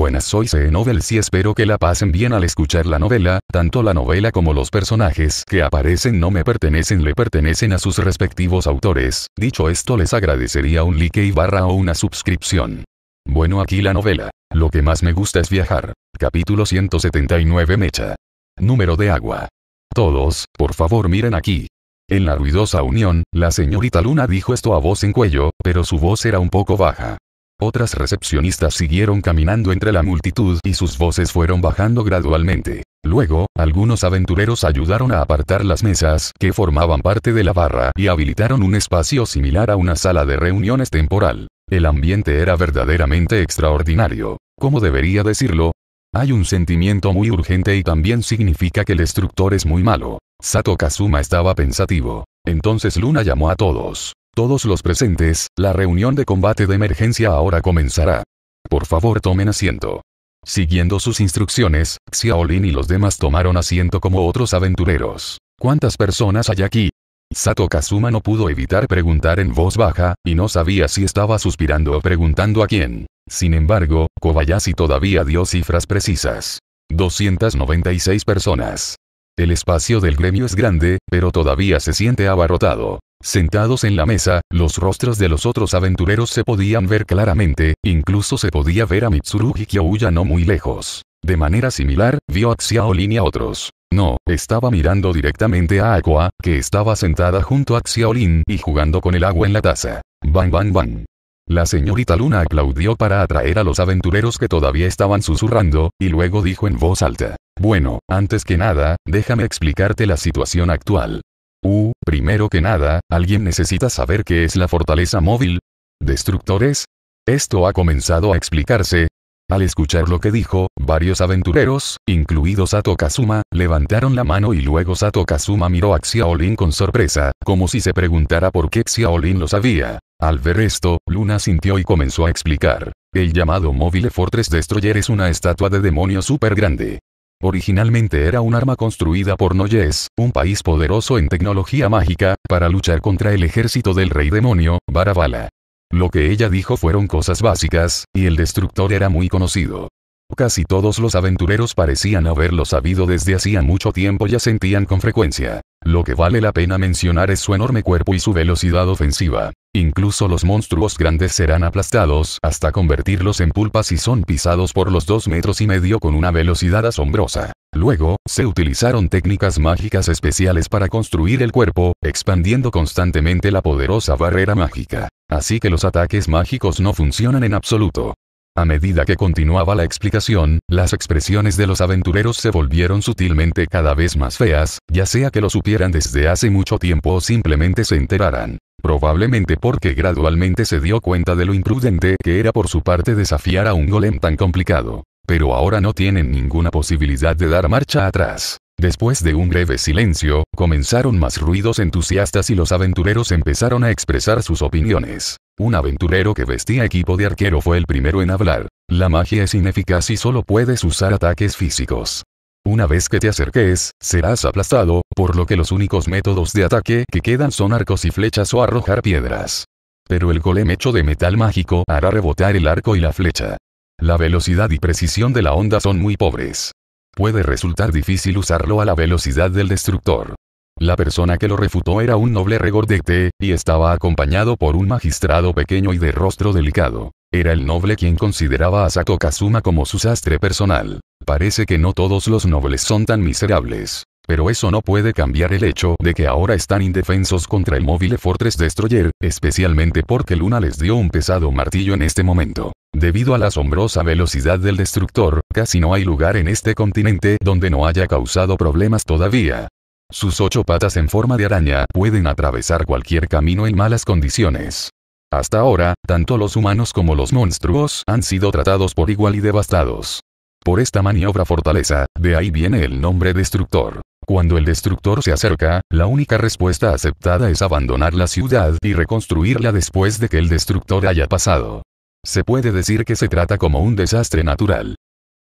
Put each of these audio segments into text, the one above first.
Buenas soy Novels y espero que la pasen bien al escuchar la novela, tanto la novela como los personajes que aparecen no me pertenecen le pertenecen a sus respectivos autores, dicho esto les agradecería un like y barra o una suscripción. Bueno aquí la novela. Lo que más me gusta es viajar. Capítulo 179 Mecha. Número de agua. Todos, por favor miren aquí. En la ruidosa unión, la señorita Luna dijo esto a voz en cuello, pero su voz era un poco baja. Otras recepcionistas siguieron caminando entre la multitud y sus voces fueron bajando gradualmente. Luego, algunos aventureros ayudaron a apartar las mesas que formaban parte de la barra y habilitaron un espacio similar a una sala de reuniones temporal. El ambiente era verdaderamente extraordinario. ¿Cómo debería decirlo? Hay un sentimiento muy urgente y también significa que el destructor es muy malo. Sato Kazuma estaba pensativo. Entonces Luna llamó a todos. Todos los presentes, la reunión de combate de emergencia ahora comenzará. Por favor tomen asiento. Siguiendo sus instrucciones, Xiaolin y los demás tomaron asiento como otros aventureros. ¿Cuántas personas hay aquí? Sato Kazuma no pudo evitar preguntar en voz baja, y no sabía si estaba suspirando o preguntando a quién. Sin embargo, Kobayashi todavía dio cifras precisas. 296 personas. El espacio del gremio es grande, pero todavía se siente abarrotado. Sentados en la mesa, los rostros de los otros aventureros se podían ver claramente, incluso se podía ver a Mitsuru y Kyouya no muy lejos. De manera similar, vio a Xiaolin y a otros. No, estaba mirando directamente a Aqua, que estaba sentada junto a Xiaolin y jugando con el agua en la taza. Bang bang bang. La señorita Luna aplaudió para atraer a los aventureros que todavía estaban susurrando, y luego dijo en voz alta. Bueno, antes que nada, déjame explicarte la situación actual. Uh, primero que nada, ¿alguien necesita saber qué es la fortaleza móvil? ¿Destructores? Esto ha comenzado a explicarse. Al escuchar lo que dijo, varios aventureros, incluidos Sato Kazuma, levantaron la mano y luego Sato Kazuma miró a Xiaolin con sorpresa, como si se preguntara por qué Xiaolin lo sabía. Al ver esto, Luna sintió y comenzó a explicar. El llamado Mobile Fortress Destroyer es una estatua de demonio súper grande. Originalmente era un arma construida por Noyes, un país poderoso en tecnología mágica, para luchar contra el ejército del rey demonio, Barabala. Lo que ella dijo fueron cosas básicas, y el destructor era muy conocido. Casi todos los aventureros parecían haberlo sabido desde hacía mucho tiempo y sentían con frecuencia. Lo que vale la pena mencionar es su enorme cuerpo y su velocidad ofensiva. Incluso los monstruos grandes serán aplastados hasta convertirlos en pulpas y son pisados por los dos metros y medio con una velocidad asombrosa. Luego, se utilizaron técnicas mágicas especiales para construir el cuerpo, expandiendo constantemente la poderosa barrera mágica. Así que los ataques mágicos no funcionan en absoluto. A medida que continuaba la explicación, las expresiones de los aventureros se volvieron sutilmente cada vez más feas, ya sea que lo supieran desde hace mucho tiempo o simplemente se enteraran. Probablemente porque gradualmente se dio cuenta de lo imprudente que era por su parte desafiar a un golem tan complicado. Pero ahora no tienen ninguna posibilidad de dar marcha atrás. Después de un breve silencio, comenzaron más ruidos entusiastas y los aventureros empezaron a expresar sus opiniones. Un aventurero que vestía equipo de arquero fue el primero en hablar. La magia es ineficaz y solo puedes usar ataques físicos. Una vez que te acerques, serás aplastado, por lo que los únicos métodos de ataque que quedan son arcos y flechas o arrojar piedras. Pero el golem hecho de metal mágico hará rebotar el arco y la flecha. La velocidad y precisión de la onda son muy pobres puede resultar difícil usarlo a la velocidad del destructor. La persona que lo refutó era un noble regordete, y estaba acompañado por un magistrado pequeño y de rostro delicado. Era el noble quien consideraba a Sato Kazuma como su sastre personal. Parece que no todos los nobles son tan miserables. Pero eso no puede cambiar el hecho de que ahora están indefensos contra el móvil Fortress Destroyer, especialmente porque Luna les dio un pesado martillo en este momento. Debido a la asombrosa velocidad del destructor, casi no hay lugar en este continente donde no haya causado problemas todavía. Sus ocho patas en forma de araña pueden atravesar cualquier camino en malas condiciones. Hasta ahora, tanto los humanos como los monstruos han sido tratados por igual y devastados. Por esta maniobra fortaleza, de ahí viene el nombre destructor. Cuando el destructor se acerca, la única respuesta aceptada es abandonar la ciudad y reconstruirla después de que el destructor haya pasado. Se puede decir que se trata como un desastre natural.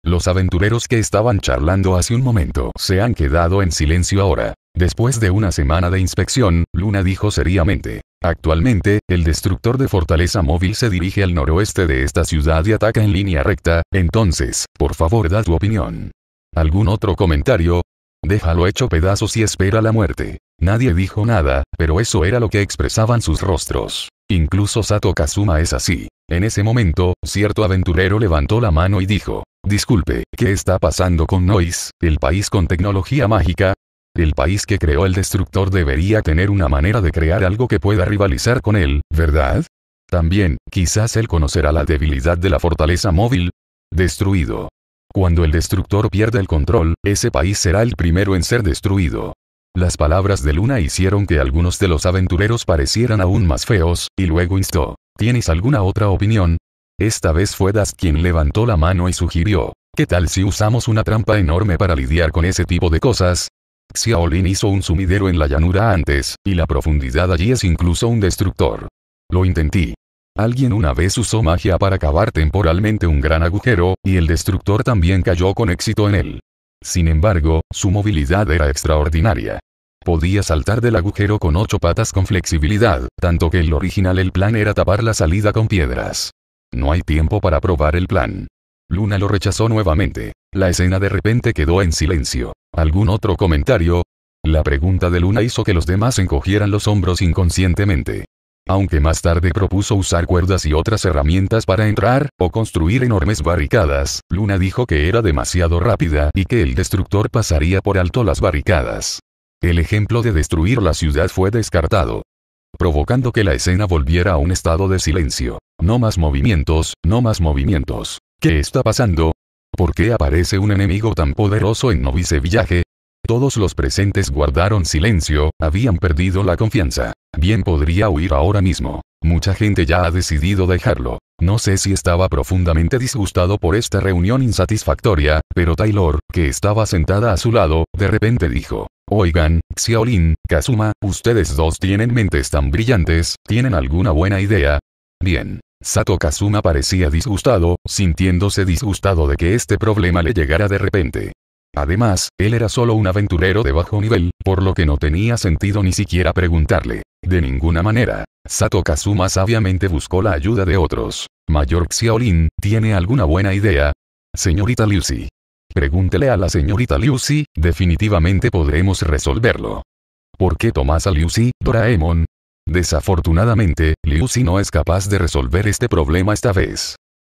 Los aventureros que estaban charlando hace un momento se han quedado en silencio ahora. Después de una semana de inspección, Luna dijo seriamente. Actualmente, el destructor de fortaleza móvil se dirige al noroeste de esta ciudad y ataca en línea recta, entonces, por favor da tu opinión. ¿Algún otro comentario? Déjalo hecho pedazos y espera la muerte. Nadie dijo nada, pero eso era lo que expresaban sus rostros. Incluso Sato Kazuma es así. En ese momento, cierto aventurero levantó la mano y dijo, Disculpe, ¿qué está pasando con Noise, el país con tecnología mágica? El país que creó el destructor debería tener una manera de crear algo que pueda rivalizar con él, ¿verdad? También, quizás él conocerá la debilidad de la fortaleza móvil. Destruido. Cuando el destructor pierda el control, ese país será el primero en ser destruido. Las palabras de Luna hicieron que algunos de los aventureros parecieran aún más feos, y luego instó. ¿Tienes alguna otra opinión? Esta vez fue Das quien levantó la mano y sugirió. ¿Qué tal si usamos una trampa enorme para lidiar con ese tipo de cosas? Xiaolin hizo un sumidero en la llanura antes, y la profundidad allí es incluso un destructor. Lo intenté. Alguien una vez usó magia para cavar temporalmente un gran agujero, y el destructor también cayó con éxito en él. Sin embargo, su movilidad era extraordinaria. Podía saltar del agujero con ocho patas con flexibilidad, tanto que el original el plan era tapar la salida con piedras. No hay tiempo para probar el plan. Luna lo rechazó nuevamente. La escena de repente quedó en silencio. ¿Algún otro comentario? La pregunta de Luna hizo que los demás encogieran los hombros inconscientemente. Aunque más tarde propuso usar cuerdas y otras herramientas para entrar, o construir enormes barricadas, Luna dijo que era demasiado rápida y que el destructor pasaría por alto las barricadas. El ejemplo de destruir la ciudad fue descartado, provocando que la escena volviera a un estado de silencio. No más movimientos, no más movimientos. ¿Qué está pasando? ¿Por qué aparece un enemigo tan poderoso en Novice Village? Todos los presentes guardaron silencio, habían perdido la confianza. Bien podría huir ahora mismo. Mucha gente ya ha decidido dejarlo. No sé si estaba profundamente disgustado por esta reunión insatisfactoria, pero Taylor, que estaba sentada a su lado, de repente dijo. Oigan, Xiaolin, Kazuma, ustedes dos tienen mentes tan brillantes, ¿tienen alguna buena idea? Bien. Sato Kazuma parecía disgustado, sintiéndose disgustado de que este problema le llegara de repente. Además, él era solo un aventurero de bajo nivel, por lo que no tenía sentido ni siquiera preguntarle. De ninguna manera. Sato Kazuma sabiamente buscó la ayuda de otros. Mayor Xiaolin, ¿tiene alguna buena idea? Señorita Lucy. Pregúntele a la señorita Lucy, definitivamente podremos resolverlo. ¿Por qué tomas a Lucy, Doraemon? Desafortunadamente, Lucy no es capaz de resolver este problema esta vez.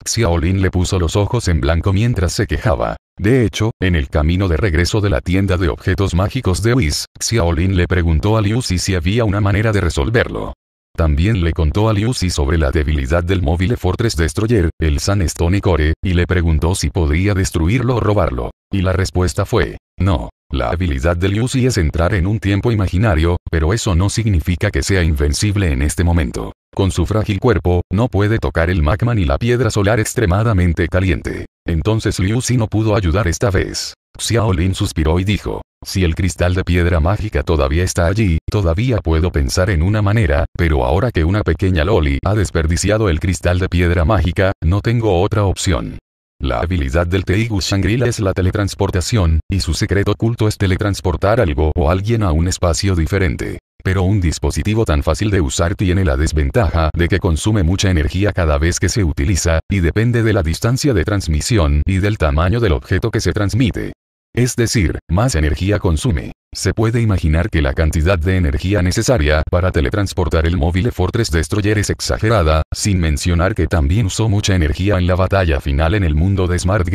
Xiaolin le puso los ojos en blanco mientras se quejaba. De hecho, en el camino de regreso de la tienda de objetos mágicos de Whis, Xiaolin le preguntó a Liu si había una manera de resolverlo. También le contó a Liu sobre la debilidad del móvil Fortress Destroyer, el Stone Core, y le preguntó si podía destruirlo o robarlo. Y la respuesta fue, no. La habilidad de Liu es entrar en un tiempo imaginario, pero eso no significa que sea invencible en este momento. Con su frágil cuerpo, no puede tocar el magma ni la piedra solar extremadamente caliente. Entonces Liu no pudo ayudar esta vez. Xiao Lin suspiró y dijo, si el cristal de piedra mágica todavía está allí, todavía puedo pensar en una manera, pero ahora que una pequeña Loli ha desperdiciado el cristal de piedra mágica, no tengo otra opción. La habilidad del Teigu Shangri-La es la teletransportación, y su secreto oculto es teletransportar algo o alguien a un espacio diferente. Pero un dispositivo tan fácil de usar tiene la desventaja de que consume mucha energía cada vez que se utiliza, y depende de la distancia de transmisión y del tamaño del objeto que se transmite. Es decir, más energía consume. Se puede imaginar que la cantidad de energía necesaria para teletransportar el móvil Fortress Destroyer es exagerada, sin mencionar que también usó mucha energía en la batalla final en el mundo de Smart.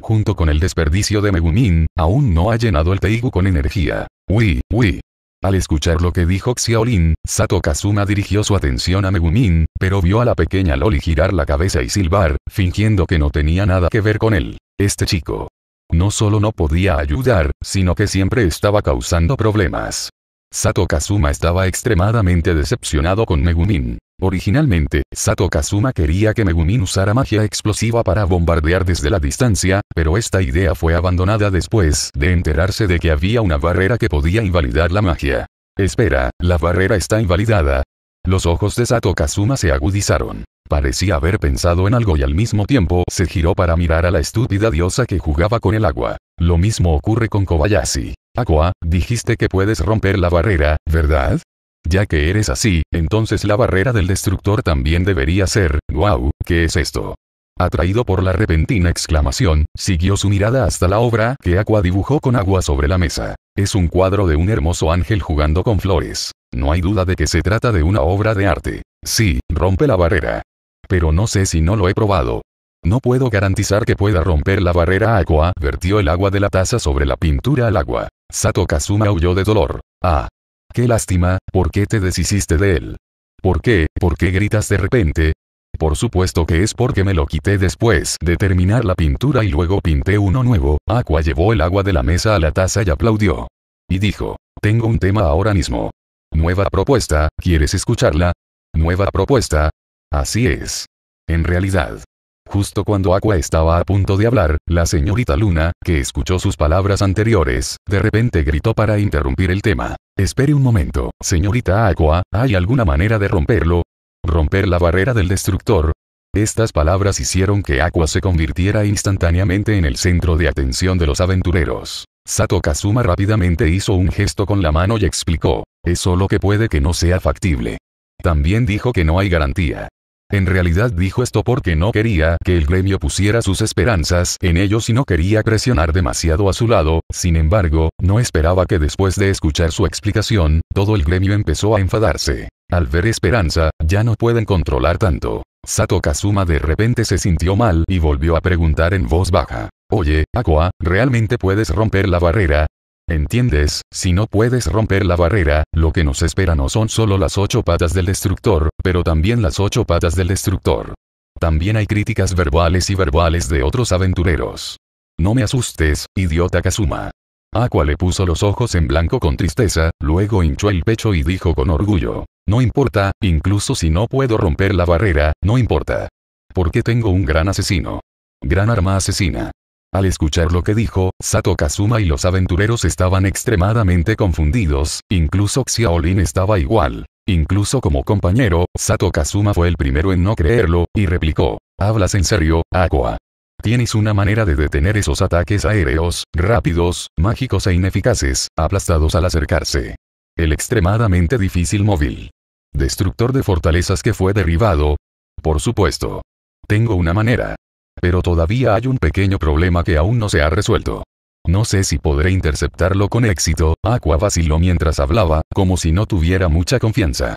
Junto con el desperdicio de Megumin, aún no ha llenado el Teigu con energía. Uy, uy. Al escuchar lo que dijo Xiaolin, Sato Kazuma dirigió su atención a Megumin, pero vio a la pequeña Loli girar la cabeza y silbar, fingiendo que no tenía nada que ver con él. Este chico, no solo no podía ayudar, sino que siempre estaba causando problemas. Sato Kazuma estaba extremadamente decepcionado con Megumin. Originalmente, Sato Kazuma quería que Megumin usara magia explosiva para bombardear desde la distancia, pero esta idea fue abandonada después de enterarse de que había una barrera que podía invalidar la magia. Espera, ¿la barrera está invalidada? Los ojos de Sato Kazuma se agudizaron. Parecía haber pensado en algo y al mismo tiempo se giró para mirar a la estúpida diosa que jugaba con el agua. Lo mismo ocurre con Kobayashi. Aqua, dijiste que puedes romper la barrera, ¿verdad? Ya que eres así, entonces la barrera del destructor también debería ser, wow, ¿qué es esto? Atraído por la repentina exclamación, siguió su mirada hasta la obra que Aqua dibujó con agua sobre la mesa. Es un cuadro de un hermoso ángel jugando con flores. No hay duda de que se trata de una obra de arte. Sí, rompe la barrera. Pero no sé si no lo he probado. No puedo garantizar que pueda romper la barrera Aqua, vertió el agua de la taza sobre la pintura al agua. Sato Kazuma huyó de dolor. Ah. Qué lástima, ¿por qué te deshiciste de él? ¿Por qué? ¿Por qué gritas de repente? Por supuesto que es porque me lo quité después de terminar la pintura y luego pinté uno nuevo. Aqua llevó el agua de la mesa a la taza y aplaudió. Y dijo, tengo un tema ahora mismo. Nueva propuesta, ¿quieres escucharla? Nueva propuesta. Así es. En realidad. Justo cuando Aqua estaba a punto de hablar, la señorita Luna, que escuchó sus palabras anteriores, de repente gritó para interrumpir el tema. Espere un momento, señorita Aqua, ¿hay alguna manera de romperlo? Romper la barrera del destructor. Estas palabras hicieron que Aqua se convirtiera instantáneamente en el centro de atención de los aventureros. Sato Kazuma rápidamente hizo un gesto con la mano y explicó, es solo que puede que no sea factible. También dijo que no hay garantía. En realidad dijo esto porque no quería que el gremio pusiera sus esperanzas en ellos y no quería presionar demasiado a su lado, sin embargo, no esperaba que después de escuchar su explicación, todo el gremio empezó a enfadarse. Al ver esperanza, ya no pueden controlar tanto. Sato Kazuma de repente se sintió mal y volvió a preguntar en voz baja. Oye, Aqua, ¿realmente puedes romper la barrera? ¿Entiendes? Si no puedes romper la barrera, lo que nos espera no son solo las ocho patas del destructor, pero también las ocho patas del destructor. También hay críticas verbales y verbales de otros aventureros. No me asustes, idiota Kazuma. Aqua le puso los ojos en blanco con tristeza, luego hinchó el pecho y dijo con orgullo. No importa, incluso si no puedo romper la barrera, no importa. Porque tengo un gran asesino. Gran arma asesina. Al escuchar lo que dijo, Sato Kazuma y los aventureros estaban extremadamente confundidos, incluso Xiaolin estaba igual. Incluso como compañero, Sato Kazuma fue el primero en no creerlo, y replicó, ¿hablas en serio, Aqua? Tienes una manera de detener esos ataques aéreos, rápidos, mágicos e ineficaces, aplastados al acercarse. El extremadamente difícil móvil. Destructor de fortalezas que fue derribado. Por supuesto. Tengo una manera. Pero todavía hay un pequeño problema que aún no se ha resuelto. No sé si podré interceptarlo con éxito, Aqua vaciló mientras hablaba, como si no tuviera mucha confianza.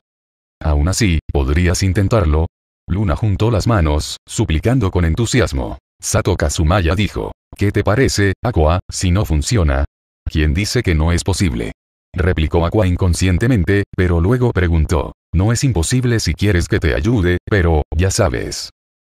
Aún así, ¿podrías intentarlo? Luna juntó las manos, suplicando con entusiasmo. Sato Kazumaya dijo, ¿qué te parece, Aqua, si no funciona? ¿Quién dice que no es posible? Replicó Aqua inconscientemente, pero luego preguntó, no es imposible si quieres que te ayude, pero, ya sabes.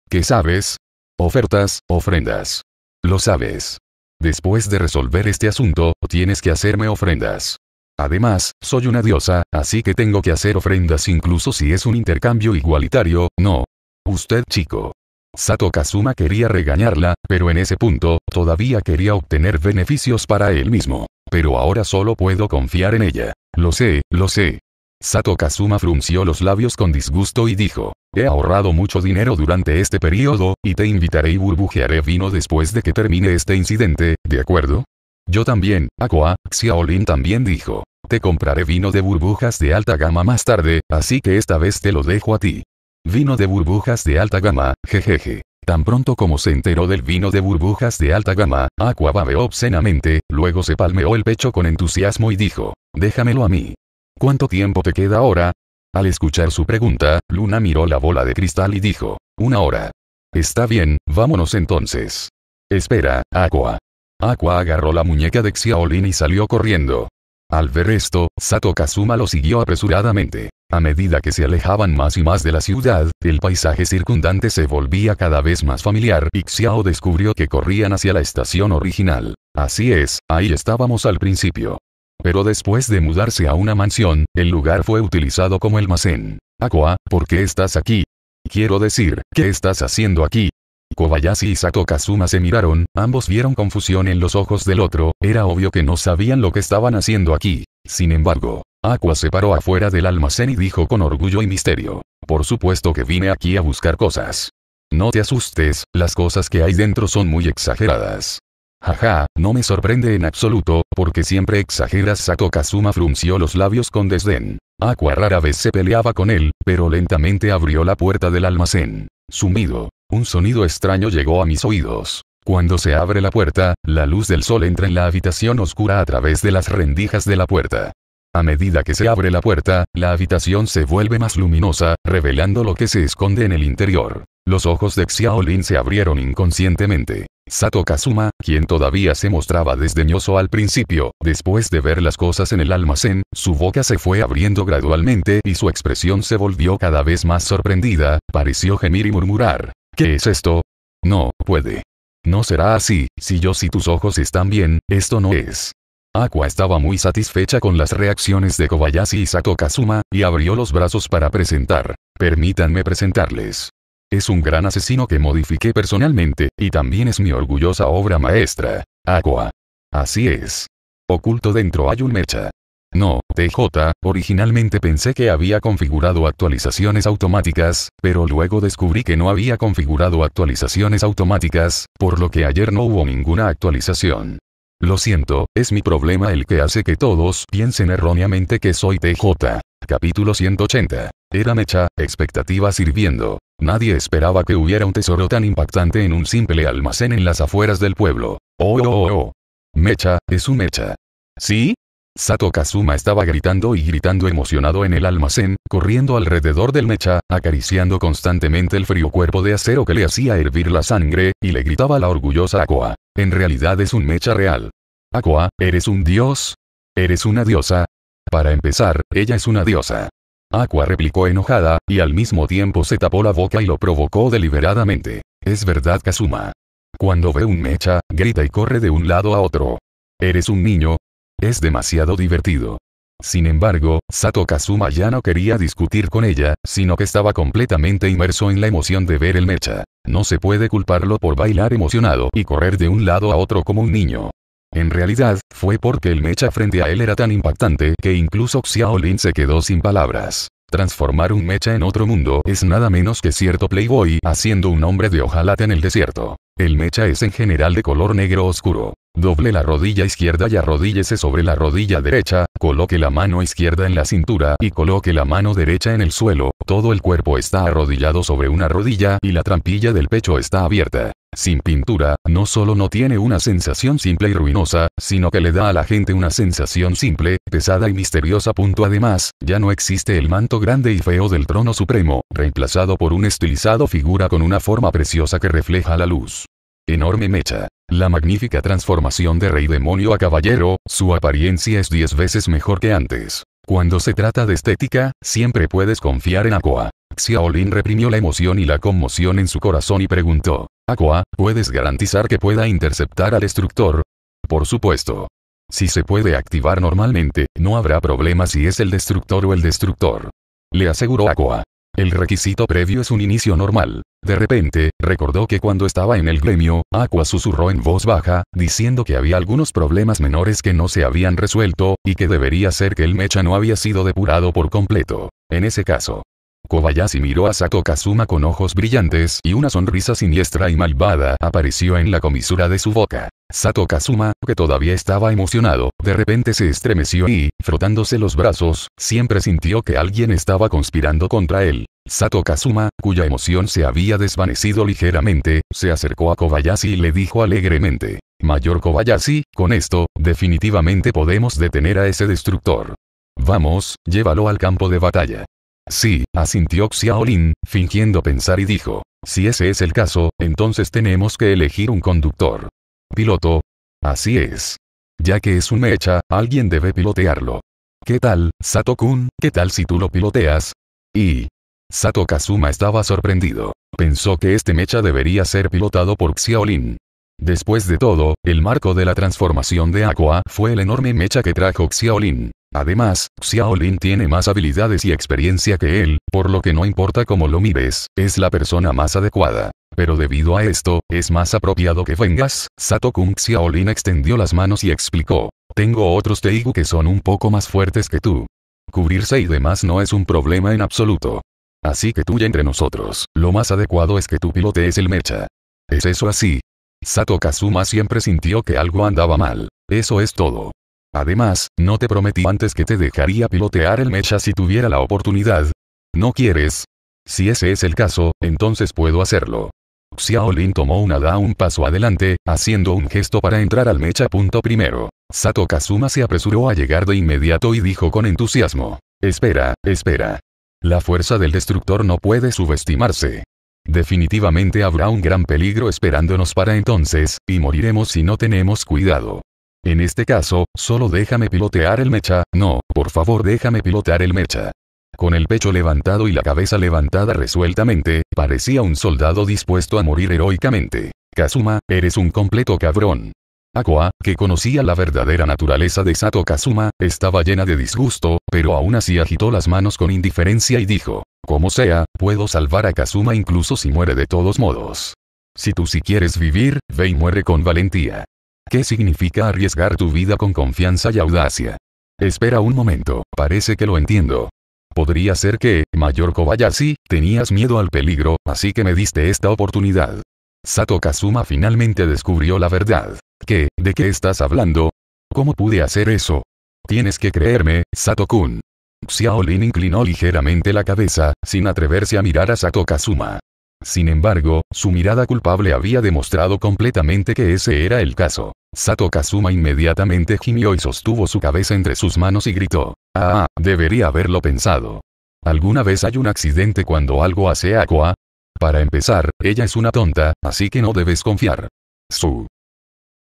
¿Qué sabes? Ofertas, ofrendas. Lo sabes. Después de resolver este asunto, tienes que hacerme ofrendas. Además, soy una diosa, así que tengo que hacer ofrendas incluso si es un intercambio igualitario, no. Usted chico. Sato Kazuma quería regañarla, pero en ese punto, todavía quería obtener beneficios para él mismo. Pero ahora solo puedo confiar en ella. Lo sé, lo sé. Sato Kazuma frunció los labios con disgusto y dijo, he ahorrado mucho dinero durante este periodo, y te invitaré y burbujearé vino después de que termine este incidente, ¿de acuerdo? Yo también, Aqua, Xiaolin también dijo. Te compraré vino de burbujas de alta gama más tarde, así que esta vez te lo dejo a ti. Vino de burbujas de alta gama, jejeje. Tan pronto como se enteró del vino de burbujas de alta gama, Aqua babeó obscenamente, luego se palmeó el pecho con entusiasmo y dijo, déjamelo a mí. ¿Cuánto tiempo te queda ahora? Al escuchar su pregunta, Luna miró la bola de cristal y dijo, una hora. Está bien, vámonos entonces. Espera, Aqua. Aqua agarró la muñeca de Xiaolin y salió corriendo. Al ver esto, Sato Kazuma lo siguió apresuradamente. A medida que se alejaban más y más de la ciudad, el paisaje circundante se volvía cada vez más familiar y Xiao descubrió que corrían hacia la estación original. Así es, ahí estábamos al principio. Pero después de mudarse a una mansión, el lugar fue utilizado como almacén. Aqua, ¿por qué estás aquí? Quiero decir, ¿qué estás haciendo aquí? Kobayashi y Sato Kazuma se miraron, ambos vieron confusión en los ojos del otro, era obvio que no sabían lo que estaban haciendo aquí. Sin embargo, Aqua se paró afuera del almacén y dijo con orgullo y misterio. Por supuesto que vine aquí a buscar cosas. No te asustes, las cosas que hay dentro son muy exageradas. Jaja, no me sorprende en absoluto, porque siempre exageras Sato Kazuma frunció los labios con desdén. Aqua rara vez se peleaba con él, pero lentamente abrió la puerta del almacén. Sumido. Un sonido extraño llegó a mis oídos. Cuando se abre la puerta, la luz del sol entra en la habitación oscura a través de las rendijas de la puerta. A medida que se abre la puerta, la habitación se vuelve más luminosa, revelando lo que se esconde en el interior. Los ojos de Xiaolin se abrieron inconscientemente. Sato Kazuma, quien todavía se mostraba desdeñoso al principio, después de ver las cosas en el almacén, su boca se fue abriendo gradualmente y su expresión se volvió cada vez más sorprendida, pareció gemir y murmurar. ¿Qué es esto? No, puede. No será así, si yo si tus ojos están bien, esto no es. Aqua estaba muy satisfecha con las reacciones de Kobayashi y Sato Kazuma, y abrió los brazos para presentar. Permítanme presentarles. Es un gran asesino que modifiqué personalmente, y también es mi orgullosa obra maestra. Aqua. Así es. Oculto dentro hay un mecha. No, TJ, originalmente pensé que había configurado actualizaciones automáticas, pero luego descubrí que no había configurado actualizaciones automáticas, por lo que ayer no hubo ninguna actualización. Lo siento, es mi problema el que hace que todos piensen erróneamente que soy TJ. Capítulo 180. Era mecha, expectativa sirviendo. Nadie esperaba que hubiera un tesoro tan impactante en un simple almacén en las afueras del pueblo. Oh, oh, oh, oh. Mecha, es un mecha. ¿Sí? Sato Kazuma estaba gritando y gritando emocionado en el almacén, corriendo alrededor del mecha, acariciando constantemente el frío cuerpo de acero que le hacía hervir la sangre, y le gritaba la orgullosa Aqua. En realidad es un mecha real. Aqua, ¿eres un dios? ¿Eres una diosa? Para empezar, ella es una diosa. Aqua replicó enojada, y al mismo tiempo se tapó la boca y lo provocó deliberadamente. Es verdad Kazuma. Cuando ve un mecha, grita y corre de un lado a otro. Eres un niño. Es demasiado divertido. Sin embargo, Sato Kazuma ya no quería discutir con ella, sino que estaba completamente inmerso en la emoción de ver el mecha. No se puede culparlo por bailar emocionado y correr de un lado a otro como un niño. En realidad, fue porque el mecha frente a él era tan impactante que incluso Xiaolin se quedó sin palabras. Transformar un mecha en otro mundo es nada menos que cierto playboy haciendo un hombre de hojalata en el desierto. El mecha es en general de color negro oscuro. Doble la rodilla izquierda y arrodíllese sobre la rodilla derecha, coloque la mano izquierda en la cintura y coloque la mano derecha en el suelo, todo el cuerpo está arrodillado sobre una rodilla y la trampilla del pecho está abierta. Sin pintura, no solo no tiene una sensación simple y ruinosa, sino que le da a la gente una sensación simple, pesada y misteriosa. Además, ya no existe el manto grande y feo del trono supremo, reemplazado por un estilizado figura con una forma preciosa que refleja la luz. Enorme mecha. La magnífica transformación de rey demonio a caballero, su apariencia es diez veces mejor que antes. Cuando se trata de estética, siempre puedes confiar en Aqua. Xiaolin reprimió la emoción y la conmoción en su corazón y preguntó, Aqua, ¿puedes garantizar que pueda interceptar al destructor? Por supuesto. Si se puede activar normalmente, no habrá problema si es el destructor o el destructor. Le aseguró Aqua. El requisito previo es un inicio normal. De repente, recordó que cuando estaba en el gremio, Aqua susurró en voz baja, diciendo que había algunos problemas menores que no se habían resuelto, y que debería ser que el mecha no había sido depurado por completo. En ese caso, Kobayashi miró a Sato Kazuma con ojos brillantes y una sonrisa siniestra y malvada apareció en la comisura de su boca. Sato Kazuma, que todavía estaba emocionado, de repente se estremeció y, frotándose los brazos, siempre sintió que alguien estaba conspirando contra él. Sato Kazuma, cuya emoción se había desvanecido ligeramente, se acercó a Kobayashi y le dijo alegremente. Mayor Kobayashi, con esto, definitivamente podemos detener a ese destructor. Vamos, llévalo al campo de batalla. Sí, asintió Xiaolin, fingiendo pensar y dijo. Si ese es el caso, entonces tenemos que elegir un conductor. Piloto. Así es. Ya que es un mecha, alguien debe pilotearlo. ¿Qué tal, Sato-kun? ¿Qué tal si tú lo piloteas? Y... Sato Kazuma estaba sorprendido. Pensó que este mecha debería ser pilotado por Xiaolin. Después de todo, el marco de la transformación de Aqua fue el enorme mecha que trajo Xiaolin. Además, Xiaolin tiene más habilidades y experiencia que él, por lo que no importa cómo lo mires, es la persona más adecuada. Pero debido a esto, es más apropiado que vengas, Sato Kung Xiaolin extendió las manos y explicó. Tengo otros Teigu que son un poco más fuertes que tú. Cubrirse y demás no es un problema en absoluto. Así que tú y entre nosotros, lo más adecuado es que tu pilote es el mecha. ¿Es eso así? Sato Kazuma siempre sintió que algo andaba mal. Eso es todo. Además, no te prometí antes que te dejaría pilotear el mecha si tuviera la oportunidad. ¿No quieres? Si ese es el caso, entonces puedo hacerlo. Xiaolin tomó una da un paso adelante, haciendo un gesto para entrar al mecha. Punto primero. Sato Kazuma se apresuró a llegar de inmediato y dijo con entusiasmo. Espera, espera. La fuerza del destructor no puede subestimarse. Definitivamente habrá un gran peligro esperándonos para entonces, y moriremos si no tenemos cuidado. En este caso, solo déjame pilotear el mecha, no, por favor déjame pilotear el mecha. Con el pecho levantado y la cabeza levantada resueltamente, parecía un soldado dispuesto a morir heroicamente. Kazuma, eres un completo cabrón. Aqua, que conocía la verdadera naturaleza de Sato Kazuma, estaba llena de disgusto, pero aún así agitó las manos con indiferencia y dijo, como sea, puedo salvar a Kazuma incluso si muere de todos modos. Si tú si quieres vivir, ve y muere con valentía. ¿Qué significa arriesgar tu vida con confianza y audacia? Espera un momento, parece que lo entiendo. Podría ser que, Mayor Kobayashi, tenías miedo al peligro, así que me diste esta oportunidad. Sato Kazuma finalmente descubrió la verdad. ¿Qué? ¿De qué estás hablando? ¿Cómo pude hacer eso? Tienes que creerme, Sato-kun. Xiaolin inclinó ligeramente la cabeza, sin atreverse a mirar a Sato Kazuma. Sin embargo, su mirada culpable había demostrado completamente que ese era el caso. Sato Kazuma inmediatamente gimió y sostuvo su cabeza entre sus manos y gritó. Ah, debería haberlo pensado. ¿Alguna vez hay un accidente cuando algo hace agua? Para empezar, ella es una tonta, así que no debes confiar. Su.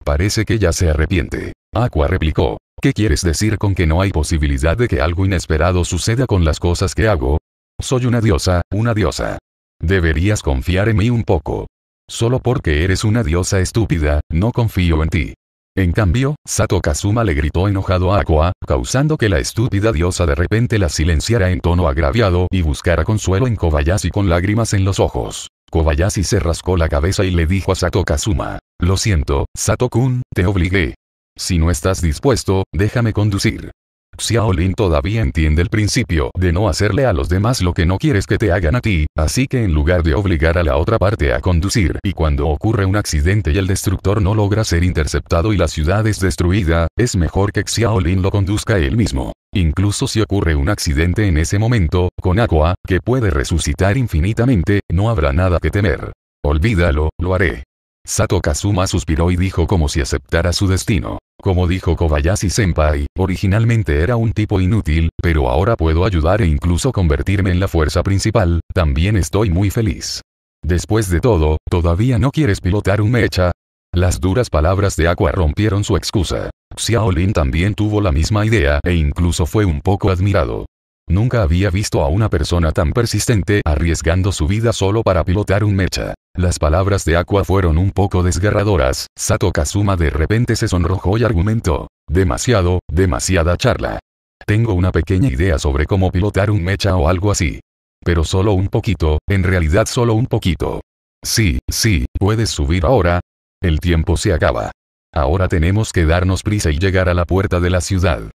Parece que ya se arrepiente. Aqua replicó. ¿Qué quieres decir con que no hay posibilidad de que algo inesperado suceda con las cosas que hago? Soy una diosa, una diosa. Deberías confiar en mí un poco. Solo porque eres una diosa estúpida, no confío en ti. En cambio, Sato Kazuma le gritó enojado a Aqua, causando que la estúpida diosa de repente la silenciara en tono agraviado y buscara consuelo en Kobayashi con lágrimas en los ojos. Kobayashi se rascó la cabeza y le dijo a Sato Kazuma. Lo siento, Sato-kun, te obligué. Si no estás dispuesto, déjame conducir. Xiaolin todavía entiende el principio de no hacerle a los demás lo que no quieres que te hagan a ti, así que en lugar de obligar a la otra parte a conducir y cuando ocurre un accidente y el destructor no logra ser interceptado y la ciudad es destruida, es mejor que Xiaolin lo conduzca él mismo. Incluso si ocurre un accidente en ese momento, con Aqua, que puede resucitar infinitamente, no habrá nada que temer. Olvídalo, lo haré. Sato Kazuma suspiró y dijo como si aceptara su destino. Como dijo Kobayashi Senpai, originalmente era un tipo inútil, pero ahora puedo ayudar e incluso convertirme en la fuerza principal, también estoy muy feliz. Después de todo, ¿todavía no quieres pilotar un mecha? Las duras palabras de Aqua rompieron su excusa. Xiaolin también tuvo la misma idea e incluso fue un poco admirado. Nunca había visto a una persona tan persistente arriesgando su vida solo para pilotar un mecha. Las palabras de Aqua fueron un poco desgarradoras, Sato Kazuma de repente se sonrojó y argumentó. Demasiado, demasiada charla. Tengo una pequeña idea sobre cómo pilotar un mecha o algo así. Pero solo un poquito, en realidad solo un poquito. Sí, sí, puedes subir ahora. El tiempo se acaba. Ahora tenemos que darnos prisa y llegar a la puerta de la ciudad.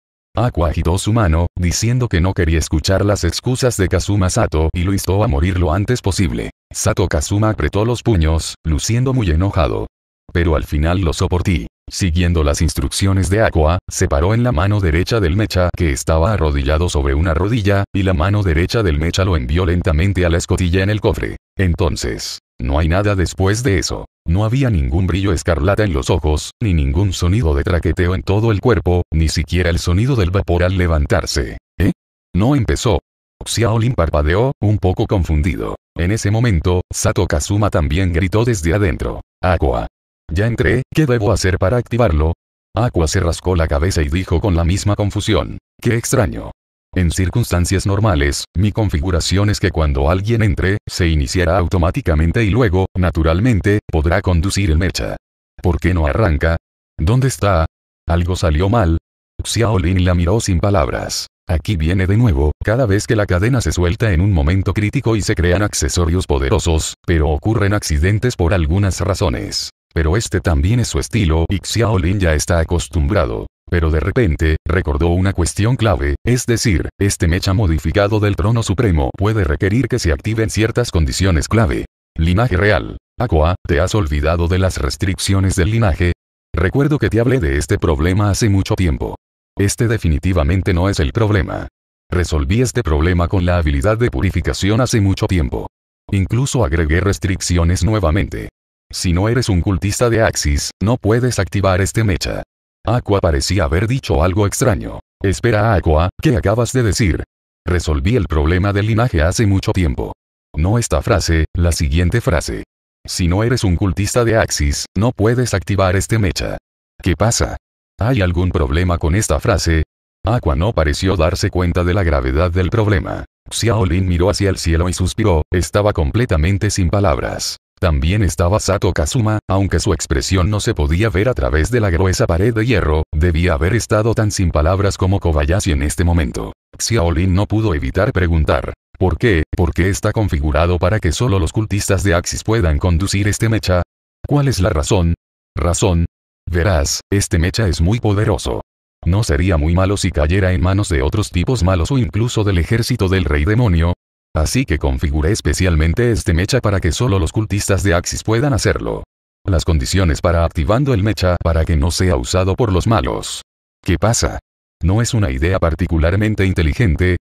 Aqua agitó su mano, diciendo que no quería escuchar las excusas de Kazuma Sato y lo instó a morir lo antes posible. Sato Kazuma apretó los puños, luciendo muy enojado. Pero al final lo soporté. Siguiendo las instrucciones de Aqua, se paró en la mano derecha del mecha que estaba arrodillado sobre una rodilla, y la mano derecha del mecha lo envió lentamente a la escotilla en el cofre. Entonces, no hay nada después de eso. No había ningún brillo escarlata en los ojos, ni ningún sonido de traqueteo en todo el cuerpo, ni siquiera el sonido del vapor al levantarse. ¿Eh? No empezó. Xiaolin parpadeó, un poco confundido. En ese momento, Sato Kazuma también gritó desde adentro. Aqua. Ya entré, ¿qué debo hacer para activarlo? Aqua se rascó la cabeza y dijo con la misma confusión. Qué extraño. En circunstancias normales, mi configuración es que cuando alguien entre, se iniciará automáticamente y luego, naturalmente, podrá conducir el mecha. ¿Por qué no arranca? ¿Dónde está? Algo salió mal. Xiaolin la miró sin palabras. Aquí viene de nuevo, cada vez que la cadena se suelta en un momento crítico y se crean accesorios poderosos, pero ocurren accidentes por algunas razones. Pero este también es su estilo y Xiaolin ya está acostumbrado. Pero de repente, recordó una cuestión clave, es decir, este mecha modificado del trono supremo puede requerir que se activen ciertas condiciones clave. Linaje real. Aqua, ¿te has olvidado de las restricciones del linaje? Recuerdo que te hablé de este problema hace mucho tiempo. Este definitivamente no es el problema. Resolví este problema con la habilidad de purificación hace mucho tiempo. Incluso agregué restricciones nuevamente. Si no eres un cultista de Axis, no puedes activar este mecha. Aqua parecía haber dicho algo extraño. Espera Aqua, ¿qué acabas de decir? Resolví el problema del linaje hace mucho tiempo. No esta frase, la siguiente frase. Si no eres un cultista de Axis, no puedes activar este mecha. ¿Qué pasa? ¿Hay algún problema con esta frase? Aqua no pareció darse cuenta de la gravedad del problema. Xiaolin miró hacia el cielo y suspiró, estaba completamente sin palabras. También estaba Sato Kazuma, aunque su expresión no se podía ver a través de la gruesa pared de hierro, debía haber estado tan sin palabras como Kobayashi en este momento. Xiaolin no pudo evitar preguntar. ¿Por qué? ¿Por qué está configurado para que solo los cultistas de Axis puedan conducir este mecha? ¿Cuál es la razón? Razón. Verás, este mecha es muy poderoso. No sería muy malo si cayera en manos de otros tipos malos o incluso del ejército del rey demonio. Así que configuré especialmente este mecha para que solo los cultistas de Axis puedan hacerlo. Las condiciones para activando el mecha para que no sea usado por los malos. ¿Qué pasa? ¿No es una idea particularmente inteligente?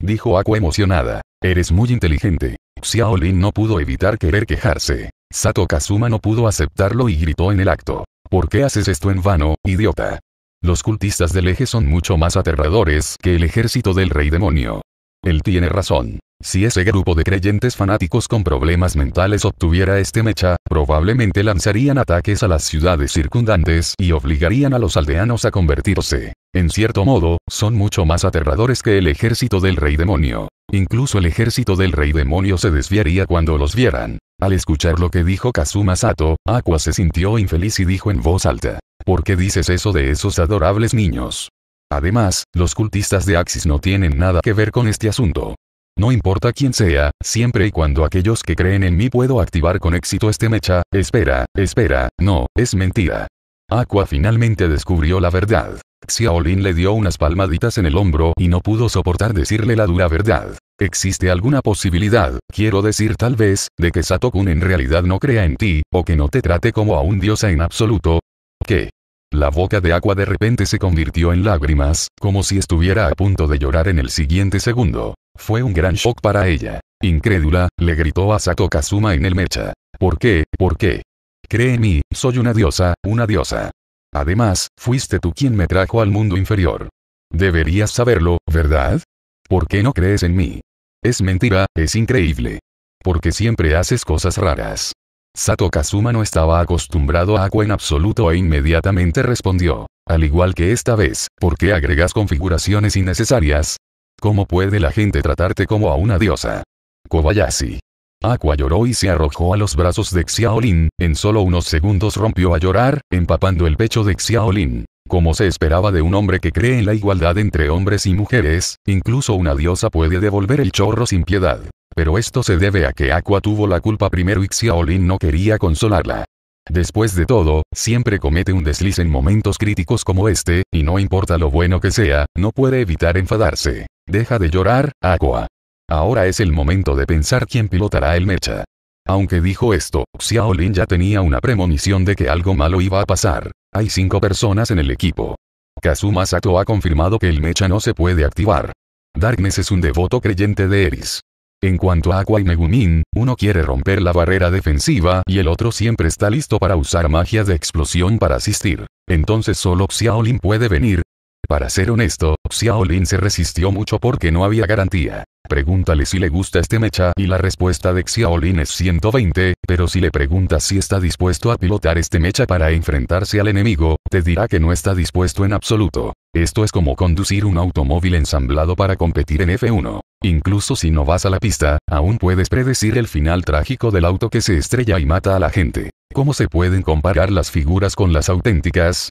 Dijo Aqua emocionada. Eres muy inteligente. Xiaolin no pudo evitar querer quejarse. Sato Kazuma no pudo aceptarlo y gritó en el acto. ¿Por qué haces esto en vano, idiota? Los cultistas del eje son mucho más aterradores que el ejército del rey demonio. Él tiene razón. Si ese grupo de creyentes fanáticos con problemas mentales obtuviera este mecha, probablemente lanzarían ataques a las ciudades circundantes y obligarían a los aldeanos a convertirse. En cierto modo, son mucho más aterradores que el ejército del rey demonio. Incluso el ejército del rey demonio se desviaría cuando los vieran. Al escuchar lo que dijo Kazuma Sato, Aqua se sintió infeliz y dijo en voz alta. ¿Por qué dices eso de esos adorables niños? Además, los cultistas de Axis no tienen nada que ver con este asunto. No importa quién sea, siempre y cuando aquellos que creen en mí puedo activar con éxito este mecha, espera, espera, no, es mentira. Aqua finalmente descubrió la verdad. Xiaolin le dio unas palmaditas en el hombro y no pudo soportar decirle la dura verdad. ¿Existe alguna posibilidad, quiero decir tal vez, de que Satokun en realidad no crea en ti, o que no te trate como a un diosa en absoluto? ¿Qué? La boca de Aqua de repente se convirtió en lágrimas, como si estuviera a punto de llorar en el siguiente segundo. Fue un gran shock para ella. Incrédula, le gritó a Sato Kazuma en el mecha. ¿Por qué? ¿Por qué? Cree en mí, soy una diosa, una diosa. Además, fuiste tú quien me trajo al mundo inferior. Deberías saberlo, ¿verdad? ¿Por qué no crees en mí? Es mentira, es increíble. Porque siempre haces cosas raras. Sato Kazuma no estaba acostumbrado a Aqua en absoluto e inmediatamente respondió. Al igual que esta vez, ¿por qué agregas configuraciones innecesarias? ¿Cómo puede la gente tratarte como a una diosa? Kobayashi. Aqua lloró y se arrojó a los brazos de Xiaolin, en solo unos segundos rompió a llorar, empapando el pecho de Xiaolin. Como se esperaba de un hombre que cree en la igualdad entre hombres y mujeres, incluso una diosa puede devolver el chorro sin piedad. Pero esto se debe a que Aqua tuvo la culpa primero y Xiaolin no quería consolarla. Después de todo, siempre comete un desliz en momentos críticos como este, y no importa lo bueno que sea, no puede evitar enfadarse. Deja de llorar, Aqua. Ahora es el momento de pensar quién pilotará el mecha. Aunque dijo esto, Xiaolin ya tenía una premonición de que algo malo iba a pasar. Hay cinco personas en el equipo. Kazuma Sato ha confirmado que el mecha no se puede activar. Darkness es un devoto creyente de Eris. En cuanto a Aqua y Megumin, uno quiere romper la barrera defensiva y el otro siempre está listo para usar magia de explosión para asistir. Entonces solo Xiaolin puede venir. Para ser honesto, Xiaolin se resistió mucho porque no había garantía. Pregúntale si le gusta este mecha y la respuesta de Xiaolin es 120, pero si le preguntas si está dispuesto a pilotar este mecha para enfrentarse al enemigo, te dirá que no está dispuesto en absoluto. Esto es como conducir un automóvil ensamblado para competir en F1. Incluso si no vas a la pista, aún puedes predecir el final trágico del auto que se estrella y mata a la gente. ¿Cómo se pueden comparar las figuras con las auténticas?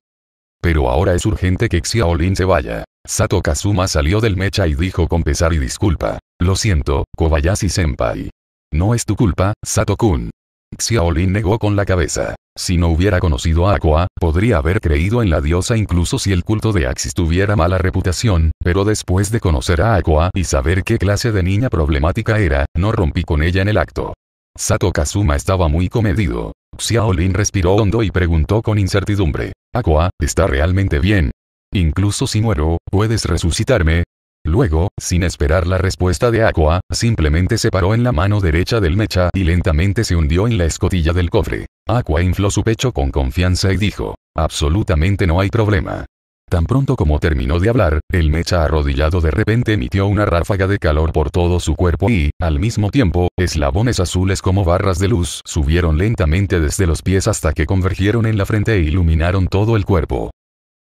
Pero ahora es urgente que Xiaolin se vaya. Sato Kazuma salió del mecha y dijo con pesar y disculpa. Lo siento, Kobayashi-senpai. No es tu culpa, Sato-kun. Xiaolin negó con la cabeza. Si no hubiera conocido a Aqua, podría haber creído en la diosa incluso si el culto de Axis tuviera mala reputación, pero después de conocer a Aqua y saber qué clase de niña problemática era, no rompí con ella en el acto. Sato Kazuma estaba muy comedido. Xiaolin respiró hondo y preguntó con incertidumbre. Aqua, ¿está realmente bien? Incluso si muero, ¿puedes resucitarme? Luego, sin esperar la respuesta de Aqua, simplemente se paró en la mano derecha del mecha y lentamente se hundió en la escotilla del cofre. Aqua infló su pecho con confianza y dijo, absolutamente no hay problema. Tan pronto como terminó de hablar, el mecha arrodillado de repente emitió una ráfaga de calor por todo su cuerpo y, al mismo tiempo, eslabones azules como barras de luz subieron lentamente desde los pies hasta que convergieron en la frente e iluminaron todo el cuerpo.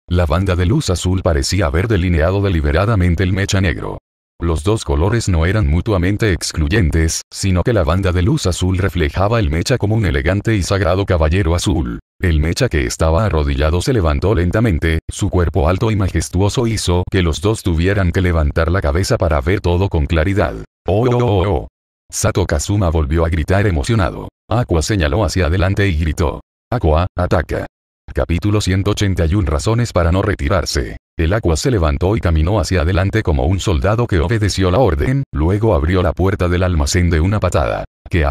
La banda de luz azul parecía haber delineado deliberadamente el mecha negro. Los dos colores no eran mutuamente excluyentes, sino que la banda de luz azul reflejaba el mecha como un elegante y sagrado caballero azul. El mecha que estaba arrodillado se levantó lentamente, su cuerpo alto y majestuoso hizo que los dos tuvieran que levantar la cabeza para ver todo con claridad. ¡Oh, oh, oh, oh! Sato Kazuma volvió a gritar emocionado. Aqua señaló hacia adelante y gritó. Aqua, ataca. Capítulo 181 Razones para no retirarse. El agua se levantó y caminó hacia adelante como un soldado que obedeció la orden, luego abrió la puerta del almacén de una patada. Que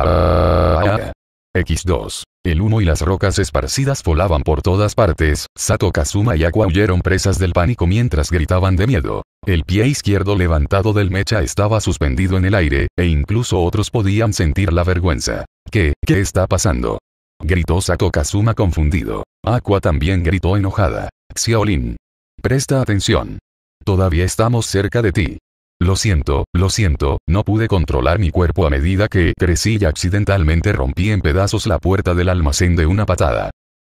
X2. El humo y las rocas esparcidas volaban por todas partes, Sato Kazuma y Aqua huyeron presas del pánico mientras gritaban de miedo. El pie izquierdo levantado del mecha estaba suspendido en el aire, e incluso otros podían sentir la vergüenza. ¿Qué, qué está pasando? Gritó Sato Kazuma confundido. Aqua también gritó enojada. Xiaolin, Presta atención. Todavía estamos cerca de ti. Lo siento, lo siento, no pude controlar mi cuerpo a medida que crecí y accidentalmente rompí en pedazos la puerta del almacén de una patada.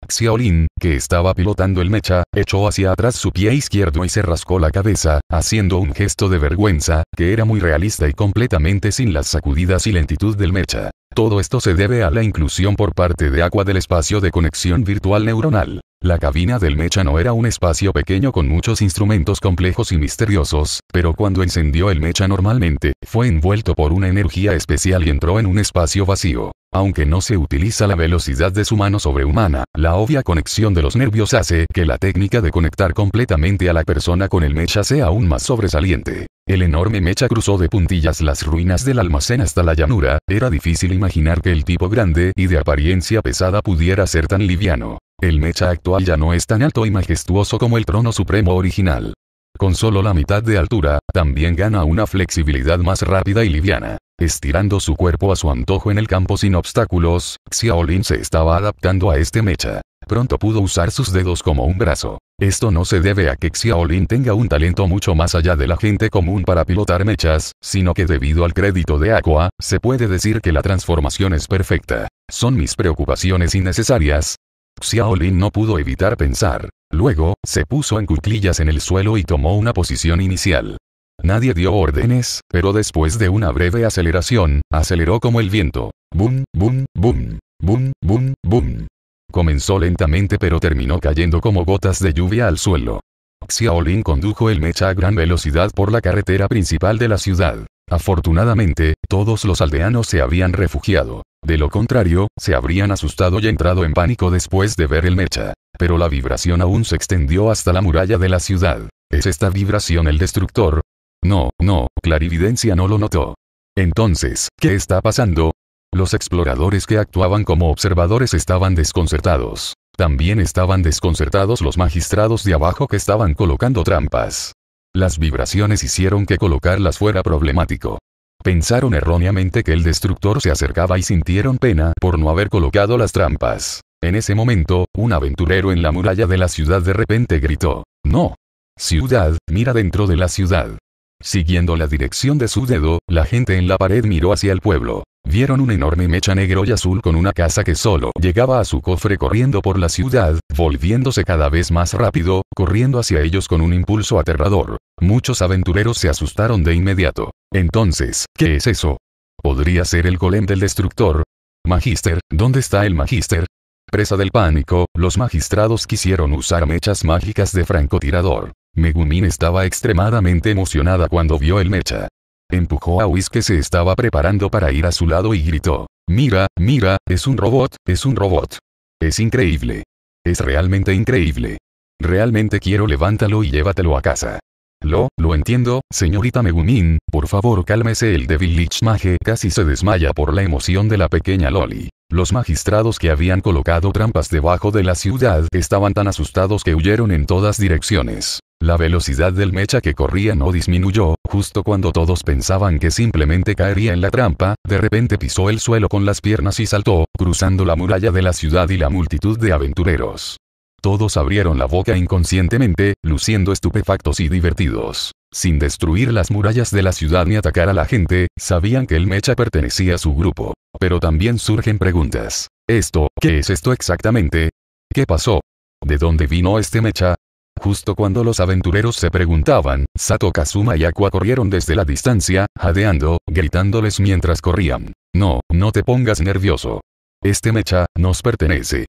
Xiaolin, que estaba pilotando el mecha, echó hacia atrás su pie izquierdo y se rascó la cabeza, haciendo un gesto de vergüenza, que era muy realista y completamente sin las sacudidas y lentitud del mecha. Todo esto se debe a la inclusión por parte de Aqua del espacio de conexión virtual neuronal. La cabina del mecha no era un espacio pequeño con muchos instrumentos complejos y misteriosos, pero cuando encendió el mecha normalmente, fue envuelto por una energía especial y entró en un espacio vacío. Aunque no se utiliza la velocidad de su mano sobrehumana, la obvia conexión de los nervios hace que la técnica de conectar completamente a la persona con el mecha sea aún más sobresaliente. El enorme mecha cruzó de puntillas las ruinas del almacén hasta la llanura, era difícil imaginar que el tipo grande y de apariencia pesada pudiera ser tan liviano. El mecha actual ya no es tan alto y majestuoso como el trono supremo original. Con solo la mitad de altura, también gana una flexibilidad más rápida y liviana. Estirando su cuerpo a su antojo en el campo sin obstáculos, Xiaolin se estaba adaptando a este mecha. Pronto pudo usar sus dedos como un brazo. Esto no se debe a que Xiaolin tenga un talento mucho más allá de la gente común para pilotar mechas, sino que debido al crédito de Aqua, se puede decir que la transformación es perfecta. Son mis preocupaciones innecesarias, Xiaolin no pudo evitar pensar. Luego, se puso en cuclillas en el suelo y tomó una posición inicial. Nadie dio órdenes, pero después de una breve aceleración, aceleró como el viento. Boom, boom, boom. Boom, boom, boom. Comenzó lentamente pero terminó cayendo como gotas de lluvia al suelo. Xiaolin condujo el mecha a gran velocidad por la carretera principal de la ciudad. Afortunadamente, todos los aldeanos se habían refugiado. De lo contrario, se habrían asustado y entrado en pánico después de ver el mecha. Pero la vibración aún se extendió hasta la muralla de la ciudad. ¿Es esta vibración el destructor? No, no, Clarividencia no lo notó. Entonces, ¿qué está pasando? Los exploradores que actuaban como observadores estaban desconcertados. También estaban desconcertados los magistrados de abajo que estaban colocando trampas. Las vibraciones hicieron que colocarlas fuera problemático. Pensaron erróneamente que el destructor se acercaba y sintieron pena por no haber colocado las trampas. En ese momento, un aventurero en la muralla de la ciudad de repente gritó. No. Ciudad, mira dentro de la ciudad. Siguiendo la dirección de su dedo, la gente en la pared miró hacia el pueblo. Vieron un enorme mecha negro y azul con una casa que solo llegaba a su cofre corriendo por la ciudad, volviéndose cada vez más rápido, corriendo hacia ellos con un impulso aterrador. Muchos aventureros se asustaron de inmediato. Entonces, ¿qué es eso? ¿Podría ser el golem del destructor? Magister, ¿dónde está el Magister? Presa del pánico, los magistrados quisieron usar mechas mágicas de francotirador. Megumin estaba extremadamente emocionada cuando vio el mecha. Empujó a Whis que se estaba preparando para ir a su lado y gritó. Mira, mira, es un robot, es un robot. Es increíble. Es realmente increíble. Realmente quiero levántalo y llévatelo a casa. Lo, lo entiendo, señorita Megumin, por favor cálmese el débil Lich Mage casi se desmaya por la emoción de la pequeña Loli. Los magistrados que habían colocado trampas debajo de la ciudad estaban tan asustados que huyeron en todas direcciones. La velocidad del mecha que corría no disminuyó, justo cuando todos pensaban que simplemente caería en la trampa, de repente pisó el suelo con las piernas y saltó, cruzando la muralla de la ciudad y la multitud de aventureros. Todos abrieron la boca inconscientemente, luciendo estupefactos y divertidos. Sin destruir las murallas de la ciudad ni atacar a la gente, sabían que el mecha pertenecía a su grupo. Pero también surgen preguntas. ¿Esto, qué es esto exactamente? ¿Qué pasó? ¿De dónde vino este mecha? Justo cuando los aventureros se preguntaban, Sato Kazuma y Aqua corrieron desde la distancia, jadeando, gritándoles mientras corrían. No, no te pongas nervioso. Este mecha, nos pertenece.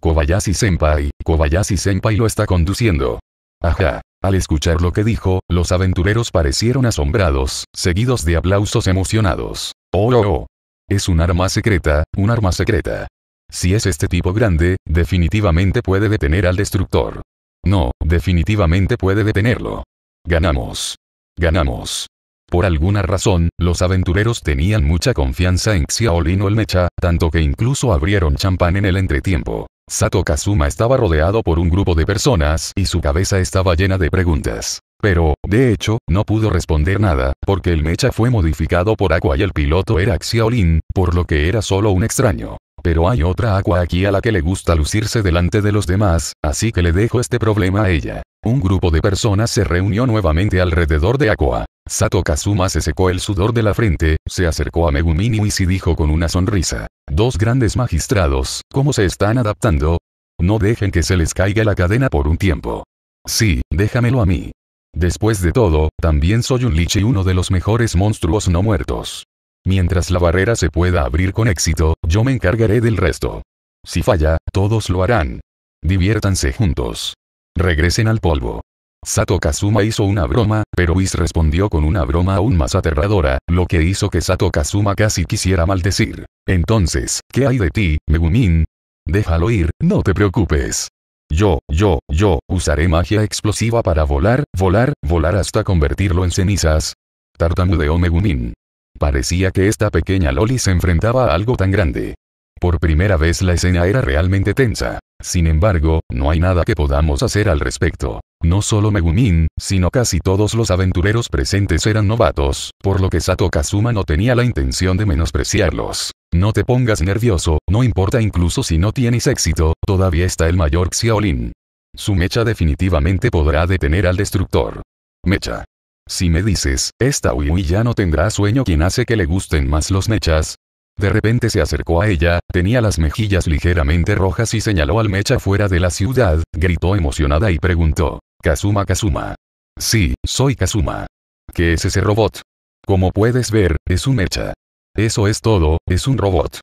Kobayashi Senpai, Kobayashi Senpai lo está conduciendo. Ajá. Al escuchar lo que dijo, los aventureros parecieron asombrados, seguidos de aplausos emocionados. Oh, oh, oh. Es un arma secreta, un arma secreta. Si es este tipo grande, definitivamente puede detener al destructor. No, definitivamente puede detenerlo. Ganamos. Ganamos. Por alguna razón, los aventureros tenían mucha confianza en Xiaolin o el Mecha, tanto que incluso abrieron champán en el entretiempo. Sato Kazuma estaba rodeado por un grupo de personas y su cabeza estaba llena de preguntas. Pero, de hecho, no pudo responder nada, porque el mecha fue modificado por Aqua y el piloto era Xiaolin, por lo que era solo un extraño. Pero hay otra Aqua aquí a la que le gusta lucirse delante de los demás, así que le dejo este problema a ella. Un grupo de personas se reunió nuevamente alrededor de Aqua. Sato Kazuma se secó el sudor de la frente, se acercó a Megumin y dijo con una sonrisa. Dos grandes magistrados, ¿cómo se están adaptando? No dejen que se les caiga la cadena por un tiempo. Sí, déjamelo a mí. Después de todo, también soy un lich y uno de los mejores monstruos no muertos. Mientras la barrera se pueda abrir con éxito, yo me encargaré del resto. Si falla, todos lo harán. Diviértanse juntos. Regresen al polvo. Sato Kazuma hizo una broma, pero Whis respondió con una broma aún más aterradora, lo que hizo que Sato Kazuma casi quisiera maldecir. Entonces, ¿qué hay de ti, Megumin? Déjalo ir, no te preocupes. Yo, yo, yo, usaré magia explosiva para volar, volar, volar hasta convertirlo en cenizas. Tartamudeó Megumin. Parecía que esta pequeña Loli se enfrentaba a algo tan grande. Por primera vez la escena era realmente tensa. Sin embargo, no hay nada que podamos hacer al respecto. No solo Megumin, sino casi todos los aventureros presentes eran novatos, por lo que Sato Kazuma no tenía la intención de menospreciarlos. No te pongas nervioso, no importa incluso si no tienes éxito, todavía está el mayor Xiaolin. Su mecha definitivamente podrá detener al destructor. Mecha. Si me dices, esta Wii ya no tendrá sueño quien hace que le gusten más los mechas, de repente se acercó a ella, tenía las mejillas ligeramente rojas y señaló al mecha fuera de la ciudad, gritó emocionada y preguntó. Kazuma Kazuma. Sí, soy Kazuma. ¿Qué es ese robot? Como puedes ver, es un mecha. Eso es todo, es un robot.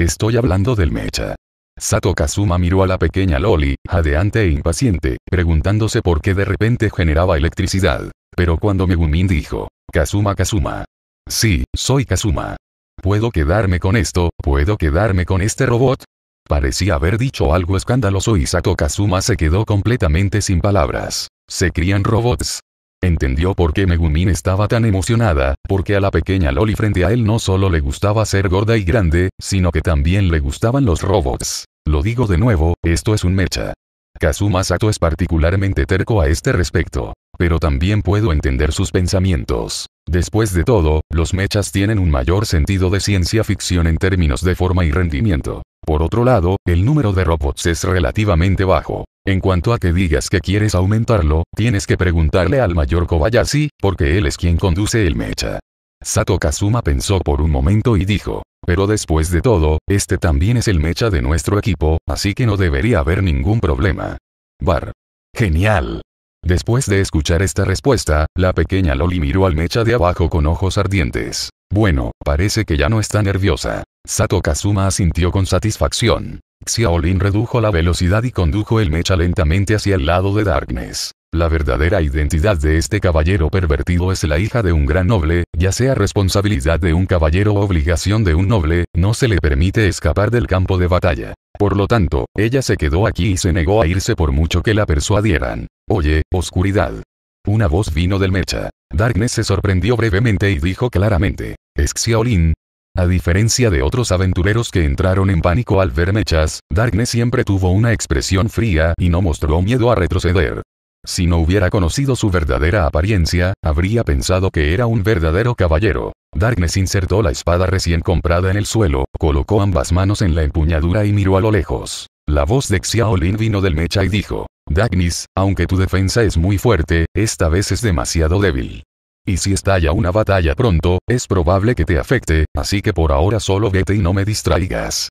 Estoy hablando del mecha. Sato Kazuma miró a la pequeña Loli, jadeante e impaciente, preguntándose por qué de repente generaba electricidad. Pero cuando Megumin dijo, Kazuma Kazuma. Sí, soy Kazuma. ¿Puedo quedarme con esto? ¿Puedo quedarme con este robot? Parecía haber dicho algo escandaloso y Sato Kazuma se quedó completamente sin palabras. Se crían robots. Entendió por qué Megumin estaba tan emocionada, porque a la pequeña Loli frente a él no solo le gustaba ser gorda y grande, sino que también le gustaban los robots. Lo digo de nuevo, esto es un mecha. Kazuma Sato es particularmente terco a este respecto. Pero también puedo entender sus pensamientos. Después de todo, los mechas tienen un mayor sentido de ciencia ficción en términos de forma y rendimiento. Por otro lado, el número de robots es relativamente bajo. En cuanto a que digas que quieres aumentarlo, tienes que preguntarle al mayor Kobayashi, porque él es quien conduce el mecha. Sato Kazuma pensó por un momento y dijo, pero después de todo, este también es el mecha de nuestro equipo, así que no debería haber ningún problema. Bar. Genial. Después de escuchar esta respuesta, la pequeña Loli miró al mecha de abajo con ojos ardientes. Bueno, parece que ya no está nerviosa. Sato Kazuma asintió con satisfacción. Xiaolin redujo la velocidad y condujo el mecha lentamente hacia el lado de Darkness. La verdadera identidad de este caballero pervertido es la hija de un gran noble, ya sea responsabilidad de un caballero o obligación de un noble, no se le permite escapar del campo de batalla. Por lo tanto, ella se quedó aquí y se negó a irse por mucho que la persuadieran. Oye, oscuridad. Una voz vino del mecha. Darkness se sorprendió brevemente y dijo claramente. ¿Es Xiaolin? A diferencia de otros aventureros que entraron en pánico al ver mechas, Darkness siempre tuvo una expresión fría y no mostró miedo a retroceder. Si no hubiera conocido su verdadera apariencia, habría pensado que era un verdadero caballero. Darkness insertó la espada recién comprada en el suelo, colocó ambas manos en la empuñadura y miró a lo lejos. La voz de Xiaolin vino del mecha y dijo, Darkness, aunque tu defensa es muy fuerte, esta vez es demasiado débil. Y si estalla una batalla pronto, es probable que te afecte, así que por ahora solo vete y no me distraigas.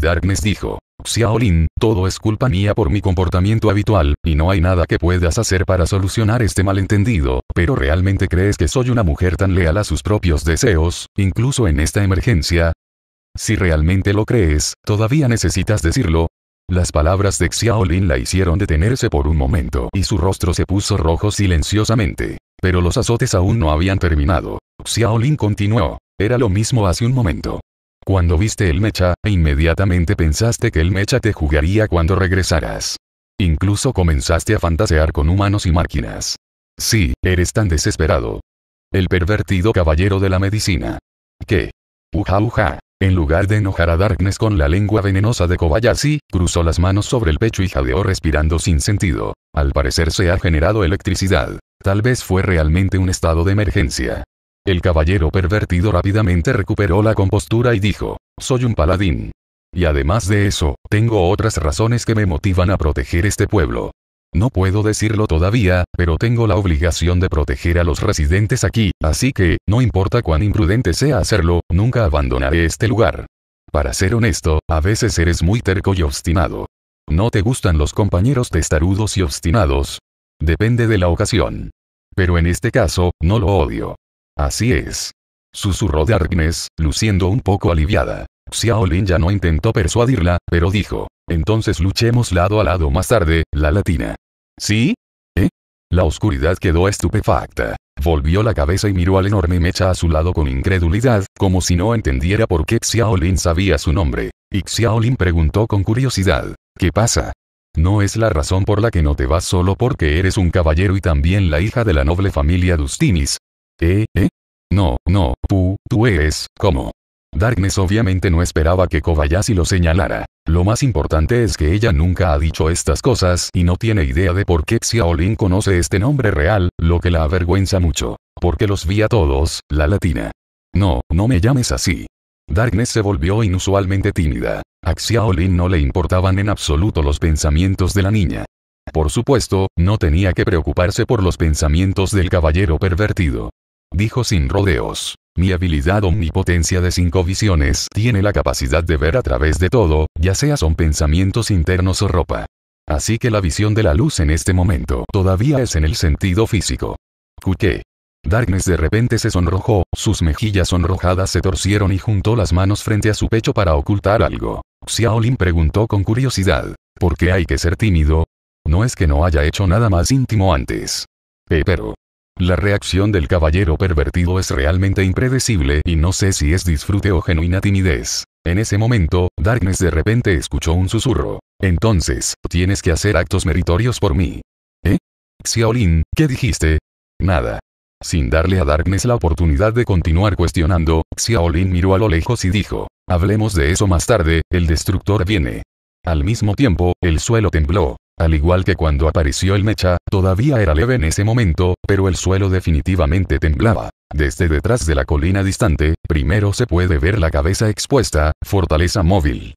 Darkness dijo, Xiaolin, todo es culpa mía por mi comportamiento habitual, y no hay nada que puedas hacer para solucionar este malentendido, pero ¿realmente crees que soy una mujer tan leal a sus propios deseos, incluso en esta emergencia? Si realmente lo crees, todavía necesitas decirlo. Las palabras de Xiaolin la hicieron detenerse por un momento y su rostro se puso rojo silenciosamente. Pero los azotes aún no habían terminado. Xiaolin continuó. Era lo mismo hace un momento. Cuando viste el mecha, inmediatamente pensaste que el mecha te jugaría cuando regresaras. Incluso comenzaste a fantasear con humanos y máquinas. Sí, eres tan desesperado. El pervertido caballero de la medicina. ¿Qué? Uja uja. En lugar de enojar a Darkness con la lengua venenosa de Kobayashi, cruzó las manos sobre el pecho y jadeó respirando sin sentido. Al parecer se ha generado electricidad. Tal vez fue realmente un estado de emergencia. El caballero pervertido rápidamente recuperó la compostura y dijo, soy un paladín. Y además de eso, tengo otras razones que me motivan a proteger este pueblo. No puedo decirlo todavía, pero tengo la obligación de proteger a los residentes aquí, así que, no importa cuán imprudente sea hacerlo, nunca abandonaré este lugar. Para ser honesto, a veces eres muy terco y obstinado. ¿No te gustan los compañeros testarudos y obstinados? Depende de la ocasión. Pero en este caso, no lo odio. Así es. Susurró Darkness, luciendo un poco aliviada. Xiaolin ya no intentó persuadirla, pero dijo, entonces luchemos lado a lado más tarde, la latina. ¿Sí? ¿Eh? La oscuridad quedó estupefacta. Volvió la cabeza y miró al enorme mecha a su lado con incredulidad, como si no entendiera por qué Xiaolin sabía su nombre. Y Xiaolin preguntó con curiosidad, ¿qué pasa? No es la razón por la que no te vas solo porque eres un caballero y también la hija de la noble familia Dustinis, ¿Eh? ¿Eh? No, no, tú, tú eres, ¿cómo? Darkness obviamente no esperaba que Kobayashi lo señalara. Lo más importante es que ella nunca ha dicho estas cosas y no tiene idea de por qué Xiaolin conoce este nombre real, lo que la avergüenza mucho. Porque los vi a todos, la latina. No, no me llames así. Darkness se volvió inusualmente tímida. A Xiaolin no le importaban en absoluto los pensamientos de la niña. Por supuesto, no tenía que preocuparse por los pensamientos del caballero pervertido dijo sin rodeos. Mi habilidad omnipotencia de cinco visiones tiene la capacidad de ver a través de todo, ya sea son pensamientos internos o ropa. Así que la visión de la luz en este momento todavía es en el sentido físico. ¿Qué? Darkness de repente se sonrojó, sus mejillas sonrojadas se torcieron y juntó las manos frente a su pecho para ocultar algo. Xiaolin preguntó con curiosidad. ¿Por qué hay que ser tímido? No es que no haya hecho nada más íntimo antes. Eh, pero, la reacción del caballero pervertido es realmente impredecible y no sé si es disfrute o genuina timidez. En ese momento, Darkness de repente escuchó un susurro. Entonces, tienes que hacer actos meritorios por mí. ¿Eh? Xiaolin, ¿qué dijiste? Nada. Sin darle a Darkness la oportunidad de continuar cuestionando, Xiaolin miró a lo lejos y dijo, hablemos de eso más tarde, el destructor viene. Al mismo tiempo, el suelo tembló. Al igual que cuando apareció el mecha, todavía era leve en ese momento, pero el suelo definitivamente temblaba. Desde detrás de la colina distante, primero se puede ver la cabeza expuesta, fortaleza móvil.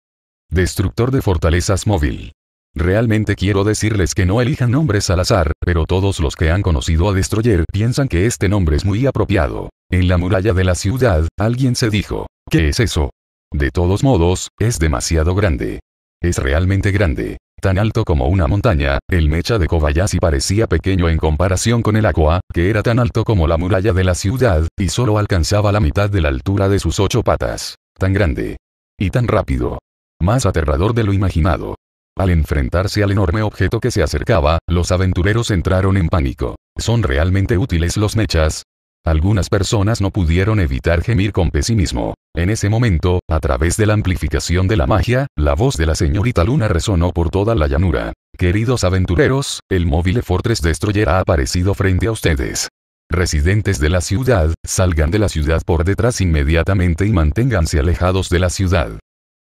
Destructor de fortalezas móvil. Realmente quiero decirles que no elijan nombres al azar, pero todos los que han conocido a Destroyer piensan que este nombre es muy apropiado. En la muralla de la ciudad, alguien se dijo, ¿qué es eso? De todos modos, es demasiado grande. Es realmente grande. Tan alto como una montaña, el mecha de Kobayashi parecía pequeño en comparación con el Aqua, que era tan alto como la muralla de la ciudad, y solo alcanzaba la mitad de la altura de sus ocho patas. Tan grande. Y tan rápido. Más aterrador de lo imaginado. Al enfrentarse al enorme objeto que se acercaba, los aventureros entraron en pánico. ¿Son realmente útiles los mechas? Algunas personas no pudieron evitar gemir con pesimismo. En ese momento, a través de la amplificación de la magia, la voz de la señorita Luna resonó por toda la llanura. Queridos aventureros, el móvil Fortress Destroyer ha aparecido frente a ustedes. Residentes de la ciudad, salgan de la ciudad por detrás inmediatamente y manténganse alejados de la ciudad.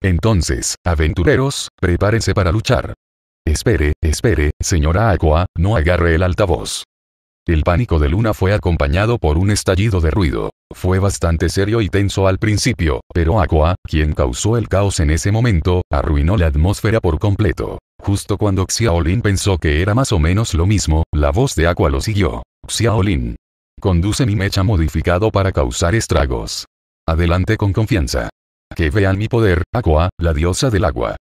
Entonces, aventureros, prepárense para luchar. Espere, espere, señora Aqua, no agarre el altavoz. El pánico de Luna fue acompañado por un estallido de ruido. Fue bastante serio y tenso al principio, pero Aqua, quien causó el caos en ese momento, arruinó la atmósfera por completo. Justo cuando Xiaolin pensó que era más o menos lo mismo, la voz de Aqua lo siguió. Xiaolin. Conduce mi mecha modificado para causar estragos. Adelante con confianza. Que vean mi poder, Aqua, la diosa del agua.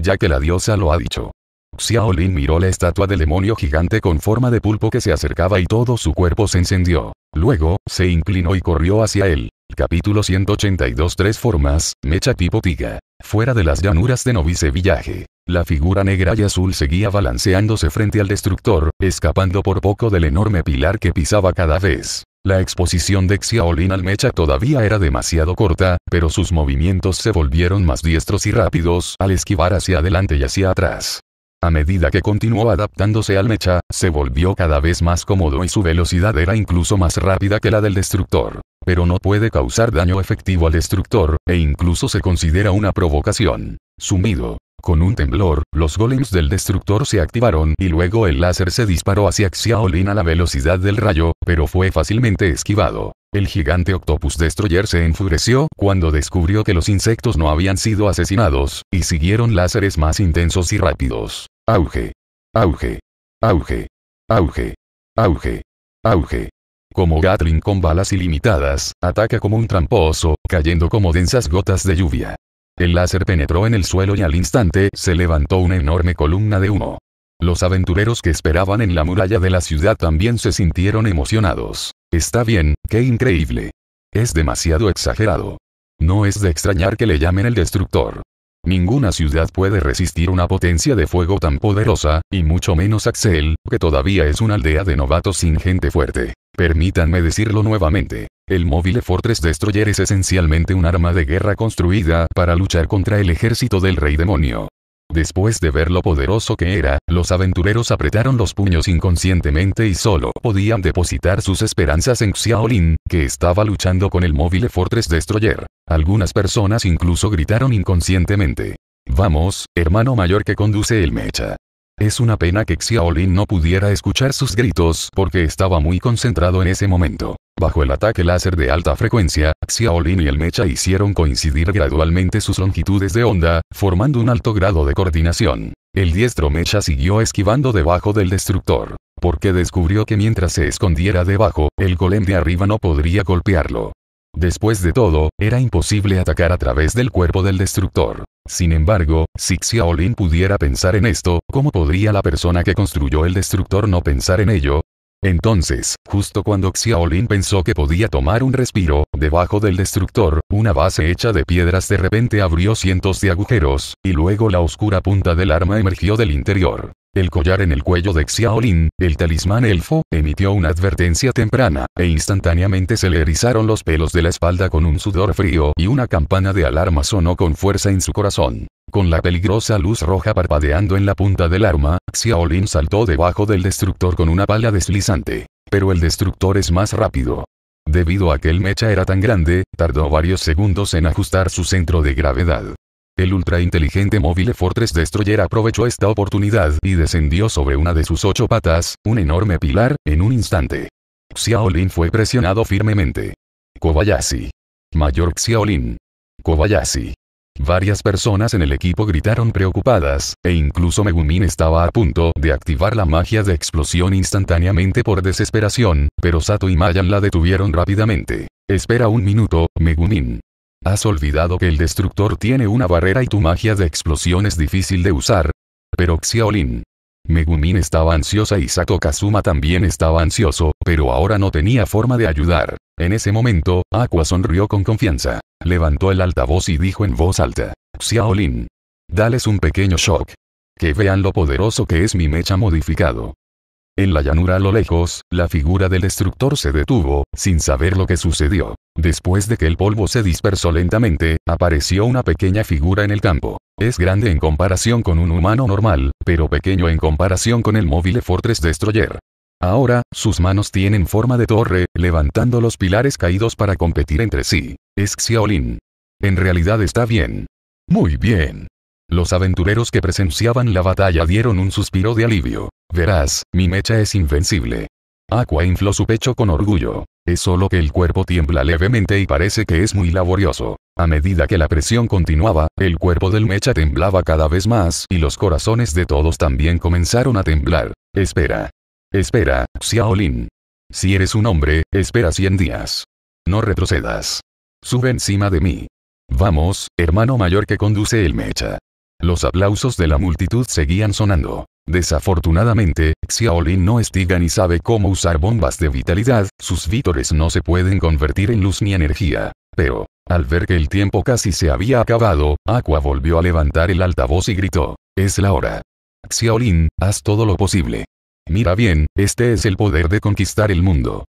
Ya que la diosa lo ha dicho. Xiaolin miró la estatua del demonio gigante con forma de pulpo que se acercaba y todo su cuerpo se encendió. Luego, se inclinó y corrió hacia él. Capítulo 182 Tres formas, mecha tipo tiga. Fuera de las llanuras de Novice Villaje. La figura negra y azul seguía balanceándose frente al destructor, escapando por poco del enorme pilar que pisaba cada vez. La exposición de Xiaolin al mecha todavía era demasiado corta, pero sus movimientos se volvieron más diestros y rápidos al esquivar hacia adelante y hacia atrás. A medida que continuó adaptándose al mecha, se volvió cada vez más cómodo y su velocidad era incluso más rápida que la del destructor. Pero no puede causar daño efectivo al destructor, e incluso se considera una provocación. Sumido. Con un temblor, los golems del destructor se activaron y luego el láser se disparó hacia Xiaolin a la velocidad del rayo, pero fue fácilmente esquivado. El gigante Octopus Destroyer se enfureció cuando descubrió que los insectos no habían sido asesinados, y siguieron láseres más intensos y rápidos. Auge. Auge. Auge. Auge. Auge. Auge. Como Gatling con balas ilimitadas, ataca como un tramposo, cayendo como densas gotas de lluvia. El láser penetró en el suelo y al instante se levantó una enorme columna de humo. Los aventureros que esperaban en la muralla de la ciudad también se sintieron emocionados. Está bien, qué increíble. Es demasiado exagerado. No es de extrañar que le llamen el destructor. Ninguna ciudad puede resistir una potencia de fuego tan poderosa, y mucho menos Axel, que todavía es una aldea de novatos sin gente fuerte. Permítanme decirlo nuevamente. El móvil Fortress Destroyer es esencialmente un arma de guerra construida para luchar contra el ejército del rey demonio. Después de ver lo poderoso que era, los aventureros apretaron los puños inconscientemente y solo podían depositar sus esperanzas en Xiaolin, que estaba luchando con el móvil Fortress Destroyer. Algunas personas incluso gritaron inconscientemente. Vamos, hermano mayor que conduce el mecha. Es una pena que Xiaolin no pudiera escuchar sus gritos porque estaba muy concentrado en ese momento. Bajo el ataque láser de alta frecuencia, Xiaolin y el mecha hicieron coincidir gradualmente sus longitudes de onda, formando un alto grado de coordinación. El diestro mecha siguió esquivando debajo del destructor, porque descubrió que mientras se escondiera debajo, el golem de arriba no podría golpearlo. Después de todo, era imposible atacar a través del cuerpo del destructor. Sin embargo, si Xiaolin pudiera pensar en esto, ¿cómo podría la persona que construyó el destructor no pensar en ello? Entonces, justo cuando Xiaolin pensó que podía tomar un respiro, debajo del destructor, una base hecha de piedras de repente abrió cientos de agujeros, y luego la oscura punta del arma emergió del interior. El collar en el cuello de Xiaolin, el talismán elfo, emitió una advertencia temprana, e instantáneamente se le erizaron los pelos de la espalda con un sudor frío y una campana de alarma sonó con fuerza en su corazón. Con la peligrosa luz roja parpadeando en la punta del arma, Xiaolin saltó debajo del destructor con una pala deslizante. Pero el destructor es más rápido. Debido a que el mecha era tan grande, tardó varios segundos en ajustar su centro de gravedad. El ultra inteligente móvil Fortress Destroyer aprovechó esta oportunidad y descendió sobre una de sus ocho patas, un enorme pilar, en un instante. Xiaolin fue presionado firmemente. Kobayashi. Mayor Xiaolin. Kobayashi. Varias personas en el equipo gritaron preocupadas, e incluso Megumin estaba a punto de activar la magia de explosión instantáneamente por desesperación, pero Sato y Mayan la detuvieron rápidamente. Espera un minuto, Megumin. Has olvidado que el destructor tiene una barrera y tu magia de explosión es difícil de usar. Pero Xiaolin. Megumin estaba ansiosa y Sato Kazuma también estaba ansioso, pero ahora no tenía forma de ayudar. En ese momento, Aqua sonrió con confianza. Levantó el altavoz y dijo en voz alta. Xiaolin. Dales un pequeño shock. Que vean lo poderoso que es mi mecha modificado. En la llanura a lo lejos, la figura del destructor se detuvo, sin saber lo que sucedió. Después de que el polvo se dispersó lentamente, apareció una pequeña figura en el campo. Es grande en comparación con un humano normal, pero pequeño en comparación con el móvil Fortress Destroyer. Ahora, sus manos tienen forma de torre, levantando los pilares caídos para competir entre sí. Es Xiaolin. En realidad está bien. Muy bien. Los aventureros que presenciaban la batalla dieron un suspiro de alivio. Verás, mi mecha es invencible. Aqua infló su pecho con orgullo. Es solo que el cuerpo tiembla levemente y parece que es muy laborioso. A medida que la presión continuaba, el cuerpo del mecha temblaba cada vez más y los corazones de todos también comenzaron a temblar. Espera. Espera, Xiaolin. Si eres un hombre, espera 100 días. No retrocedas. Sube encima de mí. Vamos, hermano mayor que conduce el mecha. Los aplausos de la multitud seguían sonando. Desafortunadamente, Xiaolin no estiga ni sabe cómo usar bombas de vitalidad, sus vítores no se pueden convertir en luz ni energía. Pero, al ver que el tiempo casi se había acabado, Aqua volvió a levantar el altavoz y gritó. Es la hora. Xiaolin, haz todo lo posible. Mira bien, este es el poder de conquistar el mundo.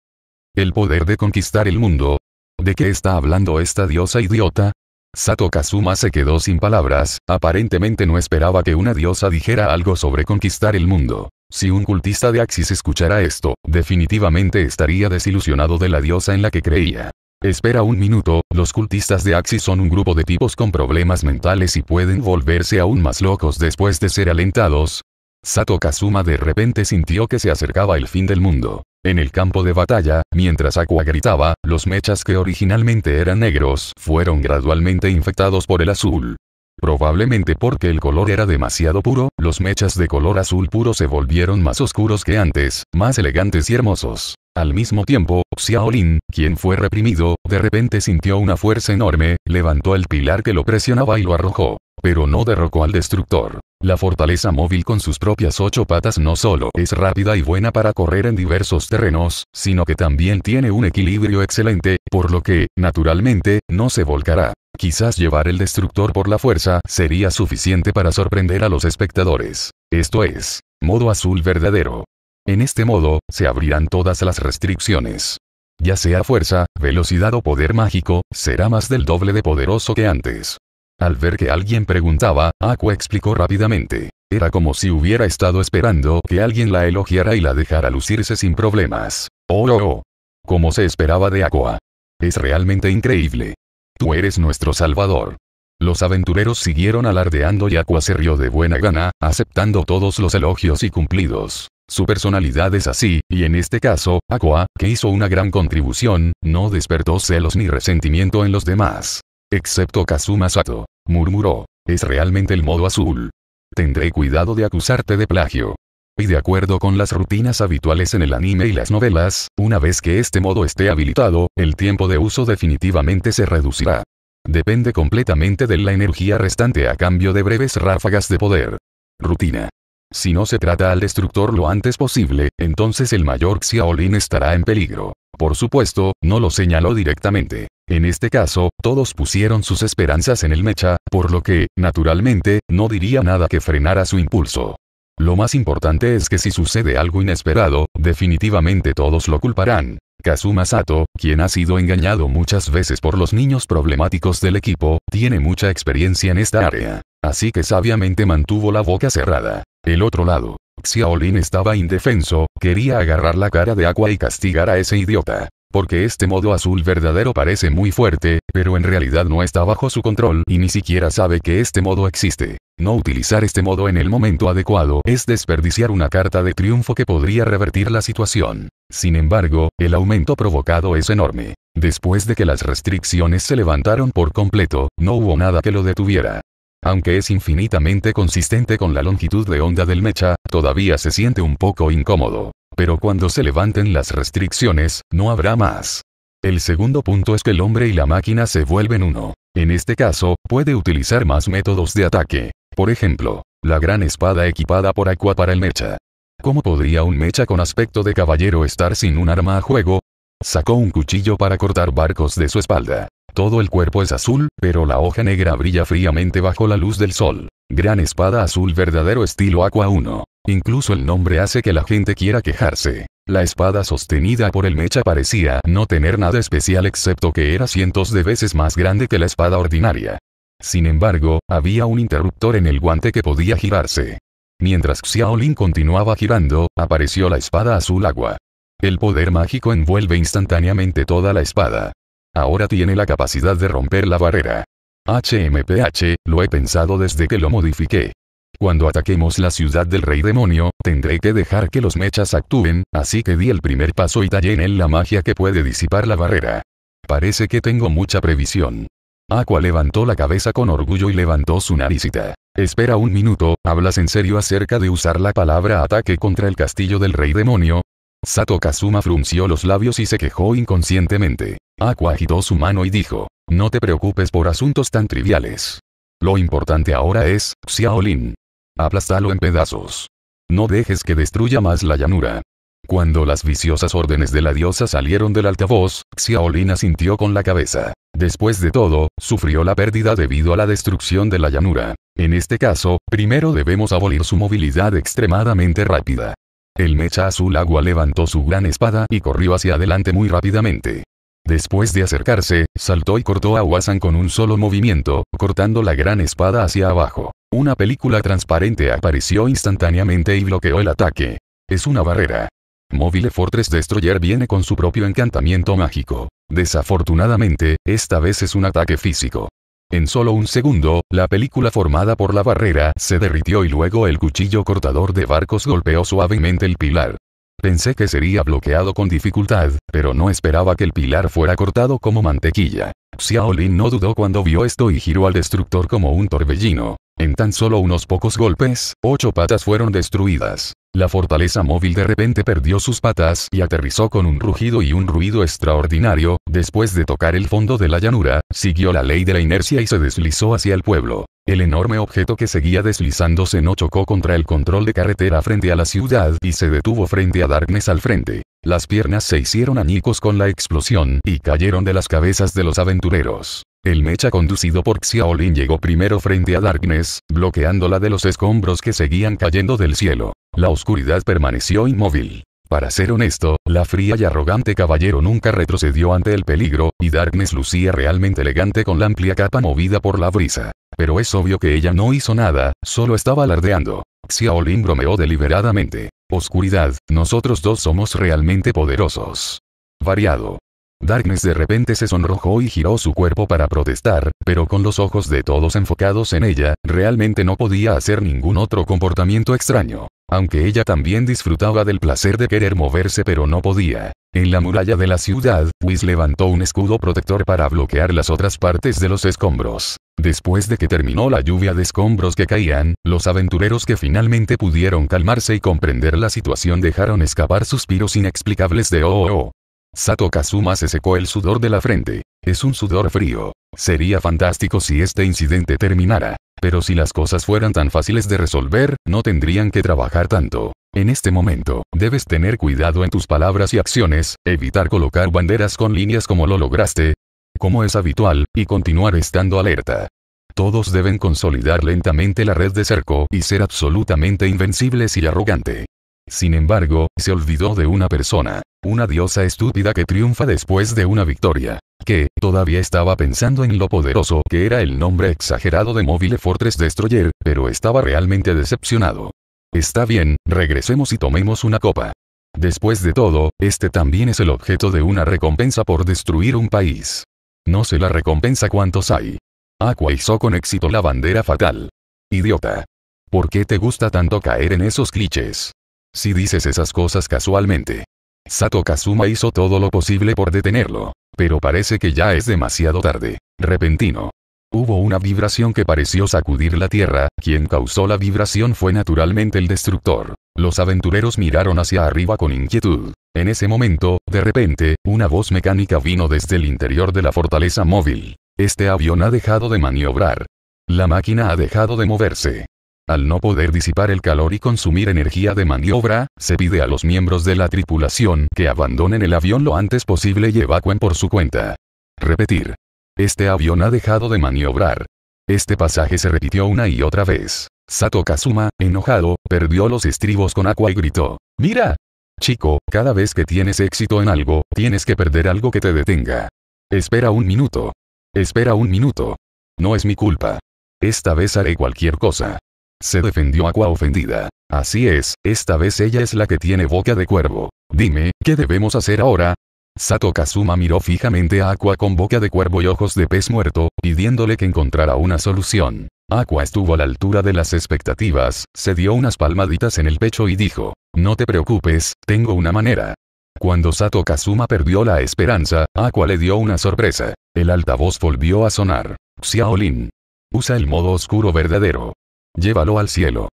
¿El poder de conquistar el mundo? ¿De qué está hablando esta diosa idiota? Sato Kazuma se quedó sin palabras, aparentemente no esperaba que una diosa dijera algo sobre conquistar el mundo. Si un cultista de Axis escuchara esto, definitivamente estaría desilusionado de la diosa en la que creía. Espera un minuto, los cultistas de Axis son un grupo de tipos con problemas mentales y pueden volverse aún más locos después de ser alentados, Sato Kazuma de repente sintió que se acercaba el fin del mundo. En el campo de batalla, mientras Aqua gritaba, los mechas que originalmente eran negros fueron gradualmente infectados por el azul. Probablemente porque el color era demasiado puro, los mechas de color azul puro se volvieron más oscuros que antes, más elegantes y hermosos. Al mismo tiempo, Xiaolin, quien fue reprimido, de repente sintió una fuerza enorme, levantó el pilar que lo presionaba y lo arrojó. Pero no derrocó al destructor. La fortaleza móvil con sus propias ocho patas no solo es rápida y buena para correr en diversos terrenos, sino que también tiene un equilibrio excelente, por lo que, naturalmente, no se volcará. Quizás llevar el destructor por la fuerza sería suficiente para sorprender a los espectadores. Esto es, modo azul verdadero. En este modo, se abrirán todas las restricciones. Ya sea fuerza, velocidad o poder mágico, será más del doble de poderoso que antes. Al ver que alguien preguntaba, Aqua explicó rápidamente. Era como si hubiera estado esperando que alguien la elogiara y la dejara lucirse sin problemas. Oh, oh, oh. Como se esperaba de Aqua. Es realmente increíble. Tú eres nuestro salvador. Los aventureros siguieron alardeando y Aqua se rió de buena gana, aceptando todos los elogios y cumplidos. Su personalidad es así, y en este caso, Aqua, que hizo una gran contribución, no despertó celos ni resentimiento en los demás. Excepto Kazuma Sato. Murmuró. Es realmente el modo azul. Tendré cuidado de acusarte de plagio. Y de acuerdo con las rutinas habituales en el anime y las novelas, una vez que este modo esté habilitado, el tiempo de uso definitivamente se reducirá. Depende completamente de la energía restante a cambio de breves ráfagas de poder. Rutina. Si no se trata al destructor lo antes posible, entonces el mayor Xiaolin estará en peligro. Por supuesto, no lo señaló directamente. En este caso, todos pusieron sus esperanzas en el mecha, por lo que, naturalmente, no diría nada que frenara su impulso. Lo más importante es que si sucede algo inesperado, definitivamente todos lo culparán. Kazuma Sato, quien ha sido engañado muchas veces por los niños problemáticos del equipo, tiene mucha experiencia en esta área. Así que sabiamente mantuvo la boca cerrada. El otro lado. Xiaolin estaba indefenso, quería agarrar la cara de agua y castigar a ese idiota. Porque este modo azul verdadero parece muy fuerte, pero en realidad no está bajo su control y ni siquiera sabe que este modo existe. No utilizar este modo en el momento adecuado es desperdiciar una carta de triunfo que podría revertir la situación. Sin embargo, el aumento provocado es enorme. Después de que las restricciones se levantaron por completo, no hubo nada que lo detuviera. Aunque es infinitamente consistente con la longitud de onda del mecha, todavía se siente un poco incómodo. Pero cuando se levanten las restricciones, no habrá más. El segundo punto es que el hombre y la máquina se vuelven uno. En este caso, puede utilizar más métodos de ataque. Por ejemplo, la gran espada equipada por Aqua para el mecha. ¿Cómo podría un mecha con aspecto de caballero estar sin un arma a juego? Sacó un cuchillo para cortar barcos de su espalda. Todo el cuerpo es azul, pero la hoja negra brilla fríamente bajo la luz del sol. Gran espada azul verdadero estilo Aqua 1. Incluso el nombre hace que la gente quiera quejarse. La espada sostenida por el mecha parecía no tener nada especial excepto que era cientos de veces más grande que la espada ordinaria. Sin embargo, había un interruptor en el guante que podía girarse. Mientras Xiaolin continuaba girando, apareció la espada azul agua. El poder mágico envuelve instantáneamente toda la espada. Ahora tiene la capacidad de romper la barrera. HMPH, lo he pensado desde que lo modifiqué. Cuando ataquemos la ciudad del rey demonio, tendré que dejar que los mechas actúen, así que di el primer paso y tallé en él la magia que puede disipar la barrera. Parece que tengo mucha previsión. Aqua levantó la cabeza con orgullo y levantó su naricita. Espera un minuto, ¿hablas en serio acerca de usar la palabra ataque contra el castillo del rey demonio? Sato Kazuma frunció los labios y se quejó inconscientemente. Aqua agitó su mano y dijo, no te preocupes por asuntos tan triviales. Lo importante ahora es, Xiaolin. Aplástalo en pedazos. No dejes que destruya más la llanura. Cuando las viciosas órdenes de la diosa salieron del altavoz, Xiaolin asintió con la cabeza. Después de todo, sufrió la pérdida debido a la destrucción de la llanura. En este caso, primero debemos abolir su movilidad extremadamente rápida. El mecha azul agua levantó su gran espada y corrió hacia adelante muy rápidamente. Después de acercarse, saltó y cortó a Wasan con un solo movimiento, cortando la gran espada hacia abajo. Una película transparente apareció instantáneamente y bloqueó el ataque. Es una barrera. Mobile Fortress Destroyer viene con su propio encantamiento mágico. Desafortunadamente, esta vez es un ataque físico. En solo un segundo, la película formada por la barrera se derritió y luego el cuchillo cortador de barcos golpeó suavemente el pilar. Pensé que sería bloqueado con dificultad, pero no esperaba que el pilar fuera cortado como mantequilla. Xiaolin no dudó cuando vio esto y giró al destructor como un torbellino. En tan solo unos pocos golpes, ocho patas fueron destruidas. La fortaleza móvil de repente perdió sus patas y aterrizó con un rugido y un ruido extraordinario, después de tocar el fondo de la llanura, siguió la ley de la inercia y se deslizó hacia el pueblo. El enorme objeto que seguía deslizándose no chocó contra el control de carretera frente a la ciudad y se detuvo frente a Darkness al frente. Las piernas se hicieron añicos con la explosión y cayeron de las cabezas de los aventureros. El mecha conducido por Xiaolin llegó primero frente a Darkness, bloqueándola de los escombros que seguían cayendo del cielo. La oscuridad permaneció inmóvil. Para ser honesto, la fría y arrogante caballero nunca retrocedió ante el peligro, y Darkness lucía realmente elegante con la amplia capa movida por la brisa. Pero es obvio que ella no hizo nada, solo estaba alardeando. Xiaolin bromeó deliberadamente. Oscuridad, nosotros dos somos realmente poderosos. Variado. Darkness de repente se sonrojó y giró su cuerpo para protestar, pero con los ojos de todos enfocados en ella, realmente no podía hacer ningún otro comportamiento extraño. Aunque ella también disfrutaba del placer de querer moverse pero no podía. En la muralla de la ciudad, Whis levantó un escudo protector para bloquear las otras partes de los escombros. Después de que terminó la lluvia de escombros que caían, los aventureros que finalmente pudieron calmarse y comprender la situación dejaron escapar suspiros inexplicables de oh oh oh. Sato Kazuma se secó el sudor de la frente. Es un sudor frío. Sería fantástico si este incidente terminara. Pero si las cosas fueran tan fáciles de resolver, no tendrían que trabajar tanto. En este momento, debes tener cuidado en tus palabras y acciones, evitar colocar banderas con líneas como lo lograste, como es habitual, y continuar estando alerta. Todos deben consolidar lentamente la red de cerco y ser absolutamente invencibles y arrogante. Sin embargo, se olvidó de una persona, una diosa estúpida que triunfa después de una victoria, que, todavía estaba pensando en lo poderoso que era el nombre exagerado de Mobile Fortress Destroyer, pero estaba realmente decepcionado. Está bien, regresemos y tomemos una copa. Después de todo, este también es el objeto de una recompensa por destruir un país. No sé la recompensa cuántos hay. Aqua hizo con éxito la bandera fatal. Idiota. ¿Por qué te gusta tanto caer en esos clichés? Si dices esas cosas casualmente. Sato Kazuma hizo todo lo posible por detenerlo. Pero parece que ya es demasiado tarde. Repentino. Hubo una vibración que pareció sacudir la tierra, quien causó la vibración fue naturalmente el destructor. Los aventureros miraron hacia arriba con inquietud. En ese momento, de repente, una voz mecánica vino desde el interior de la fortaleza móvil. Este avión ha dejado de maniobrar. La máquina ha dejado de moverse. Al no poder disipar el calor y consumir energía de maniobra, se pide a los miembros de la tripulación que abandonen el avión lo antes posible y evacuen por su cuenta. Repetir. Este avión ha dejado de maniobrar. Este pasaje se repitió una y otra vez. Sato Kazuma, enojado, perdió los estribos con Aqua y gritó. Mira. Chico, cada vez que tienes éxito en algo, tienes que perder algo que te detenga. Espera un minuto. Espera un minuto. No es mi culpa. Esta vez haré cualquier cosa. Se defendió Aqua ofendida. Así es, esta vez ella es la que tiene boca de cuervo. Dime, ¿qué debemos hacer ahora? Sato Kazuma miró fijamente a Aqua con boca de cuervo y ojos de pez muerto, pidiéndole que encontrara una solución. Aqua estuvo a la altura de las expectativas, se dio unas palmaditas en el pecho y dijo, no te preocupes, tengo una manera. Cuando Sato Kazuma perdió la esperanza, Aqua le dio una sorpresa. El altavoz volvió a sonar. Xiaolin. Usa el modo oscuro verdadero. Llévalo al cielo.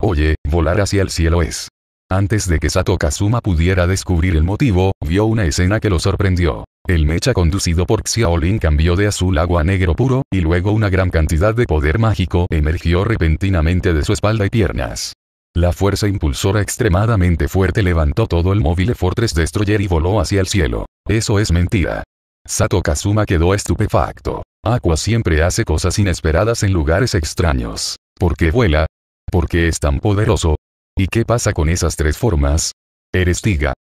Oye, volar hacia el cielo es. Antes de que Sato Kazuma pudiera descubrir el motivo, vio una escena que lo sorprendió. El mecha conducido por Xiaolin cambió de azul agua negro puro, y luego una gran cantidad de poder mágico emergió repentinamente de su espalda y piernas. La fuerza impulsora extremadamente fuerte levantó todo el móvil Fortress Destroyer y voló hacia el cielo. Eso es mentira. Sato Kazuma quedó estupefacto. Aqua siempre hace cosas inesperadas en lugares extraños. ¿Por qué vuela? ¿Por qué es tan poderoso? ¿Y qué pasa con esas tres formas? Eres tiga.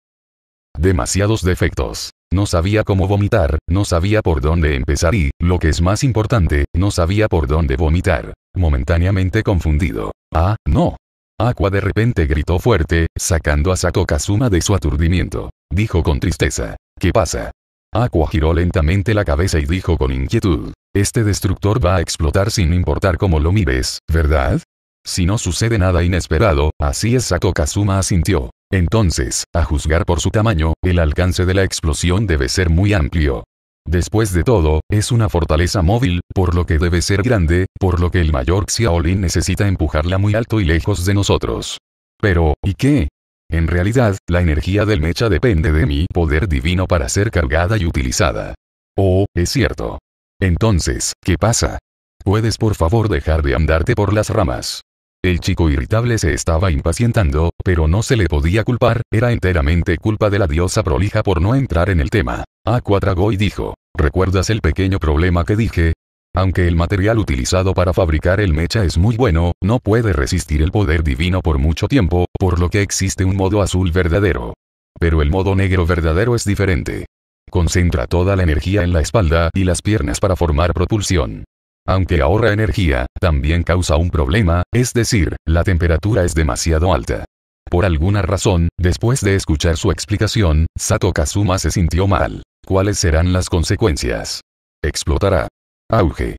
Demasiados defectos. No sabía cómo vomitar, no sabía por dónde empezar y, lo que es más importante, no sabía por dónde vomitar. Momentáneamente confundido. Ah, no. Aqua de repente gritó fuerte, sacando a Sato Kazuma de su aturdimiento. Dijo con tristeza. ¿Qué pasa? Aqua giró lentamente la cabeza y dijo con inquietud. Este destructor va a explotar sin importar cómo lo mires, ¿verdad? Si no sucede nada inesperado, así es Sato Kazuma asintió. Entonces, a juzgar por su tamaño, el alcance de la explosión debe ser muy amplio. Después de todo, es una fortaleza móvil, por lo que debe ser grande, por lo que el mayor Xiaolin necesita empujarla muy alto y lejos de nosotros. Pero, ¿y qué? En realidad, la energía del mecha depende de mi poder divino para ser cargada y utilizada. Oh, es cierto. Entonces, ¿qué pasa? ¿Puedes por favor dejar de andarte por las ramas? El chico irritable se estaba impacientando, pero no se le podía culpar, era enteramente culpa de la diosa prolija por no entrar en el tema. Aqua tragó y dijo, ¿recuerdas el pequeño problema que dije? Aunque el material utilizado para fabricar el mecha es muy bueno, no puede resistir el poder divino por mucho tiempo, por lo que existe un modo azul verdadero. Pero el modo negro verdadero es diferente. Concentra toda la energía en la espalda y las piernas para formar propulsión. Aunque ahorra energía, también causa un problema, es decir, la temperatura es demasiado alta. Por alguna razón, después de escuchar su explicación, Sato Kazuma se sintió mal. ¿Cuáles serán las consecuencias? Explotará. Auge.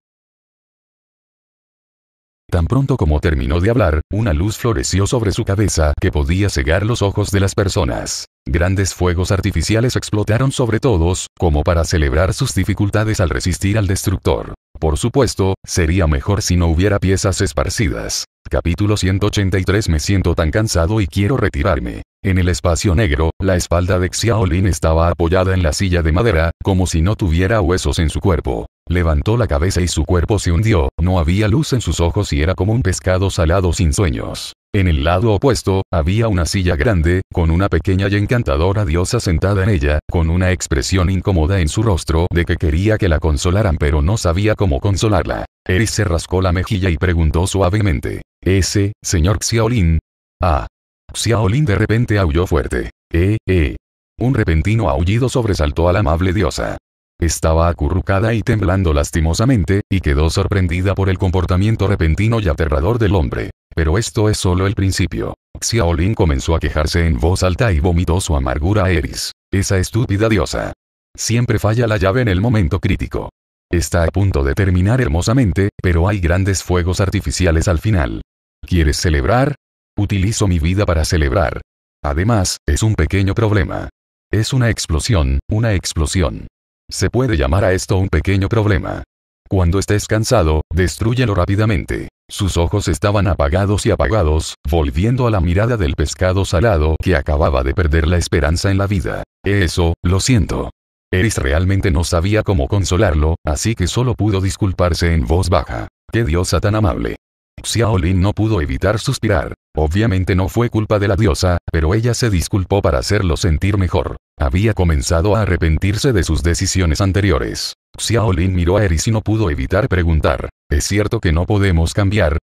Tan pronto como terminó de hablar, una luz floreció sobre su cabeza que podía cegar los ojos de las personas. Grandes fuegos artificiales explotaron sobre todos, como para celebrar sus dificultades al resistir al destructor. Por supuesto, sería mejor si no hubiera piezas esparcidas. Capítulo 183 Me siento tan cansado y quiero retirarme. En el espacio negro, la espalda de Xiaolin estaba apoyada en la silla de madera, como si no tuviera huesos en su cuerpo. Levantó la cabeza y su cuerpo se hundió, no había luz en sus ojos y era como un pescado salado sin sueños. En el lado opuesto, había una silla grande, con una pequeña y encantadora diosa sentada en ella, con una expresión incómoda en su rostro de que quería que la consolaran pero no sabía cómo consolarla. Eris se rascó la mejilla y preguntó suavemente. ¿Ese, señor Xiaolin? Ah. Xiaolin de repente aulló fuerte. Eh, eh. Un repentino aullido sobresaltó a la amable diosa. Estaba acurrucada y temblando lastimosamente, y quedó sorprendida por el comportamiento repentino y aterrador del hombre. Pero esto es solo el principio. Xiaolin comenzó a quejarse en voz alta y vomitó su amargura a Eris. Esa estúpida diosa. Siempre falla la llave en el momento crítico. Está a punto de terminar hermosamente, pero hay grandes fuegos artificiales al final. ¿Quieres celebrar? Utilizo mi vida para celebrar. Además, es un pequeño problema. Es una explosión, una explosión. Se puede llamar a esto un pequeño problema. Cuando estés cansado, destruyelo rápidamente. Sus ojos estaban apagados y apagados, volviendo a la mirada del pescado salado que acababa de perder la esperanza en la vida. Eso, lo siento. Eris realmente no sabía cómo consolarlo, así que solo pudo disculparse en voz baja. ¡Qué diosa tan amable! Xiaolin no pudo evitar suspirar. Obviamente no fue culpa de la diosa, pero ella se disculpó para hacerlo sentir mejor. Había comenzado a arrepentirse de sus decisiones anteriores. Xiaolin miró a Eris y no pudo evitar preguntar, ¿es cierto que no podemos cambiar?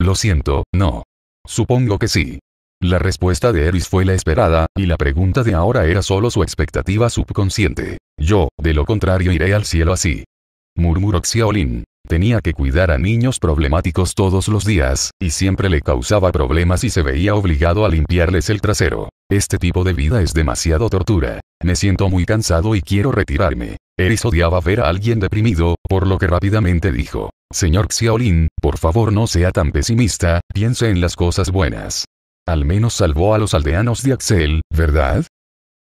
Lo siento, no. Supongo que sí. La respuesta de Eris fue la esperada, y la pregunta de ahora era solo su expectativa subconsciente. Yo, de lo contrario, iré al cielo así. Murmuró Xiaolin. Tenía que cuidar a niños problemáticos todos los días, y siempre le causaba problemas y se veía obligado a limpiarles el trasero. Este tipo de vida es demasiado tortura. Me siento muy cansado y quiero retirarme. Eris odiaba ver a alguien deprimido, por lo que rápidamente dijo. Señor Xiaolin, por favor no sea tan pesimista, piense en las cosas buenas. Al menos salvó a los aldeanos de Axel, ¿verdad?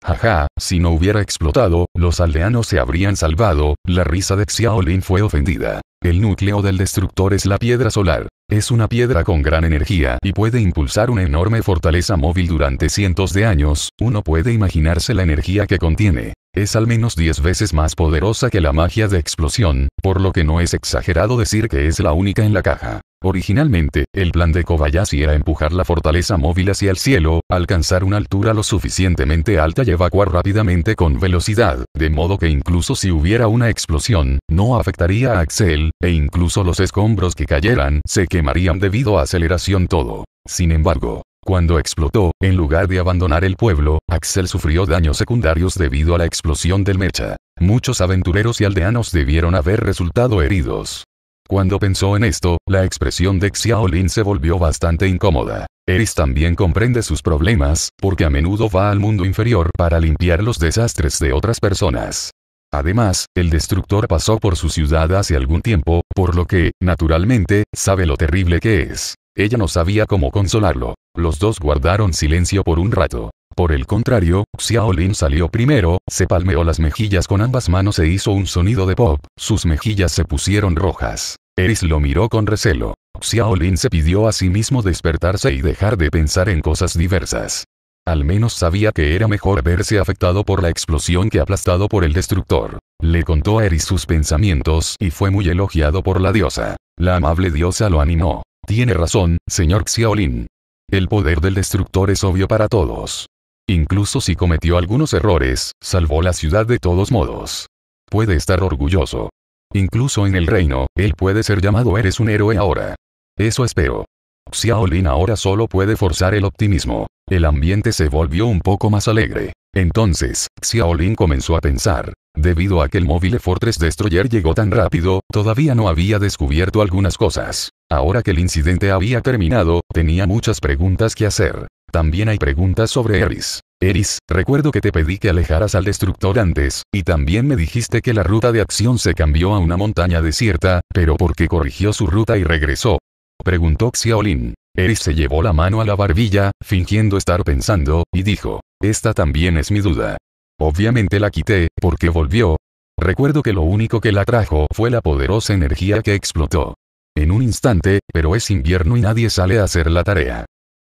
Jaja, si no hubiera explotado, los aldeanos se habrían salvado, la risa de Xiaolin fue ofendida. El núcleo del destructor es la piedra solar. Es una piedra con gran energía y puede impulsar una enorme fortaleza móvil durante cientos de años, uno puede imaginarse la energía que contiene. Es al menos 10 veces más poderosa que la magia de explosión, por lo que no es exagerado decir que es la única en la caja. Originalmente, el plan de Kobayashi era empujar la fortaleza móvil hacia el cielo, alcanzar una altura lo suficientemente alta y evacuar rápidamente con velocidad, de modo que incluso si hubiera una explosión, no afectaría a Axel, e incluso los escombros que cayeran se quemarían debido a aceleración todo. Sin embargo, cuando explotó, en lugar de abandonar el pueblo, Axel sufrió daños secundarios debido a la explosión del mecha. Muchos aventureros y aldeanos debieron haber resultado heridos. Cuando pensó en esto, la expresión de Xiaolin se volvió bastante incómoda. Eris también comprende sus problemas, porque a menudo va al mundo inferior para limpiar los desastres de otras personas. Además, el destructor pasó por su ciudad hace algún tiempo, por lo que, naturalmente, sabe lo terrible que es. Ella no sabía cómo consolarlo. Los dos guardaron silencio por un rato. Por el contrario, Xiaolin salió primero, se palmeó las mejillas con ambas manos e hizo un sonido de pop, sus mejillas se pusieron rojas. Eris lo miró con recelo. Xiaolin se pidió a sí mismo despertarse y dejar de pensar en cosas diversas. Al menos sabía que era mejor verse afectado por la explosión que aplastado por el destructor. Le contó a Eris sus pensamientos y fue muy elogiado por la diosa. La amable diosa lo animó. Tiene razón, señor Xiaolin. El poder del destructor es obvio para todos. Incluso si cometió algunos errores, salvó la ciudad de todos modos. Puede estar orgulloso. Incluso en el reino, él puede ser llamado eres un héroe ahora. Eso espero. Xiaolin ahora solo puede forzar el optimismo. El ambiente se volvió un poco más alegre. Entonces, Xiaolin comenzó a pensar. Debido a que el móvil Fortress Destroyer llegó tan rápido, todavía no había descubierto algunas cosas. Ahora que el incidente había terminado, tenía muchas preguntas que hacer. También hay preguntas sobre Eris. Eris, recuerdo que te pedí que alejaras al destructor antes, y también me dijiste que la ruta de acción se cambió a una montaña desierta, pero ¿por qué corrigió su ruta y regresó? Preguntó Xiaolin. Eris se llevó la mano a la barbilla, fingiendo estar pensando, y dijo, esta también es mi duda. Obviamente la quité, porque volvió. Recuerdo que lo único que la trajo fue la poderosa energía que explotó. En un instante, pero es invierno y nadie sale a hacer la tarea.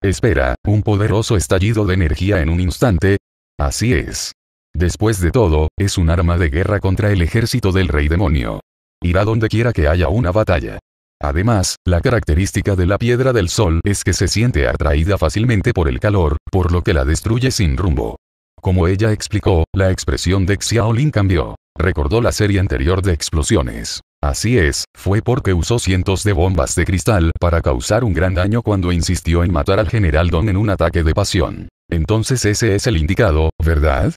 Espera, un poderoso estallido de energía en un instante. Así es. Después de todo, es un arma de guerra contra el ejército del rey demonio. Irá donde quiera que haya una batalla. Además, la característica de la piedra del sol es que se siente atraída fácilmente por el calor, por lo que la destruye sin rumbo. Como ella explicó, la expresión de Xiaolin cambió. Recordó la serie anterior de explosiones. Así es, fue porque usó cientos de bombas de cristal para causar un gran daño cuando insistió en matar al general Don en un ataque de pasión. Entonces ese es el indicado, ¿verdad?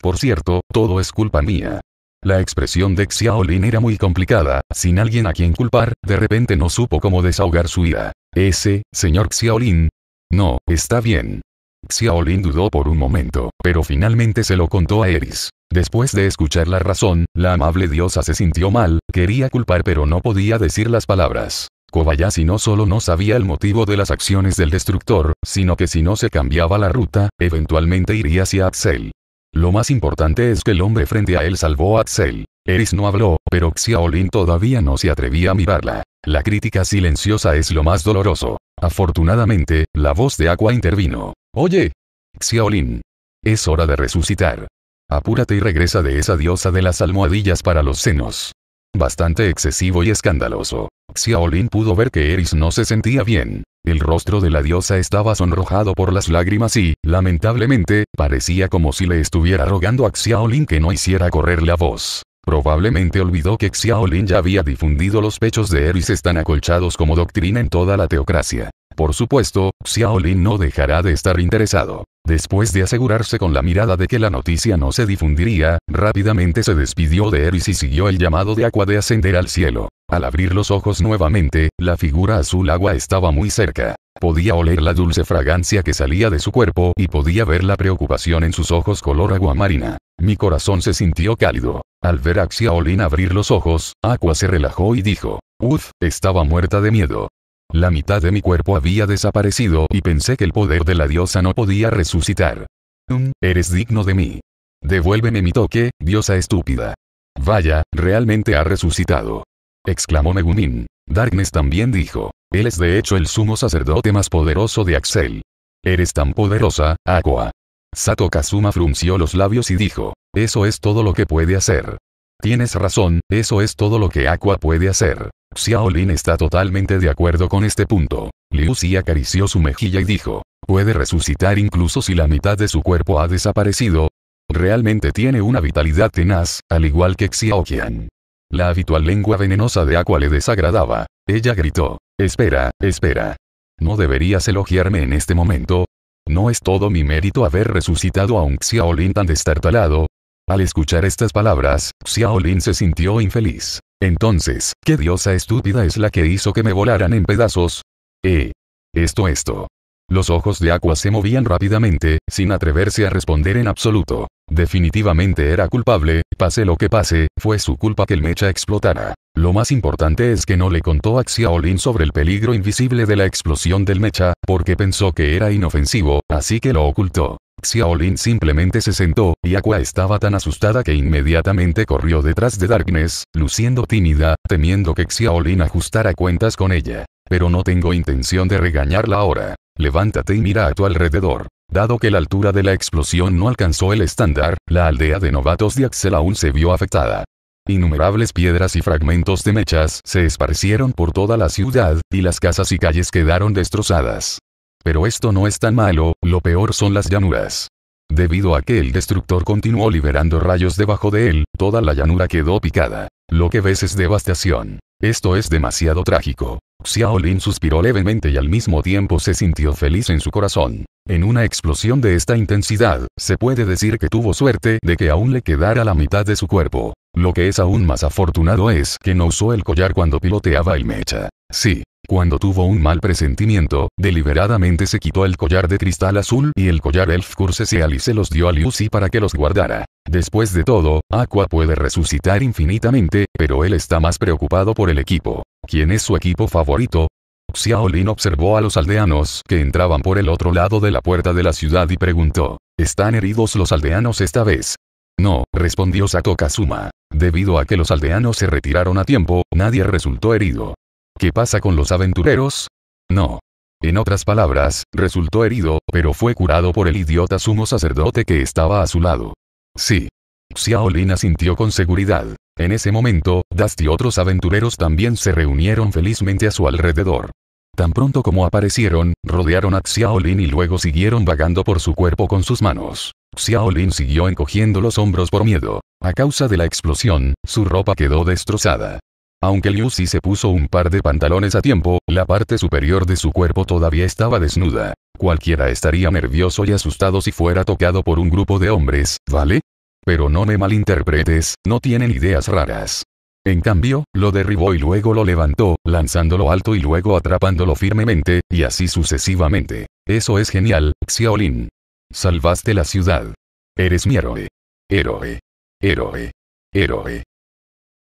Por cierto, todo es culpa mía. La expresión de Xiaolin era muy complicada, sin alguien a quien culpar, de repente no supo cómo desahogar su ira. Ese, señor Xiaolin. No, está bien. Xiaolin dudó por un momento, pero finalmente se lo contó a Eris. Después de escuchar la razón, la amable diosa se sintió mal, quería culpar pero no podía decir las palabras. Kobayashi no solo no sabía el motivo de las acciones del destructor, sino que si no se cambiaba la ruta, eventualmente iría hacia Axel. Lo más importante es que el hombre frente a él salvó a Axel. Eris no habló, pero Xiaolin todavía no se atrevía a mirarla. La crítica silenciosa es lo más doloroso. Afortunadamente, la voz de Aqua intervino. Oye. Xiaolin. Es hora de resucitar. Apúrate y regresa de esa diosa de las almohadillas para los senos. Bastante excesivo y escandaloso. Xiaolin pudo ver que Eris no se sentía bien. El rostro de la diosa estaba sonrojado por las lágrimas y, lamentablemente, parecía como si le estuviera rogando a Xiaolin que no hiciera correr la voz. Probablemente olvidó que Xiaolin ya había difundido los pechos de Eris están acolchados como doctrina en toda la teocracia. Por supuesto, Xiaolin no dejará de estar interesado. Después de asegurarse con la mirada de que la noticia no se difundiría, rápidamente se despidió de Eris y siguió el llamado de agua de ascender al cielo. Al abrir los ojos nuevamente, la figura azul agua estaba muy cerca. Podía oler la dulce fragancia que salía de su cuerpo y podía ver la preocupación en sus ojos color agua marina. Mi corazón se sintió cálido. Al ver a Xiaolin abrir los ojos, Aqua se relajó y dijo, Uf, estaba muerta de miedo. La mitad de mi cuerpo había desaparecido y pensé que el poder de la diosa no podía resucitar. Um, eres digno de mí. Devuélveme mi toque, diosa estúpida. Vaya, realmente ha resucitado. Exclamó Megumin. Darkness también dijo. Él es de hecho el sumo sacerdote más poderoso de Axel. Eres tan poderosa, Aqua. Sato Kazuma frunció los labios y dijo. Eso es todo lo que puede hacer. Tienes razón, eso es todo lo que Aqua puede hacer. Xiaolin está totalmente de acuerdo con este punto. Liu Xi acarició su mejilla y dijo. Puede resucitar incluso si la mitad de su cuerpo ha desaparecido. Realmente tiene una vitalidad tenaz, al igual que Xiaoqian. La habitual lengua venenosa de Aqua le desagradaba. Ella gritó. Espera, espera. ¿No deberías elogiarme en este momento? ¿No es todo mi mérito haber resucitado a un Xiaolin tan destartalado? Al escuchar estas palabras, Xiaolin se sintió infeliz. Entonces, ¿qué diosa estúpida es la que hizo que me volaran en pedazos? Eh. Esto esto. Los ojos de Aqua se movían rápidamente, sin atreverse a responder en absoluto. Definitivamente era culpable, pase lo que pase, fue su culpa que el mecha explotara. Lo más importante es que no le contó a Xiaolin sobre el peligro invisible de la explosión del mecha, porque pensó que era inofensivo, así que lo ocultó. Xiaolin simplemente se sentó, y Aqua estaba tan asustada que inmediatamente corrió detrás de Darkness, luciendo tímida, temiendo que Xiaolin ajustara cuentas con ella. Pero no tengo intención de regañarla ahora. Levántate y mira a tu alrededor. Dado que la altura de la explosión no alcanzó el estándar, la aldea de novatos de Axel aún se vio afectada. Innumerables piedras y fragmentos de mechas se esparcieron por toda la ciudad, y las casas y calles quedaron destrozadas. Pero esto no es tan malo, lo peor son las llanuras. Debido a que el destructor continuó liberando rayos debajo de él, toda la llanura quedó picada. Lo que ves es devastación. Esto es demasiado trágico. Xiaolin suspiró levemente y al mismo tiempo se sintió feliz en su corazón. En una explosión de esta intensidad, se puede decir que tuvo suerte de que aún le quedara la mitad de su cuerpo. Lo que es aún más afortunado es que no usó el collar cuando piloteaba el mecha. Sí, cuando tuvo un mal presentimiento, deliberadamente se quitó el collar de cristal azul y el collar Elf Cursesial y se los dio a Liu para que los guardara. Después de todo, Aqua puede resucitar infinitamente, pero él está más preocupado por el equipo. ¿Quién es su equipo favorito? Xiaolin observó a los aldeanos que entraban por el otro lado de la puerta de la ciudad y preguntó, ¿están heridos los aldeanos esta vez? No, respondió Sato Kazuma. Debido a que los aldeanos se retiraron a tiempo, nadie resultó herido. ¿Qué pasa con los aventureros? No. En otras palabras, resultó herido, pero fue curado por el idiota sumo sacerdote que estaba a su lado. Sí. Xiaolin asintió con seguridad. En ese momento, Dust y otros aventureros también se reunieron felizmente a su alrededor. Tan pronto como aparecieron, rodearon a Xiaolin y luego siguieron vagando por su cuerpo con sus manos. Xiaolin siguió encogiendo los hombros por miedo. A causa de la explosión, su ropa quedó destrozada. Aunque Liu Si se puso un par de pantalones a tiempo, la parte superior de su cuerpo todavía estaba desnuda. Cualquiera estaría nervioso y asustado si fuera tocado por un grupo de hombres, ¿vale? Pero no me malinterpretes, no tienen ideas raras. En cambio, lo derribó y luego lo levantó, lanzándolo alto y luego atrapándolo firmemente, y así sucesivamente. Eso es genial, Xiaolin. Salvaste la ciudad. Eres mi héroe. Héroe. Héroe. Héroe.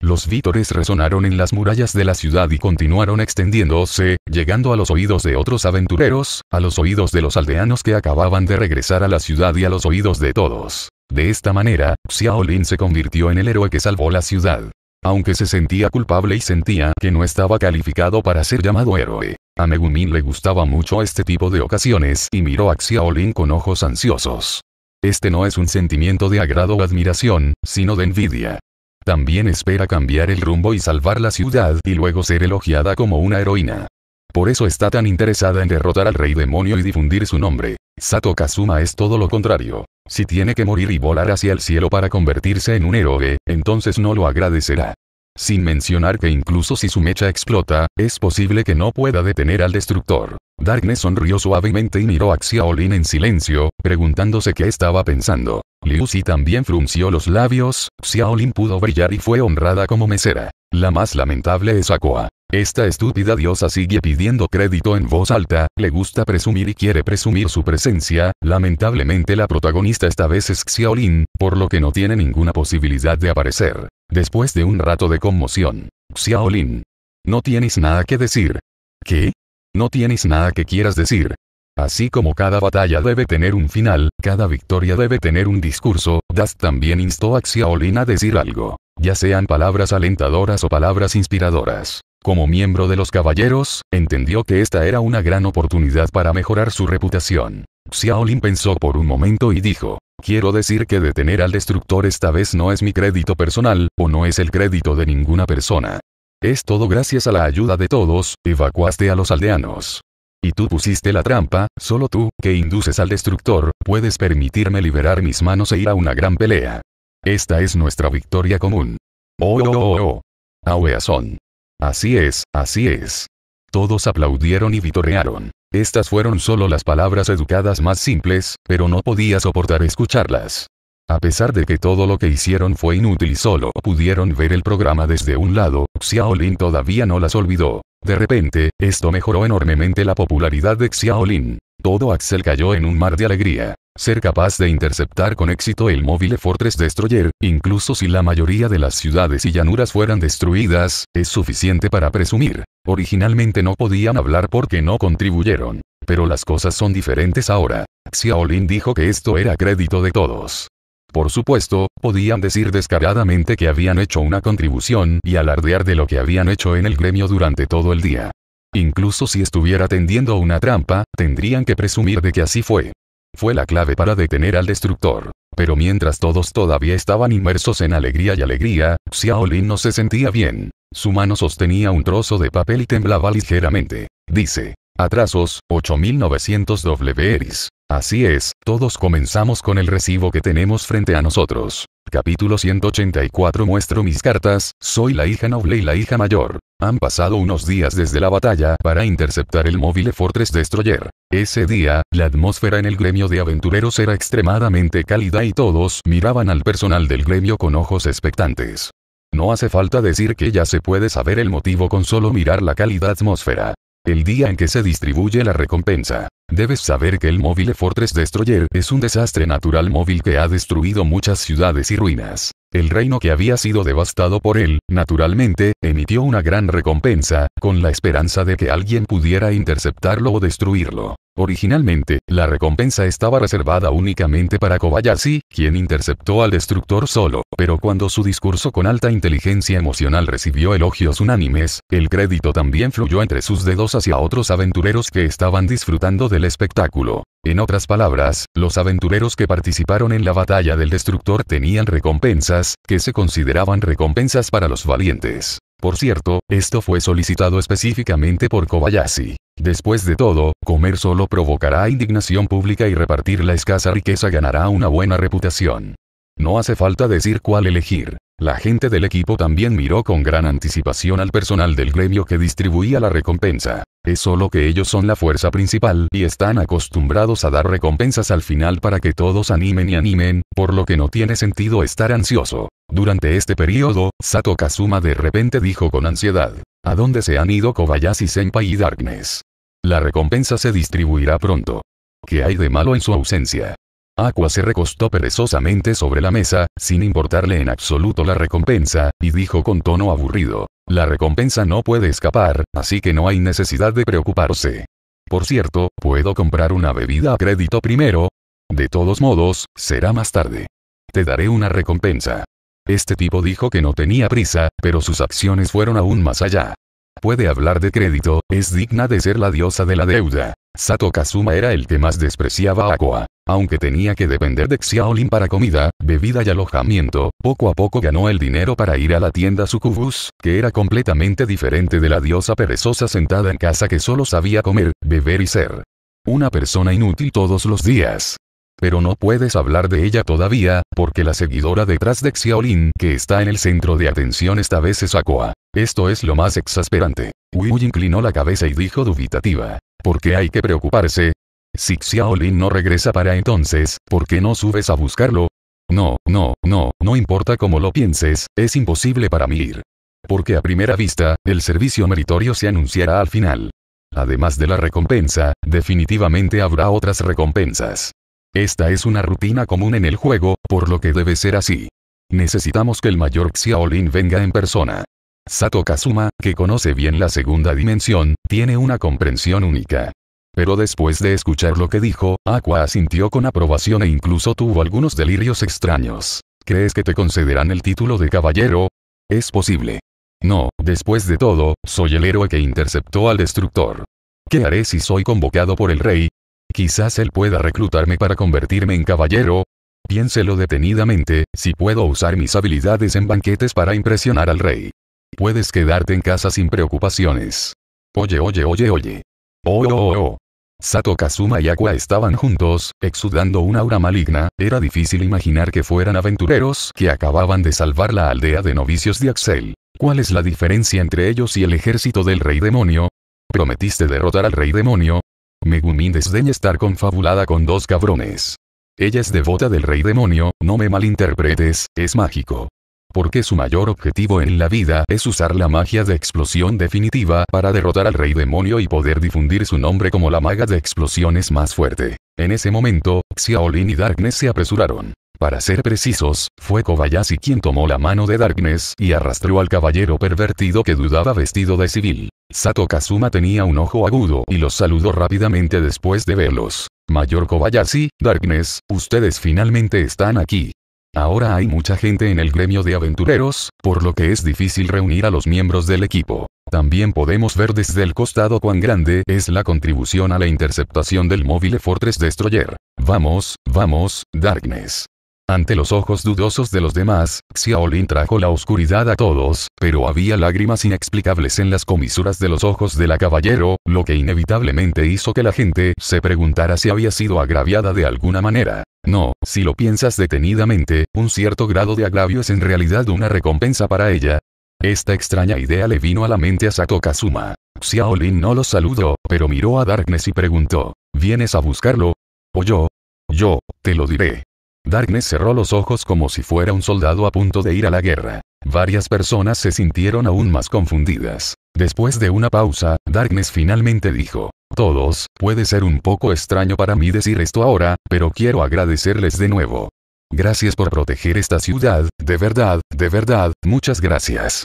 Los vítores resonaron en las murallas de la ciudad y continuaron extendiéndose, llegando a los oídos de otros aventureros, a los oídos de los aldeanos que acababan de regresar a la ciudad y a los oídos de todos. De esta manera, Xiaolin se convirtió en el héroe que salvó la ciudad. Aunque se sentía culpable y sentía que no estaba calificado para ser llamado héroe. A Megumin le gustaba mucho este tipo de ocasiones y miró a Xiaolin con ojos ansiosos. Este no es un sentimiento de agrado o admiración, sino de envidia. También espera cambiar el rumbo y salvar la ciudad y luego ser elogiada como una heroína. Por eso está tan interesada en derrotar al rey demonio y difundir su nombre. Sato Kazuma es todo lo contrario. Si tiene que morir y volar hacia el cielo para convertirse en un héroe, entonces no lo agradecerá. Sin mencionar que incluso si su mecha explota, es posible que no pueda detener al destructor. Darkness sonrió suavemente y miró a Xiaolin en silencio, preguntándose qué estaba pensando. Liu Si también frunció los labios, Xiaolin pudo brillar y fue honrada como mesera. La más lamentable es Aqua. Esta estúpida diosa sigue pidiendo crédito en voz alta, le gusta presumir y quiere presumir su presencia, lamentablemente la protagonista esta vez es Xiaolin, por lo que no tiene ninguna posibilidad de aparecer. Después de un rato de conmoción. Xiaolin. No tienes nada que decir. ¿Qué? No tienes nada que quieras decir. Así como cada batalla debe tener un final, cada victoria debe tener un discurso, Das también instó a Xiaolin a decir algo. Ya sean palabras alentadoras o palabras inspiradoras. Como miembro de los caballeros, entendió que esta era una gran oportunidad para mejorar su reputación. Xiaolin pensó por un momento y dijo, Quiero decir que detener al destructor esta vez no es mi crédito personal, o no es el crédito de ninguna persona. Es todo gracias a la ayuda de todos, evacuaste a los aldeanos. Y tú pusiste la trampa, solo tú, que induces al destructor, puedes permitirme liberar mis manos e ir a una gran pelea. Esta es nuestra victoria común. Oh oh oh oh. Aoeason. Así es, así es. Todos aplaudieron y vitorearon. Estas fueron solo las palabras educadas más simples, pero no podía soportar escucharlas. A pesar de que todo lo que hicieron fue inútil y solo pudieron ver el programa desde un lado, Xiaolin todavía no las olvidó. De repente, esto mejoró enormemente la popularidad de Xiaolin. Todo Axel cayó en un mar de alegría. Ser capaz de interceptar con éxito el móvil Fortress Destroyer, incluso si la mayoría de las ciudades y llanuras fueran destruidas, es suficiente para presumir. Originalmente no podían hablar porque no contribuyeron. Pero las cosas son diferentes ahora. Xiaolin dijo que esto era crédito de todos. Por supuesto, podían decir descaradamente que habían hecho una contribución y alardear de lo que habían hecho en el gremio durante todo el día. Incluso si estuviera tendiendo una trampa, tendrían que presumir de que así fue. Fue la clave para detener al destructor. Pero mientras todos todavía estaban inmersos en alegría y alegría, Xiaolin no se sentía bien. Su mano sostenía un trozo de papel y temblaba ligeramente. Dice. Atrasos, 8900 WRs. Así es, todos comenzamos con el recibo que tenemos frente a nosotros. Capítulo 184 Muestro mis cartas, soy la hija noble y la hija mayor. Han pasado unos días desde la batalla para interceptar el móvil Fortress Destroyer. Ese día, la atmósfera en el gremio de aventureros era extremadamente cálida y todos miraban al personal del gremio con ojos expectantes. No hace falta decir que ya se puede saber el motivo con solo mirar la cálida atmósfera. El día en que se distribuye la recompensa. Debes saber que el móvil Fortress Destroyer es un desastre natural móvil que ha destruido muchas ciudades y ruinas. El reino que había sido devastado por él, naturalmente, emitió una gran recompensa, con la esperanza de que alguien pudiera interceptarlo o destruirlo. Originalmente, la recompensa estaba reservada únicamente para Kobayashi, quien interceptó al destructor solo, pero cuando su discurso con alta inteligencia emocional recibió elogios unánimes, el crédito también fluyó entre sus dedos hacia otros aventureros que estaban disfrutando espectáculo. En otras palabras, los aventureros que participaron en la batalla del destructor tenían recompensas, que se consideraban recompensas para los valientes. Por cierto, esto fue solicitado específicamente por Kobayashi. Después de todo, comer solo provocará indignación pública y repartir la escasa riqueza ganará una buena reputación. No hace falta decir cuál elegir. La gente del equipo también miró con gran anticipación al personal del gremio que distribuía la recompensa. Es solo que ellos son la fuerza principal y están acostumbrados a dar recompensas al final para que todos animen y animen, por lo que no tiene sentido estar ansioso. Durante este periodo, Sato Kazuma de repente dijo con ansiedad. ¿A dónde se han ido Kobayashi Senpai y Darkness? La recompensa se distribuirá pronto. ¿Qué hay de malo en su ausencia? Aqua se recostó perezosamente sobre la mesa, sin importarle en absoluto la recompensa, y dijo con tono aburrido. La recompensa no puede escapar, así que no hay necesidad de preocuparse. Por cierto, ¿puedo comprar una bebida a crédito primero? De todos modos, será más tarde. Te daré una recompensa. Este tipo dijo que no tenía prisa, pero sus acciones fueron aún más allá. Puede hablar de crédito, es digna de ser la diosa de la deuda. Sato Kazuma era el que más despreciaba a Aqua. Aunque tenía que depender de Xiaolin para comida, bebida y alojamiento, poco a poco ganó el dinero para ir a la tienda Sucubus, que era completamente diferente de la diosa perezosa sentada en casa que solo sabía comer, beber y ser. Una persona inútil todos los días. Pero no puedes hablar de ella todavía, porque la seguidora detrás de Xiaolin que está en el centro de atención esta vez es Aqua. Esto es lo más exasperante. Wu inclinó la cabeza y dijo dubitativa. ¿Por qué hay que preocuparse? Si Xiaolin no regresa para entonces, ¿por qué no subes a buscarlo? No, no, no, no importa cómo lo pienses, es imposible para mí ir. Porque a primera vista, el servicio meritorio se anunciará al final. Además de la recompensa, definitivamente habrá otras recompensas. Esta es una rutina común en el juego, por lo que debe ser así. Necesitamos que el mayor Xiaolin venga en persona. Sato Kazuma, que conoce bien la segunda dimensión, tiene una comprensión única. Pero después de escuchar lo que dijo, Aqua asintió con aprobación e incluso tuvo algunos delirios extraños. ¿Crees que te concederán el título de caballero? Es posible. No, después de todo, soy el héroe que interceptó al destructor. ¿Qué haré si soy convocado por el rey? Quizás él pueda reclutarme para convertirme en caballero. Piénselo detenidamente, si puedo usar mis habilidades en banquetes para impresionar al rey. Puedes quedarte en casa sin preocupaciones. Oye, oye, oye, oye. Oh, oh, oh, oh. Sato Kazuma y Aqua estaban juntos, exudando una aura maligna, era difícil imaginar que fueran aventureros que acababan de salvar la aldea de novicios de Axel. ¿Cuál es la diferencia entre ellos y el ejército del rey demonio? ¿Prometiste derrotar al rey demonio? Megumin desdeña estar confabulada con dos cabrones. Ella es devota del rey demonio, no me malinterpretes, es mágico porque su mayor objetivo en la vida es usar la magia de explosión definitiva para derrotar al rey demonio y poder difundir su nombre como la maga de explosiones más fuerte. En ese momento, Xiaolin y Darkness se apresuraron. Para ser precisos, fue Kobayashi quien tomó la mano de Darkness y arrastró al caballero pervertido que dudaba vestido de civil. Sato Kazuma tenía un ojo agudo y los saludó rápidamente después de verlos. Mayor Kobayashi, Darkness, ustedes finalmente están aquí. Ahora hay mucha gente en el gremio de aventureros, por lo que es difícil reunir a los miembros del equipo. También podemos ver desde el costado cuán grande es la contribución a la interceptación del móvil Fortress Destroyer. Vamos, vamos, Darkness. Ante los ojos dudosos de los demás, Xiaolin trajo la oscuridad a todos, pero había lágrimas inexplicables en las comisuras de los ojos de la caballero, lo que inevitablemente hizo que la gente se preguntara si había sido agraviada de alguna manera. No, si lo piensas detenidamente, un cierto grado de agravio es en realidad una recompensa para ella. Esta extraña idea le vino a la mente a Sato Kazuma. Xiaolin no lo saludó, pero miró a Darkness y preguntó, ¿vienes a buscarlo? ¿O yo? Yo, te lo diré. Darkness cerró los ojos como si fuera un soldado a punto de ir a la guerra. Varias personas se sintieron aún más confundidas. Después de una pausa, Darkness finalmente dijo, todos, puede ser un poco extraño para mí decir esto ahora, pero quiero agradecerles de nuevo. Gracias por proteger esta ciudad, de verdad, de verdad, muchas gracias.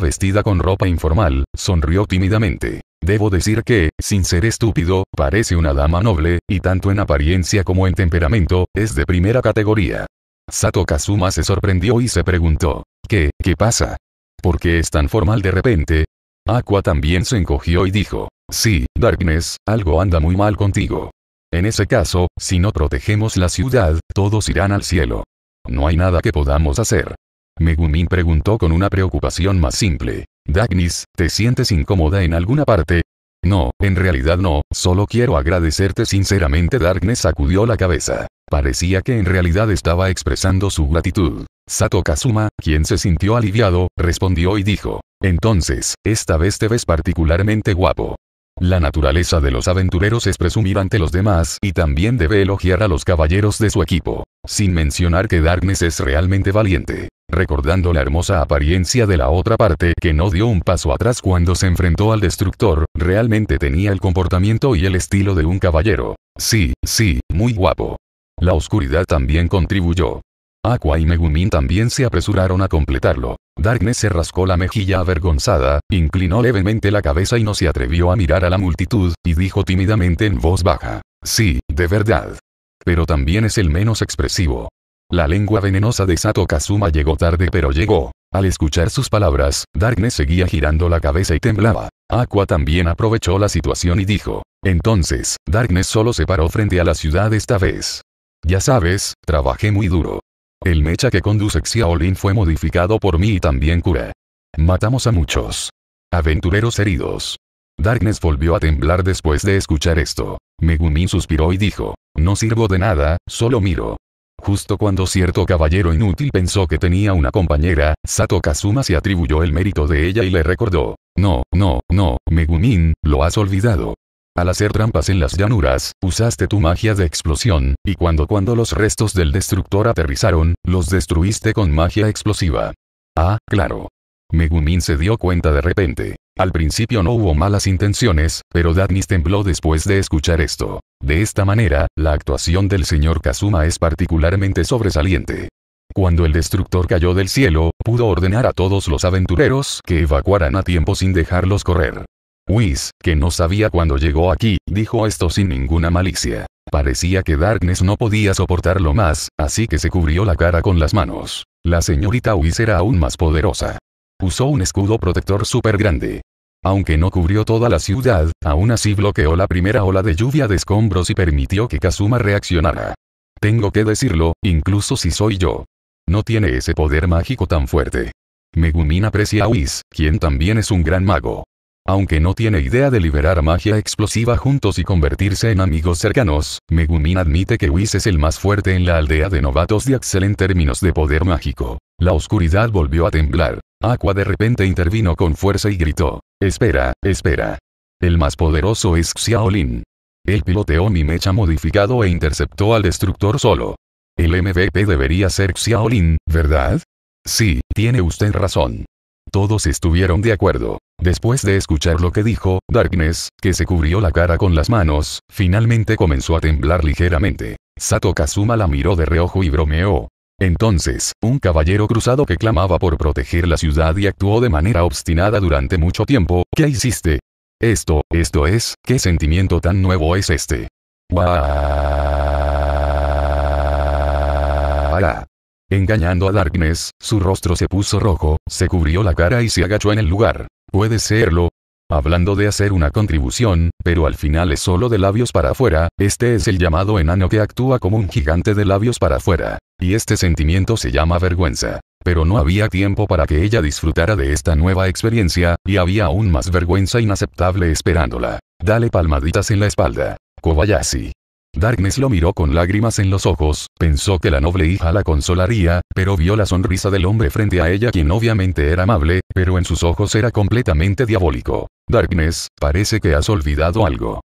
Vestida con ropa informal, sonrió tímidamente. Debo decir que, sin ser estúpido, parece una dama noble, y tanto en apariencia como en temperamento, es de primera categoría. Sato Kazuma se sorprendió y se preguntó, ¿qué, qué pasa? ¿Por qué es tan formal de repente? Aqua también se encogió y dijo, sí, Darkness, algo anda muy mal contigo. En ese caso, si no protegemos la ciudad, todos irán al cielo. No hay nada que podamos hacer. Megumin preguntó con una preocupación más simple. Dagnis, ¿te sientes incómoda en alguna parte? No, en realidad no, solo quiero agradecerte sinceramente. Darkness sacudió la cabeza. Parecía que en realidad estaba expresando su gratitud. Sato Kazuma, quien se sintió aliviado, respondió y dijo, entonces, esta vez te ves particularmente guapo. La naturaleza de los aventureros es presumir ante los demás y también debe elogiar a los caballeros de su equipo. Sin mencionar que Darkness es realmente valiente. Recordando la hermosa apariencia de la otra parte que no dio un paso atrás cuando se enfrentó al destructor, realmente tenía el comportamiento y el estilo de un caballero. Sí, sí, muy guapo. La oscuridad también contribuyó. Aqua y Megumin también se apresuraron a completarlo. Darkness se rascó la mejilla avergonzada, inclinó levemente la cabeza y no se atrevió a mirar a la multitud, y dijo tímidamente en voz baja. Sí, de verdad. Pero también es el menos expresivo. La lengua venenosa de Sato Kazuma llegó tarde pero llegó. Al escuchar sus palabras, Darkness seguía girando la cabeza y temblaba. Aqua también aprovechó la situación y dijo, Entonces, Darkness solo se paró frente a la ciudad esta vez. Ya sabes, trabajé muy duro. El mecha que conduce Xiaolin fue modificado por mí y también cura. Matamos a muchos. Aventureros heridos. Darkness volvió a temblar después de escuchar esto. Megumin suspiró y dijo, no sirvo de nada, solo miro. Justo cuando cierto caballero inútil pensó que tenía una compañera, Sato Kazuma se atribuyó el mérito de ella y le recordó. No, no, no, Megumin, lo has olvidado. Al hacer trampas en las llanuras, usaste tu magia de explosión, y cuando cuando los restos del destructor aterrizaron, los destruiste con magia explosiva. Ah, claro. Megumin se dio cuenta de repente. Al principio no hubo malas intenciones, pero Dadnis tembló después de escuchar esto. De esta manera, la actuación del señor Kazuma es particularmente sobresaliente. Cuando el destructor cayó del cielo, pudo ordenar a todos los aventureros que evacuaran a tiempo sin dejarlos correr. Whis, que no sabía cuándo llegó aquí, dijo esto sin ninguna malicia. Parecía que Darkness no podía soportarlo más, así que se cubrió la cara con las manos. La señorita Whis era aún más poderosa. Usó un escudo protector súper grande. Aunque no cubrió toda la ciudad, aún así bloqueó la primera ola de lluvia de escombros y permitió que Kazuma reaccionara. Tengo que decirlo, incluso si soy yo. No tiene ese poder mágico tan fuerte. Megumin aprecia a Whis, quien también es un gran mago. Aunque no tiene idea de liberar magia explosiva juntos y convertirse en amigos cercanos, Megumin admite que Whis es el más fuerte en la aldea de novatos de Axel en términos de poder mágico. La oscuridad volvió a temblar. Aqua de repente intervino con fuerza y gritó. Espera, espera. El más poderoso es Xiaolin. Él piloteó mi mecha modificado e interceptó al destructor solo. El MVP debería ser Xiaolin, ¿verdad? Sí, tiene usted razón. Todos estuvieron de acuerdo. Después de escuchar lo que dijo, Darkness, que se cubrió la cara con las manos, finalmente comenzó a temblar ligeramente. Sato Kazuma la miró de reojo y bromeó. Entonces, un caballero cruzado que clamaba por proteger la ciudad y actuó de manera obstinada durante mucho tiempo, ¿qué hiciste? Esto, esto es, ¿qué sentimiento tan nuevo es este? Engañando a Darkness, su rostro se puso rojo, se cubrió la cara y se agachó en el lugar. Puede serlo. Hablando de hacer una contribución, pero al final es solo de labios para afuera, este es el llamado enano que actúa como un gigante de labios para afuera. Y este sentimiento se llama vergüenza. Pero no había tiempo para que ella disfrutara de esta nueva experiencia, y había aún más vergüenza inaceptable esperándola. Dale palmaditas en la espalda. Kobayashi. Darkness lo miró con lágrimas en los ojos, pensó que la noble hija la consolaría, pero vio la sonrisa del hombre frente a ella quien obviamente era amable, pero en sus ojos era completamente diabólico. Darkness, parece que has olvidado algo.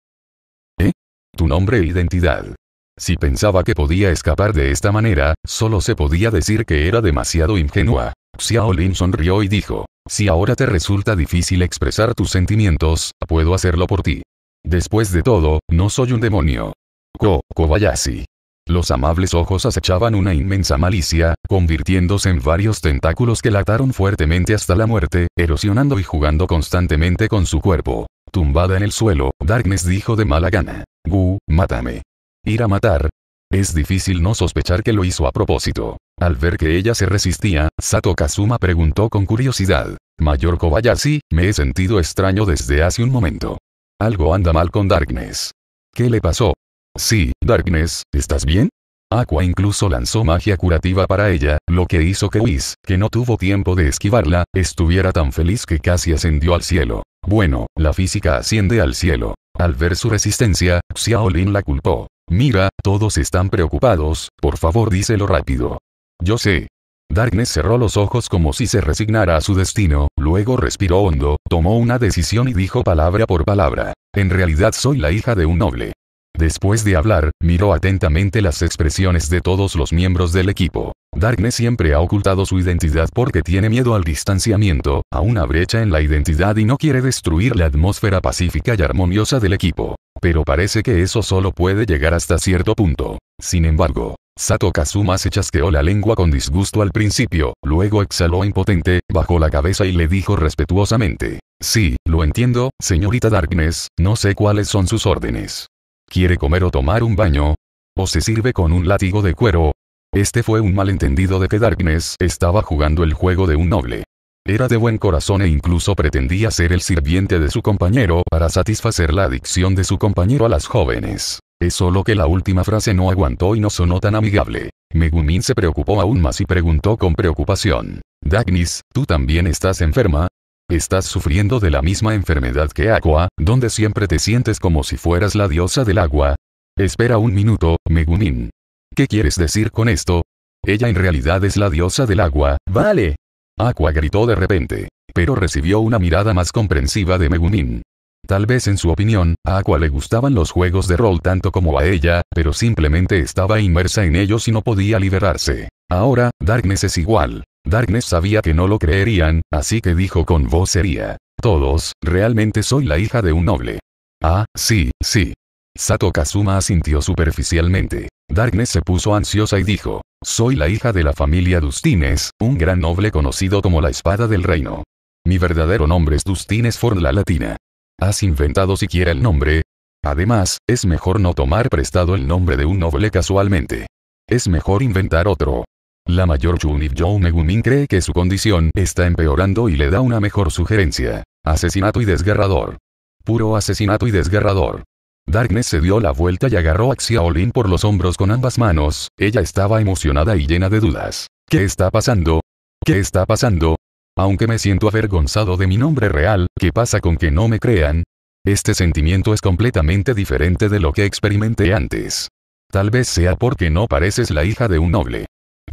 ¿Eh? Tu nombre e identidad. Si pensaba que podía escapar de esta manera, solo se podía decir que era demasiado ingenua. Xiaolin sonrió y dijo, si ahora te resulta difícil expresar tus sentimientos, puedo hacerlo por ti. Después de todo, no soy un demonio. Ko, Kobayashi. Los amables ojos acechaban una inmensa malicia, convirtiéndose en varios tentáculos que lataron fuertemente hasta la muerte, erosionando y jugando constantemente con su cuerpo. Tumbada en el suelo, Darkness dijo de mala gana. Gu, mátame. Ir a matar. Es difícil no sospechar que lo hizo a propósito. Al ver que ella se resistía, Sato Kazuma preguntó con curiosidad. Mayor Kobayashi, me he sentido extraño desde hace un momento. Algo anda mal con Darkness. ¿Qué le pasó? Sí, Darkness, ¿estás bien? Aqua incluso lanzó magia curativa para ella, lo que hizo que Whis, que no tuvo tiempo de esquivarla, estuviera tan feliz que casi ascendió al cielo. Bueno, la física asciende al cielo. Al ver su resistencia, Xiaolin la culpó. Mira, todos están preocupados, por favor díselo rápido. Yo sé. Darkness cerró los ojos como si se resignara a su destino, luego respiró hondo, tomó una decisión y dijo palabra por palabra. En realidad soy la hija de un noble. Después de hablar, miró atentamente las expresiones de todos los miembros del equipo. Darkness siempre ha ocultado su identidad porque tiene miedo al distanciamiento, a una brecha en la identidad y no quiere destruir la atmósfera pacífica y armoniosa del equipo. Pero parece que eso solo puede llegar hasta cierto punto. Sin embargo, Sato Kazuma se chasqueó la lengua con disgusto al principio, luego exhaló impotente, bajó la cabeza y le dijo respetuosamente. Sí, lo entiendo, señorita Darkness, no sé cuáles son sus órdenes. ¿Quiere comer o tomar un baño? ¿O se sirve con un látigo de cuero? Este fue un malentendido de que Darkness estaba jugando el juego de un noble. Era de buen corazón e incluso pretendía ser el sirviente de su compañero para satisfacer la adicción de su compañero a las jóvenes. Es solo que la última frase no aguantó y no sonó tan amigable. Megumin se preocupó aún más y preguntó con preocupación. Dagnis, ¿tú también estás enferma? Estás sufriendo de la misma enfermedad que Aqua, donde siempre te sientes como si fueras la diosa del agua. Espera un minuto, Megumin. ¿Qué quieres decir con esto? Ella en realidad es la diosa del agua, vale. Aqua gritó de repente. Pero recibió una mirada más comprensiva de Megumin. Tal vez en su opinión, a Aqua le gustaban los juegos de rol tanto como a ella, pero simplemente estaba inmersa en ellos y no podía liberarse. Ahora, Darkness es igual. Darkness sabía que no lo creerían, así que dijo con voz seria. Todos, realmente soy la hija de un noble. Ah, sí, sí. Sato Kazuma asintió superficialmente. Darkness se puso ansiosa y dijo, soy la hija de la familia Dustines, un gran noble conocido como la espada del reino. Mi verdadero nombre es Dustines for la Latina. ¿Has inventado siquiera el nombre? Además, es mejor no tomar prestado el nombre de un noble casualmente. Es mejor inventar otro. La mayor Junip Joe Megumin cree que su condición está empeorando y le da una mejor sugerencia. Asesinato y desgarrador. Puro asesinato y desgarrador. Darkness se dio la vuelta y agarró a Xiaolin por los hombros con ambas manos, ella estaba emocionada y llena de dudas. ¿Qué está pasando? ¿Qué está pasando? Aunque me siento avergonzado de mi nombre real, ¿qué pasa con que no me crean? Este sentimiento es completamente diferente de lo que experimenté antes. Tal vez sea porque no pareces la hija de un noble.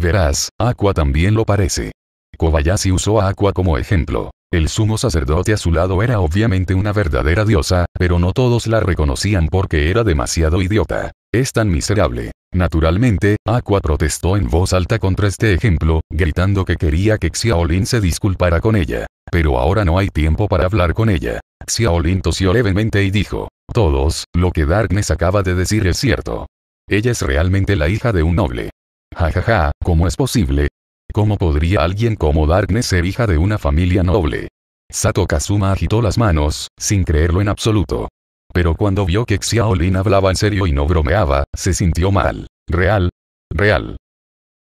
Verás, Aqua también lo parece. Kobayashi usó a Aqua como ejemplo. El sumo sacerdote a su lado era obviamente una verdadera diosa, pero no todos la reconocían porque era demasiado idiota. Es tan miserable. Naturalmente, Aqua protestó en voz alta contra este ejemplo, gritando que quería que Xiaolin se disculpara con ella. Pero ahora no hay tiempo para hablar con ella. Xiaolin tosió levemente y dijo, todos, lo que Darkness acaba de decir es cierto. Ella es realmente la hija de un noble. Jajaja, ja, ja, ¿cómo es posible? ¿Cómo podría alguien como Darkness ser hija de una familia noble? Sato Kazuma agitó las manos, sin creerlo en absoluto. Pero cuando vio que Xiaolin hablaba en serio y no bromeaba, se sintió mal. Real. Real.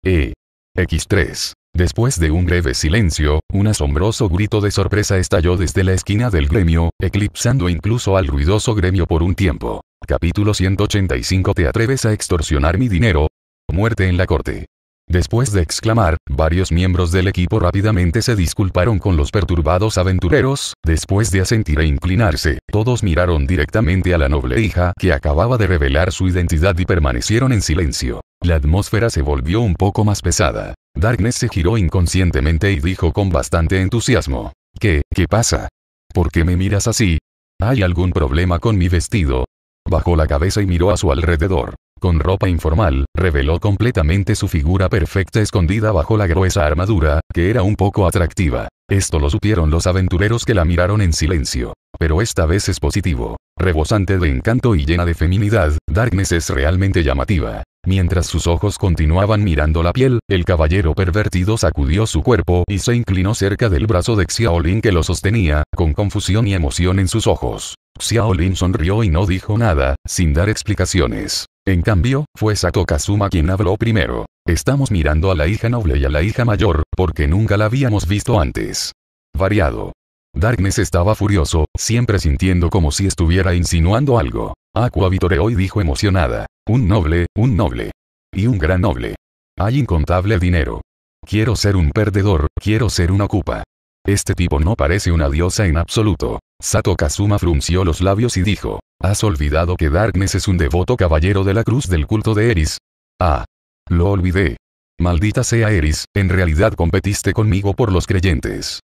E. X3. Después de un breve silencio, un asombroso grito de sorpresa estalló desde la esquina del gremio, eclipsando incluso al ruidoso gremio por un tiempo. Capítulo 185 ¿Te atreves a extorsionar mi dinero? Muerte en la corte. Después de exclamar, varios miembros del equipo rápidamente se disculparon con los perturbados aventureros, después de asentir e inclinarse, todos miraron directamente a la noble hija que acababa de revelar su identidad y permanecieron en silencio. La atmósfera se volvió un poco más pesada. Darkness se giró inconscientemente y dijo con bastante entusiasmo. ¿Qué, qué pasa? ¿Por qué me miras así? ¿Hay algún problema con mi vestido? Bajó la cabeza y miró a su alrededor. Con ropa informal, reveló completamente su figura perfecta escondida bajo la gruesa armadura, que era un poco atractiva. Esto lo supieron los aventureros que la miraron en silencio. Pero esta vez es positivo. Rebosante de encanto y llena de feminidad, Darkness es realmente llamativa. Mientras sus ojos continuaban mirando la piel, el caballero pervertido sacudió su cuerpo y se inclinó cerca del brazo de Xiaolin que lo sostenía, con confusión y emoción en sus ojos. Xiaolin sonrió y no dijo nada, sin dar explicaciones. En cambio, fue Sato Kazuma quien habló primero. Estamos mirando a la hija noble y a la hija mayor, porque nunca la habíamos visto antes. Variado. Darkness estaba furioso, siempre sintiendo como si estuviera insinuando algo. Aqua vitoreó y dijo emocionada. Un noble, un noble. Y un gran noble. Hay incontable dinero. Quiero ser un perdedor, quiero ser una ocupa. Este tipo no parece una diosa en absoluto. Sato Kazuma frunció los labios y dijo, ¿has olvidado que Darkness es un devoto caballero de la cruz del culto de Eris? Ah. Lo olvidé. Maldita sea Eris, en realidad competiste conmigo por los creyentes.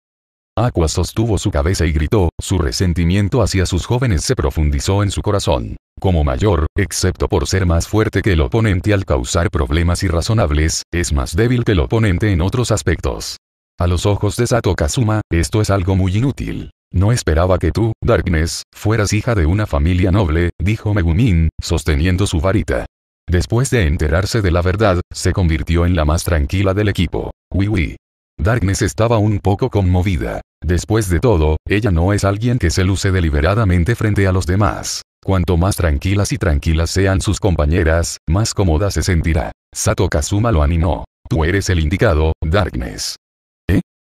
Aqua sostuvo su cabeza y gritó, su resentimiento hacia sus jóvenes se profundizó en su corazón. Como mayor, excepto por ser más fuerte que el oponente al causar problemas irrazonables, es más débil que el oponente en otros aspectos. A los ojos de Sato Kazuma, esto es algo muy inútil. No esperaba que tú, Darkness, fueras hija de una familia noble, dijo Megumin, sosteniendo su varita. Después de enterarse de la verdad, se convirtió en la más tranquila del equipo. Wii Darkness estaba un poco conmovida. Después de todo, ella no es alguien que se luce deliberadamente frente a los demás. Cuanto más tranquilas y tranquilas sean sus compañeras, más cómoda se sentirá. Sato Kazuma lo animó. Tú eres el indicado, Darkness.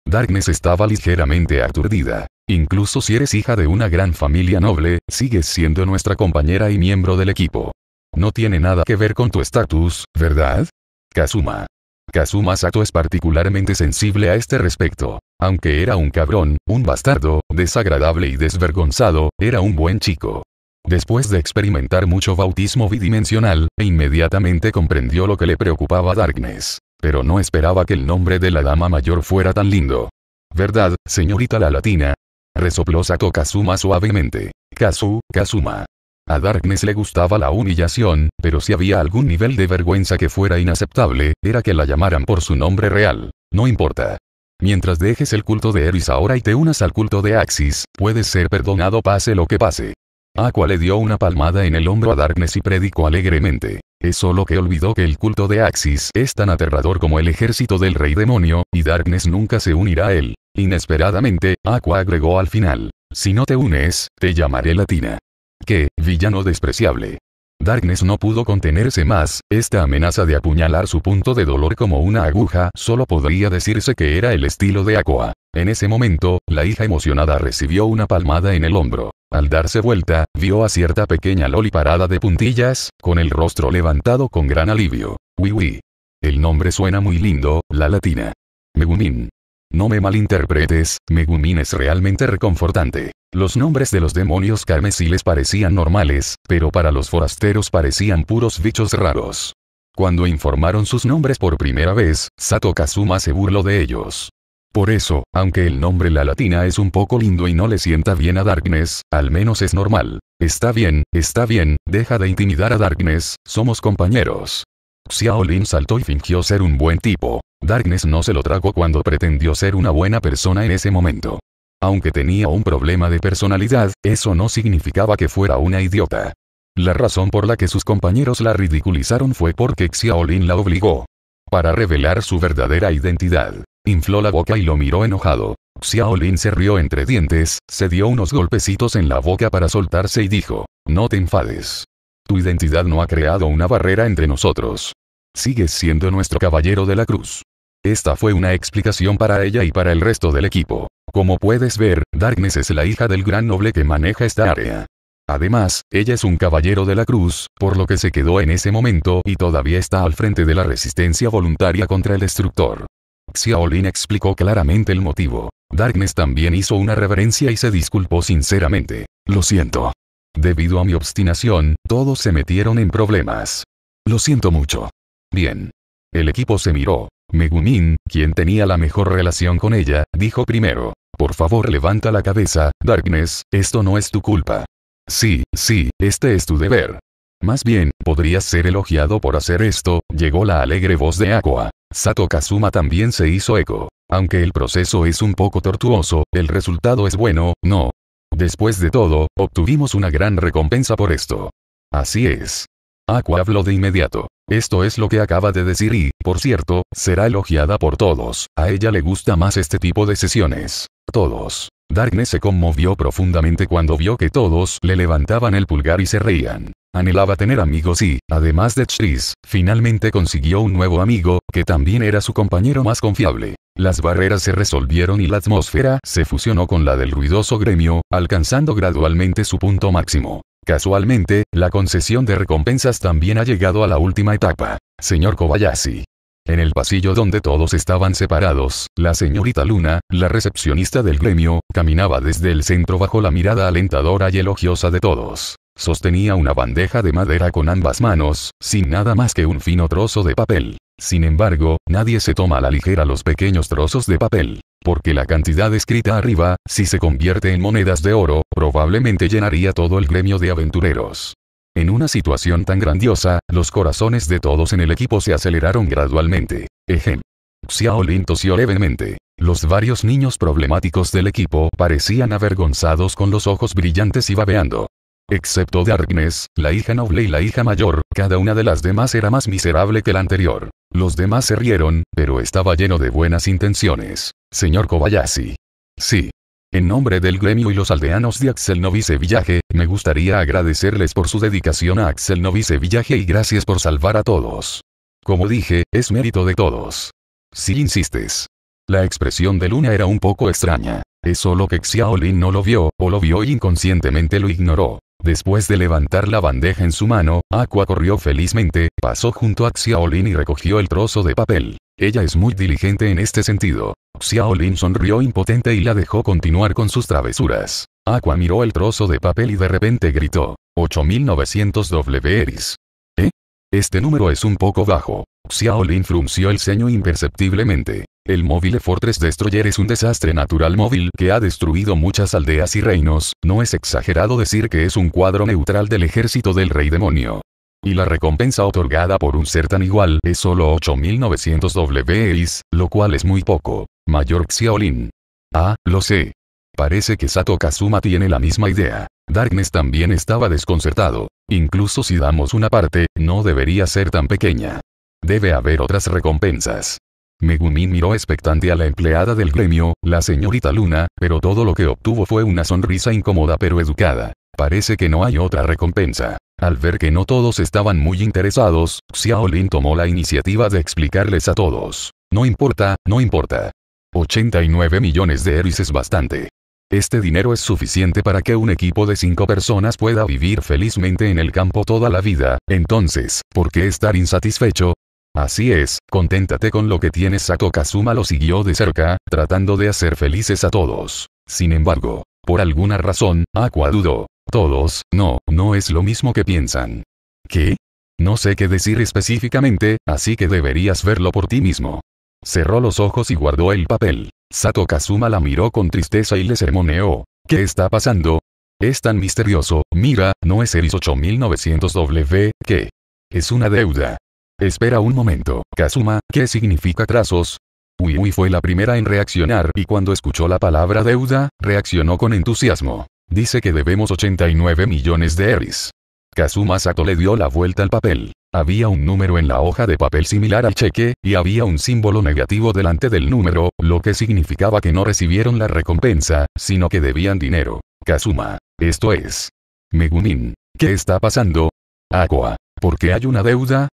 Darkness estaba ligeramente aturdida. Incluso si eres hija de una gran familia noble, sigues siendo nuestra compañera y miembro del equipo. No tiene nada que ver con tu estatus, ¿verdad? Kazuma. Kazuma Sato es particularmente sensible a este respecto. Aunque era un cabrón, un bastardo, desagradable y desvergonzado, era un buen chico. Después de experimentar mucho bautismo bidimensional, e inmediatamente comprendió lo que le preocupaba a Darkness. Pero no esperaba que el nombre de la dama mayor fuera tan lindo. ¿Verdad, señorita la latina? Resopló Sato Kazuma suavemente. Kazu, Kazuma. A Darkness le gustaba la humillación, pero si había algún nivel de vergüenza que fuera inaceptable, era que la llamaran por su nombre real. No importa. Mientras dejes el culto de Eris ahora y te unas al culto de Axis, puedes ser perdonado pase lo que pase. Aqua le dio una palmada en el hombro a Darkness y predicó alegremente. Es solo que olvidó que el culto de Axis es tan aterrador como el ejército del rey demonio, y Darkness nunca se unirá a él. Inesperadamente, Aqua agregó al final. Si no te unes, te llamaré Latina. ¿Qué, villano despreciable? Darkness no pudo contenerse más, esta amenaza de apuñalar su punto de dolor como una aguja solo podría decirse que era el estilo de Aqua. En ese momento, la hija emocionada recibió una palmada en el hombro. Al darse vuelta, vio a cierta pequeña Loli parada de puntillas, con el rostro levantado con gran alivio. Wiwi. El nombre suena muy lindo, la latina. Megumin. No me malinterpretes, Megumin es realmente reconfortante. Los nombres de los demonios carmesiles parecían normales, pero para los forasteros parecían puros bichos raros. Cuando informaron sus nombres por primera vez, Sato Kazuma se burló de ellos. Por eso, aunque el nombre la latina es un poco lindo y no le sienta bien a Darkness, al menos es normal. Está bien, está bien, deja de intimidar a Darkness, somos compañeros. Xiaolin saltó y fingió ser un buen tipo. Darkness no se lo tragó cuando pretendió ser una buena persona en ese momento. Aunque tenía un problema de personalidad, eso no significaba que fuera una idiota. La razón por la que sus compañeros la ridiculizaron fue porque Xiaolin la obligó. Para revelar su verdadera identidad. Infló la boca y lo miró enojado. Xiaolin se rió entre dientes, se dio unos golpecitos en la boca para soltarse y dijo, no te enfades. Tu identidad no ha creado una barrera entre nosotros. Sigues siendo nuestro caballero de la cruz. Esta fue una explicación para ella y para el resto del equipo. Como puedes ver, Darkness es la hija del gran noble que maneja esta área. Además, ella es un caballero de la cruz, por lo que se quedó en ese momento y todavía está al frente de la resistencia voluntaria contra el destructor. Xiaolin explicó claramente el motivo. Darkness también hizo una reverencia y se disculpó sinceramente. Lo siento. Debido a mi obstinación, todos se metieron en problemas. Lo siento mucho. Bien. El equipo se miró. Megumin, quien tenía la mejor relación con ella, dijo primero. Por favor levanta la cabeza, Darkness, esto no es tu culpa. Sí, sí, este es tu deber. Más bien, podrías ser elogiado por hacer esto, llegó la alegre voz de Aqua. Sato Kazuma también se hizo eco. Aunque el proceso es un poco tortuoso, el resultado es bueno, ¿no? Después de todo, obtuvimos una gran recompensa por esto. Así es. Aqua habló de inmediato. Esto es lo que acaba de decir y, por cierto, será elogiada por todos. A ella le gusta más este tipo de sesiones. Todos. Darkness se conmovió profundamente cuando vio que todos le levantaban el pulgar y se reían. Anhelaba tener amigos y, además de Chris, finalmente consiguió un nuevo amigo, que también era su compañero más confiable. Las barreras se resolvieron y la atmósfera se fusionó con la del ruidoso gremio, alcanzando gradualmente su punto máximo. Casualmente, la concesión de recompensas también ha llegado a la última etapa. Señor Kobayashi. En el pasillo donde todos estaban separados, la señorita Luna, la recepcionista del gremio, caminaba desde el centro bajo la mirada alentadora y elogiosa de todos. Sostenía una bandeja de madera con ambas manos, sin nada más que un fino trozo de papel. Sin embargo, nadie se toma a la ligera los pequeños trozos de papel. Porque la cantidad escrita arriba, si se convierte en monedas de oro, probablemente llenaría todo el gremio de aventureros. En una situación tan grandiosa, los corazones de todos en el equipo se aceleraron gradualmente. Ejem. Xiaolin tosió levemente. Los varios niños problemáticos del equipo parecían avergonzados con los ojos brillantes y babeando. Excepto Darkness, la hija noble y la hija mayor, cada una de las demás era más miserable que la anterior. Los demás se rieron, pero estaba lleno de buenas intenciones. Señor Kobayashi. Sí, en nombre del gremio y los aldeanos de Axel Novice Villaje, me gustaría agradecerles por su dedicación a Axel Novice Villaje y gracias por salvar a todos. Como dije, es mérito de todos. Si insistes. La expresión de Luna era un poco extraña. Es solo que Xiaolin no lo vio, o lo vio y inconscientemente lo ignoró. Después de levantar la bandeja en su mano, Aqua corrió felizmente, pasó junto a Xiaolin y recogió el trozo de papel. Ella es muy diligente en este sentido. Xiaolin sonrió impotente y la dejó continuar con sus travesuras. Aqua miró el trozo de papel y de repente gritó. 8900 WRs. ¿Eh? Este número es un poco bajo. Xiaolin frunció el ceño imperceptiblemente. El móvil Fortress Destroyer es un desastre natural móvil que ha destruido muchas aldeas y reinos, no es exagerado decir que es un cuadro neutral del ejército del rey demonio. Y la recompensa otorgada por un ser tan igual es solo 8900 WIs, lo cual es muy poco. Mayor Xiaolin. Ah, lo sé. Parece que Sato Kazuma tiene la misma idea. Darkness también estaba desconcertado. Incluso si damos una parte, no debería ser tan pequeña. Debe haber otras recompensas. Megumin miró expectante a la empleada del gremio, la señorita Luna, pero todo lo que obtuvo fue una sonrisa incómoda pero educada. Parece que no hay otra recompensa. Al ver que no todos estaban muy interesados, Xiaolin tomó la iniciativa de explicarles a todos. No importa, no importa. 89 millones de eris es bastante. Este dinero es suficiente para que un equipo de 5 personas pueda vivir felizmente en el campo toda la vida, entonces, ¿por qué estar insatisfecho? Así es, conténtate con lo que tienes Sato Kazuma lo siguió de cerca, tratando de hacer felices a todos. Sin embargo, por alguna razón, Aqua dudó. Todos, no, no es lo mismo que piensan. ¿Qué? No sé qué decir específicamente, así que deberías verlo por ti mismo. Cerró los ojos y guardó el papel. Sato Kazuma la miró con tristeza y le sermoneó. ¿Qué está pasando? Es tan misterioso, mira, no es Eris 8900 W, ¿qué? Es una deuda. Espera un momento, Kazuma, ¿qué significa trazos? Uy fue la primera en reaccionar y cuando escuchó la palabra deuda, reaccionó con entusiasmo. Dice que debemos 89 millones de eris. Kazuma Sato le dio la vuelta al papel. Había un número en la hoja de papel similar al cheque, y había un símbolo negativo delante del número, lo que significaba que no recibieron la recompensa, sino que debían dinero. Kazuma. Esto es. Megumin. ¿Qué está pasando? Aqua. ¿Por qué hay una deuda?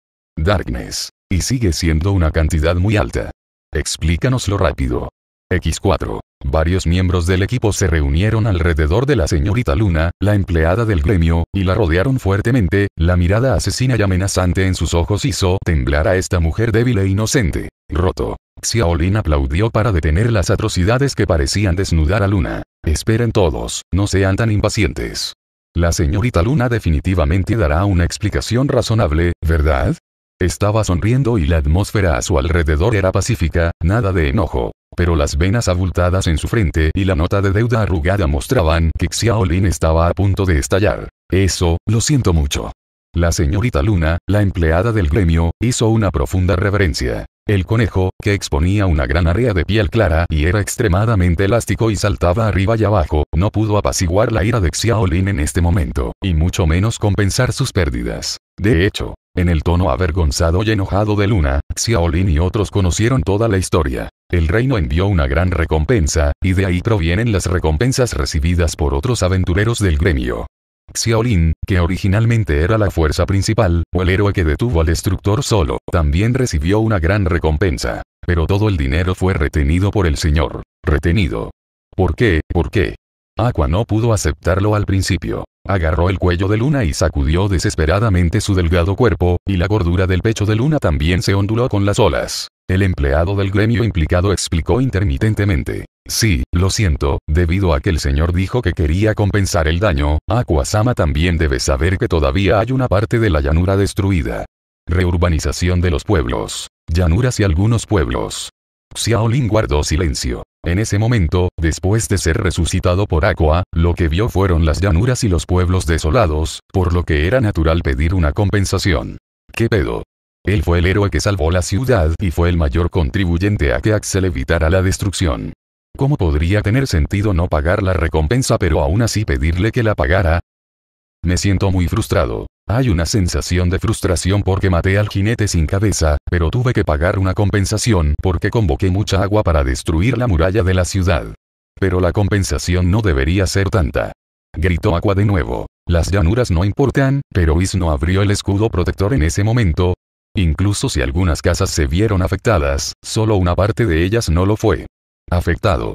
Darkness. Y sigue siendo una cantidad muy alta. Explícanoslo rápido. X4. Varios miembros del equipo se reunieron alrededor de la señorita Luna, la empleada del gremio, y la rodearon fuertemente, la mirada asesina y amenazante en sus ojos hizo temblar a esta mujer débil e inocente. Roto. Xiaolin aplaudió para detener las atrocidades que parecían desnudar a Luna. Esperen todos, no sean tan impacientes. La señorita Luna definitivamente dará una explicación razonable, ¿verdad? Estaba sonriendo y la atmósfera a su alrededor era pacífica, nada de enojo. Pero las venas abultadas en su frente y la nota de deuda arrugada mostraban que Xiaolin estaba a punto de estallar. Eso, lo siento mucho. La señorita Luna, la empleada del gremio, hizo una profunda reverencia. El conejo, que exponía una gran área de piel clara y era extremadamente elástico y saltaba arriba y abajo, no pudo apaciguar la ira de Xiaolin en este momento, y mucho menos compensar sus pérdidas. De hecho, en el tono avergonzado y enojado de Luna, Xiaolin y otros conocieron toda la historia. El reino envió una gran recompensa, y de ahí provienen las recompensas recibidas por otros aventureros del gremio. Xiaolin, que originalmente era la fuerza principal, o el héroe que detuvo al destructor solo, también recibió una gran recompensa. Pero todo el dinero fue retenido por el señor. Retenido. ¿Por qué? ¿Por qué? Aqua no pudo aceptarlo al principio. Agarró el cuello de Luna y sacudió desesperadamente su delgado cuerpo, y la gordura del pecho de Luna también se onduló con las olas. El empleado del gremio implicado explicó intermitentemente. Sí, lo siento, debido a que el señor dijo que quería compensar el daño, Aquasama también debe saber que todavía hay una parte de la llanura destruida. Reurbanización de los pueblos. Llanuras y algunos pueblos. Xiaolin guardó silencio. En ese momento, después de ser resucitado por Aqua, lo que vio fueron las llanuras y los pueblos desolados, por lo que era natural pedir una compensación. ¿Qué pedo? Él fue el héroe que salvó la ciudad y fue el mayor contribuyente a que Axel evitara la destrucción. ¿Cómo podría tener sentido no pagar la recompensa pero aún así pedirle que la pagara? Me siento muy frustrado. Hay una sensación de frustración porque maté al jinete sin cabeza, pero tuve que pagar una compensación porque convoqué mucha agua para destruir la muralla de la ciudad. Pero la compensación no debería ser tanta. Gritó Aqua de nuevo. Las llanuras no importan, pero Is no abrió el escudo protector en ese momento. Incluso si algunas casas se vieron afectadas, solo una parte de ellas no lo fue. Afectado.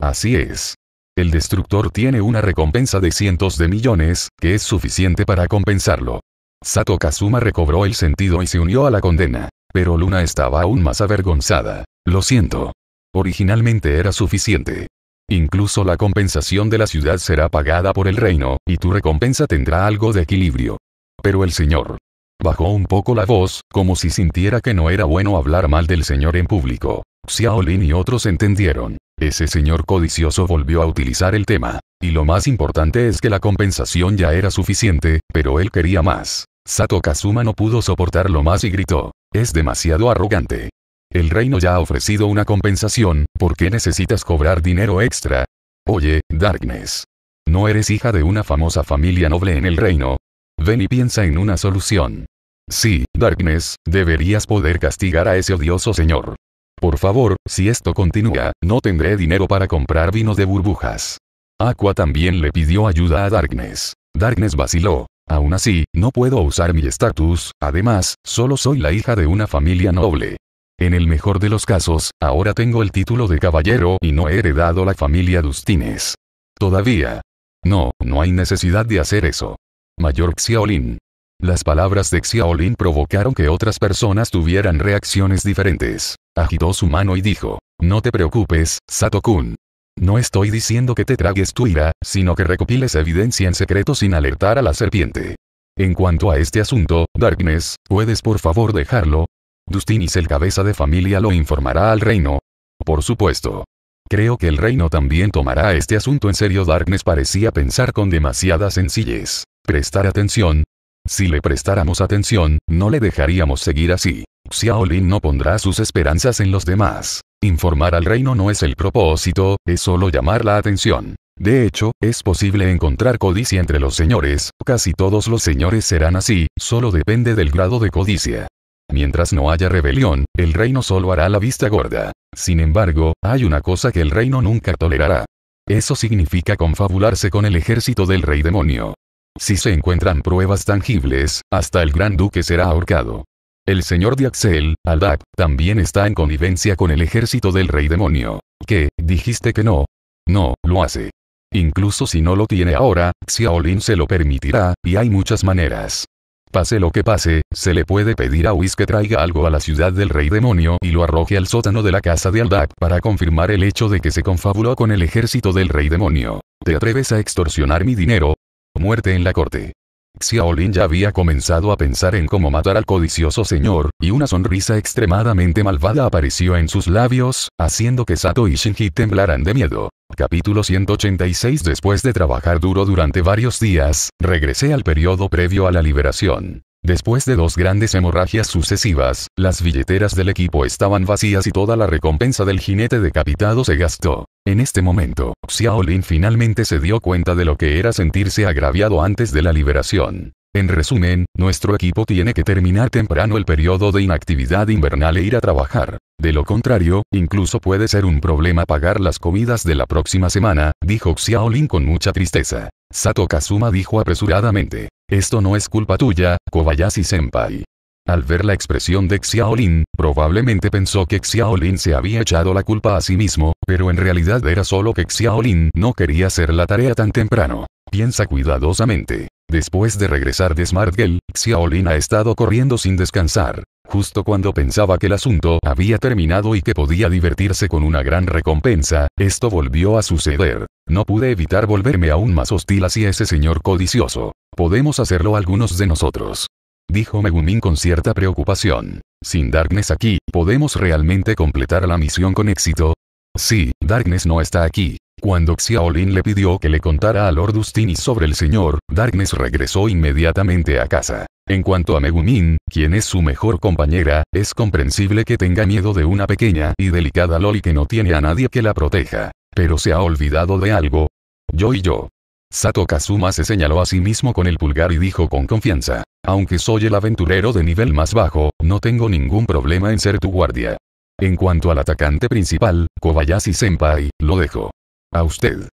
Así es. El destructor tiene una recompensa de cientos de millones, que es suficiente para compensarlo. Sato Kazuma recobró el sentido y se unió a la condena. Pero Luna estaba aún más avergonzada. Lo siento. Originalmente era suficiente. Incluso la compensación de la ciudad será pagada por el reino, y tu recompensa tendrá algo de equilibrio. Pero el señor. Bajó un poco la voz, como si sintiera que no era bueno hablar mal del señor en público. Xiaolin y otros entendieron. Ese señor codicioso volvió a utilizar el tema. Y lo más importante es que la compensación ya era suficiente, pero él quería más. Sato Kazuma no pudo soportarlo más y gritó. Es demasiado arrogante. El reino ya ha ofrecido una compensación, ¿por qué necesitas cobrar dinero extra? Oye, Darkness. ¿No eres hija de una famosa familia noble en el reino? Ven y piensa en una solución. Sí, Darkness, deberías poder castigar a ese odioso señor. Por favor, si esto continúa, no tendré dinero para comprar vino de burbujas. Aqua también le pidió ayuda a Darkness. Darkness vaciló. Aún así, no puedo usar mi estatus, además, solo soy la hija de una familia noble. En el mejor de los casos, ahora tengo el título de caballero y no he heredado la familia Dustines. Todavía. No, no hay necesidad de hacer eso. Mayor Xiaolin. Las palabras de Xiaolin provocaron que otras personas tuvieran reacciones diferentes. Agitó su mano y dijo, no te preocupes, Sato-kun. No estoy diciendo que te tragues tu ira, sino que recopiles evidencia en secreto sin alertar a la serpiente. En cuanto a este asunto, Darkness, ¿puedes por favor dejarlo? Dustinis el cabeza de familia lo informará al reino. Por supuesto. Creo que el reino también tomará este asunto en serio. Darkness parecía pensar con demasiada sencillez. Prestar atención. Si le prestáramos atención, no le dejaríamos seguir así. Xiaolin no pondrá sus esperanzas en los demás. Informar al reino no es el propósito, es solo llamar la atención. De hecho, es posible encontrar codicia entre los señores, casi todos los señores serán así, solo depende del grado de codicia. Mientras no haya rebelión, el reino solo hará la vista gorda. Sin embargo, hay una cosa que el reino nunca tolerará. Eso significa confabularse con el ejército del rey demonio. Si se encuentran pruebas tangibles, hasta el gran duque será ahorcado. El señor de Axel, Aldak, también está en connivencia con el ejército del rey demonio. ¿Qué, dijiste que no? No, lo hace. Incluso si no lo tiene ahora, Xiaolin se lo permitirá, y hay muchas maneras. Pase lo que pase, se le puede pedir a Whis que traiga algo a la ciudad del rey demonio y lo arroje al sótano de la casa de Aldak para confirmar el hecho de que se confabuló con el ejército del rey demonio. ¿Te atreves a extorsionar mi dinero? Muerte en la corte. Xiaolin ya había comenzado a pensar en cómo matar al codicioso señor, y una sonrisa extremadamente malvada apareció en sus labios, haciendo que Sato y Shinji temblaran de miedo. Capítulo 186 Después de trabajar duro durante varios días, regresé al periodo previo a la liberación. Después de dos grandes hemorragias sucesivas, las billeteras del equipo estaban vacías y toda la recompensa del jinete decapitado se gastó. En este momento, Xiaolin finalmente se dio cuenta de lo que era sentirse agraviado antes de la liberación. En resumen, nuestro equipo tiene que terminar temprano el periodo de inactividad invernal e ir a trabajar. De lo contrario, incluso puede ser un problema pagar las comidas de la próxima semana, dijo Xiaolin con mucha tristeza. Sato Kazuma dijo apresuradamente. Esto no es culpa tuya, Kobayashi-senpai. Al ver la expresión de Xiaolin, probablemente pensó que Xiaolin se había echado la culpa a sí mismo, pero en realidad era solo que Xiaolin no quería hacer la tarea tan temprano. Piensa cuidadosamente. Después de regresar de Smartgel, Xiaolin ha estado corriendo sin descansar. Justo cuando pensaba que el asunto había terminado y que podía divertirse con una gran recompensa, esto volvió a suceder. No pude evitar volverme aún más hostil hacia ese señor codicioso. Podemos hacerlo algunos de nosotros. Dijo Megumin con cierta preocupación. Sin Darkness aquí, ¿podemos realmente completar la misión con éxito? Sí, Darkness no está aquí. Cuando Xiaolin le pidió que le contara a Lord Ustini sobre el señor, Darkness regresó inmediatamente a casa. En cuanto a Megumin, quien es su mejor compañera, es comprensible que tenga miedo de una pequeña y delicada Loli que no tiene a nadie que la proteja. Pero se ha olvidado de algo. Yo y yo. Sato Kazuma se señaló a sí mismo con el pulgar y dijo con confianza. Aunque soy el aventurero de nivel más bajo, no tengo ningún problema en ser tu guardia. En cuanto al atacante principal, Kobayashi Senpai, lo dejo. A usted.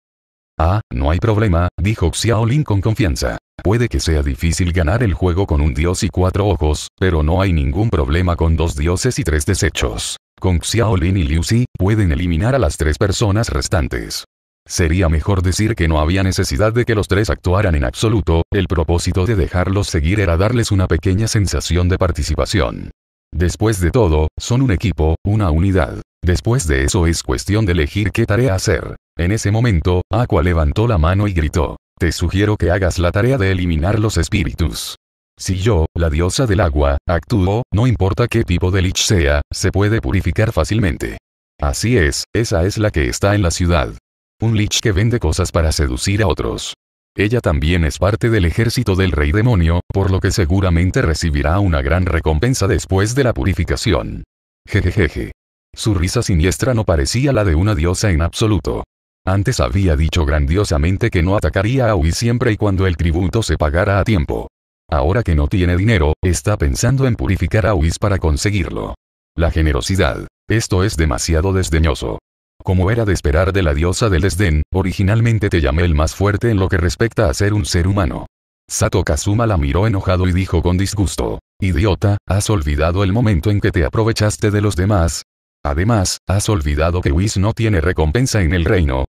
Ah, no hay problema, dijo Xiaolin con confianza. Puede que sea difícil ganar el juego con un dios y cuatro ojos, pero no hay ningún problema con dos dioses y tres desechos. Con Xiaolin y Liu Xi, pueden eliminar a las tres personas restantes. Sería mejor decir que no había necesidad de que los tres actuaran en absoluto, el propósito de dejarlos seguir era darles una pequeña sensación de participación. Después de todo, son un equipo, una unidad. Después de eso es cuestión de elegir qué tarea hacer. En ese momento, Aqua levantó la mano y gritó. Te sugiero que hagas la tarea de eliminar los espíritus. Si yo, la diosa del agua, actúo, no importa qué tipo de lich sea, se puede purificar fácilmente. Así es, esa es la que está en la ciudad. Un lich que vende cosas para seducir a otros. Ella también es parte del ejército del rey demonio, por lo que seguramente recibirá una gran recompensa después de la purificación. Jejejeje. Su risa siniestra no parecía la de una diosa en absoluto. Antes había dicho grandiosamente que no atacaría a Ui siempre y cuando el tributo se pagara a tiempo. Ahora que no tiene dinero, está pensando en purificar a Whis para conseguirlo. La generosidad. Esto es demasiado desdeñoso. Como era de esperar de la diosa del desdén, originalmente te llamé el más fuerte en lo que respecta a ser un ser humano. Sato Kazuma la miró enojado y dijo con disgusto. Idiota, has olvidado el momento en que te aprovechaste de los demás. Además, has olvidado que Whis no tiene recompensa en el reino.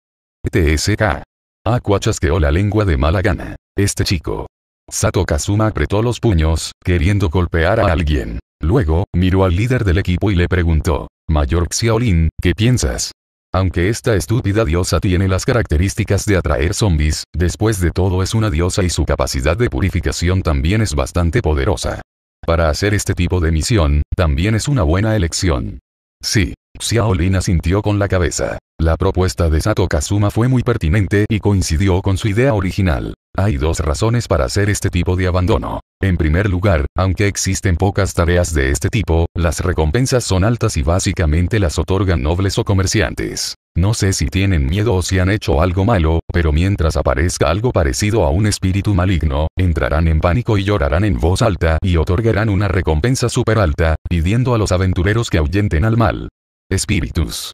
TSK. Aqua chasqueó la lengua de mala gana. Este chico. Sato Kazuma apretó los puños, queriendo golpear a alguien. Luego, miró al líder del equipo y le preguntó. Mayor Xiaolin, ¿qué piensas? Aunque esta estúpida diosa tiene las características de atraer zombies, después de todo es una diosa y su capacidad de purificación también es bastante poderosa. Para hacer este tipo de misión, también es una buena elección. Sí. Xiaolin asintió con la cabeza. La propuesta de Sato Kazuma fue muy pertinente y coincidió con su idea original. Hay dos razones para hacer este tipo de abandono. En primer lugar, aunque existen pocas tareas de este tipo, las recompensas son altas y básicamente las otorgan nobles o comerciantes. No sé si tienen miedo o si han hecho algo malo, pero mientras aparezca algo parecido a un espíritu maligno, entrarán en pánico y llorarán en voz alta y otorgarán una recompensa súper alta, pidiendo a los aventureros que ahuyenten al mal. Espíritus.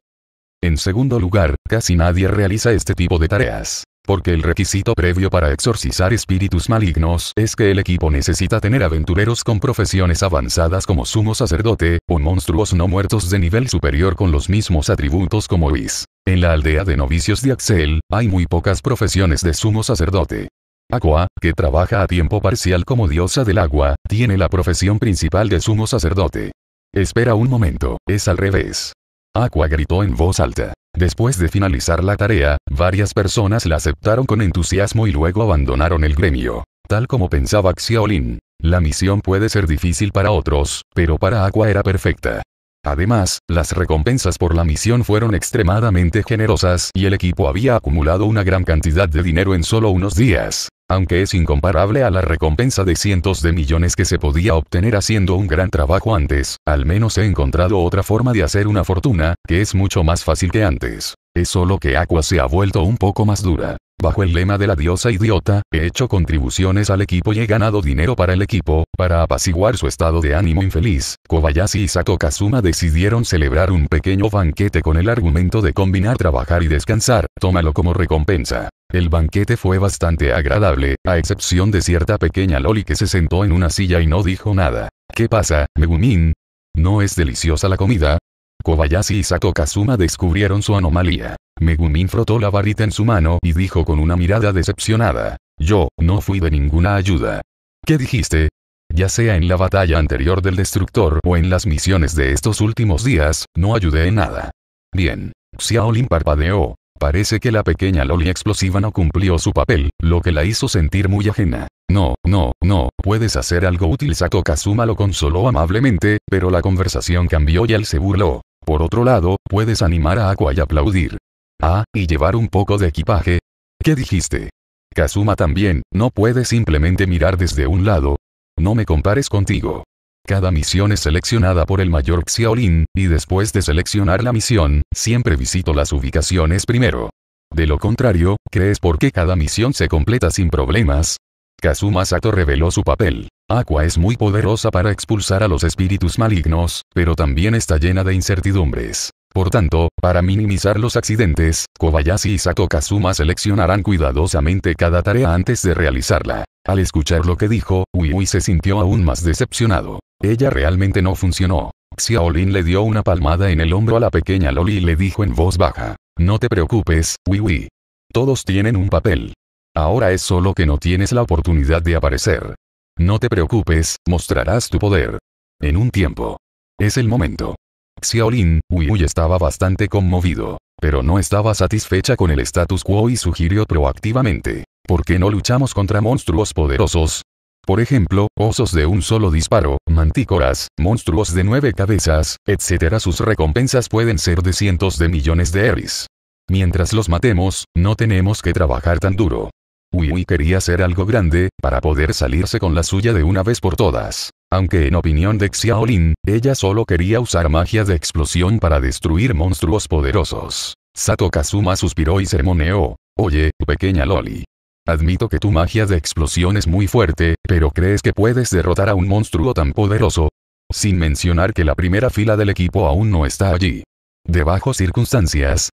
En segundo lugar, casi nadie realiza este tipo de tareas. Porque el requisito previo para exorcizar espíritus malignos es que el equipo necesita tener aventureros con profesiones avanzadas como sumo sacerdote, o monstruos no muertos de nivel superior con los mismos atributos como Whis. En la aldea de novicios de Axel, hay muy pocas profesiones de sumo sacerdote. Aqua, que trabaja a tiempo parcial como diosa del agua, tiene la profesión principal de sumo sacerdote. Espera un momento, es al revés. Aqua gritó en voz alta. Después de finalizar la tarea, varias personas la aceptaron con entusiasmo y luego abandonaron el gremio. Tal como pensaba Xiaolin. La misión puede ser difícil para otros, pero para Aqua era perfecta. Además, las recompensas por la misión fueron extremadamente generosas y el equipo había acumulado una gran cantidad de dinero en solo unos días. Aunque es incomparable a la recompensa de cientos de millones que se podía obtener haciendo un gran trabajo antes, al menos he encontrado otra forma de hacer una fortuna, que es mucho más fácil que antes. Es solo que Aqua se ha vuelto un poco más dura. Bajo el lema de la diosa idiota, he hecho contribuciones al equipo y he ganado dinero para el equipo, para apaciguar su estado de ánimo infeliz. Kobayashi y Sato Kazuma decidieron celebrar un pequeño banquete con el argumento de combinar trabajar y descansar, tómalo como recompensa. El banquete fue bastante agradable, a excepción de cierta pequeña Loli que se sentó en una silla y no dijo nada. ¿Qué pasa, Megumin? ¿No es deliciosa la comida? Kobayashi y Sato Kazuma descubrieron su anomalía. Megumin frotó la varita en su mano y dijo con una mirada decepcionada. Yo, no fui de ninguna ayuda. ¿Qué dijiste? Ya sea en la batalla anterior del destructor o en las misiones de estos últimos días, no ayudé en nada. Bien. Xiaolin parpadeó. Parece que la pequeña Loli explosiva no cumplió su papel, lo que la hizo sentir muy ajena. No, no, no, puedes hacer algo útil. Sato Kazuma lo consoló amablemente, pero la conversación cambió y él se burló. Por otro lado, puedes animar a Aqua y aplaudir. Ah, y llevar un poco de equipaje. ¿Qué dijiste? Kazuma también, no puedes simplemente mirar desde un lado. No me compares contigo. Cada misión es seleccionada por el mayor Xiaolin, y después de seleccionar la misión, siempre visito las ubicaciones primero. De lo contrario, ¿crees por qué cada misión se completa sin problemas? Kazuma Sato reveló su papel. Aqua es muy poderosa para expulsar a los espíritus malignos, pero también está llena de incertidumbres. Por tanto, para minimizar los accidentes, Kobayashi y Sato Kazuma seleccionarán cuidadosamente cada tarea antes de realizarla. Al escuchar lo que dijo, Wii se sintió aún más decepcionado. Ella realmente no funcionó. Xiaolin le dio una palmada en el hombro a la pequeña Loli y le dijo en voz baja. No te preocupes, Wii Todos tienen un papel. Ahora es solo que no tienes la oportunidad de aparecer. No te preocupes, mostrarás tu poder. En un tiempo. Es el momento. Xiaolin, Wii estaba bastante conmovido. Pero no estaba satisfecha con el status quo y sugirió proactivamente. ¿Por qué no luchamos contra monstruos poderosos? Por ejemplo, osos de un solo disparo, mantícoras, monstruos de nueve cabezas, etc. Sus recompensas pueden ser de cientos de millones de eris. Mientras los matemos, no tenemos que trabajar tan duro. Wii quería hacer algo grande, para poder salirse con la suya de una vez por todas. Aunque en opinión de Xiaolin, ella solo quería usar magia de explosión para destruir monstruos poderosos. Sato Kazuma suspiró y sermoneó. Oye, pequeña Loli. Admito que tu magia de explosión es muy fuerte, pero ¿crees que puedes derrotar a un monstruo tan poderoso? Sin mencionar que la primera fila del equipo aún no está allí. De bajo circunstancias.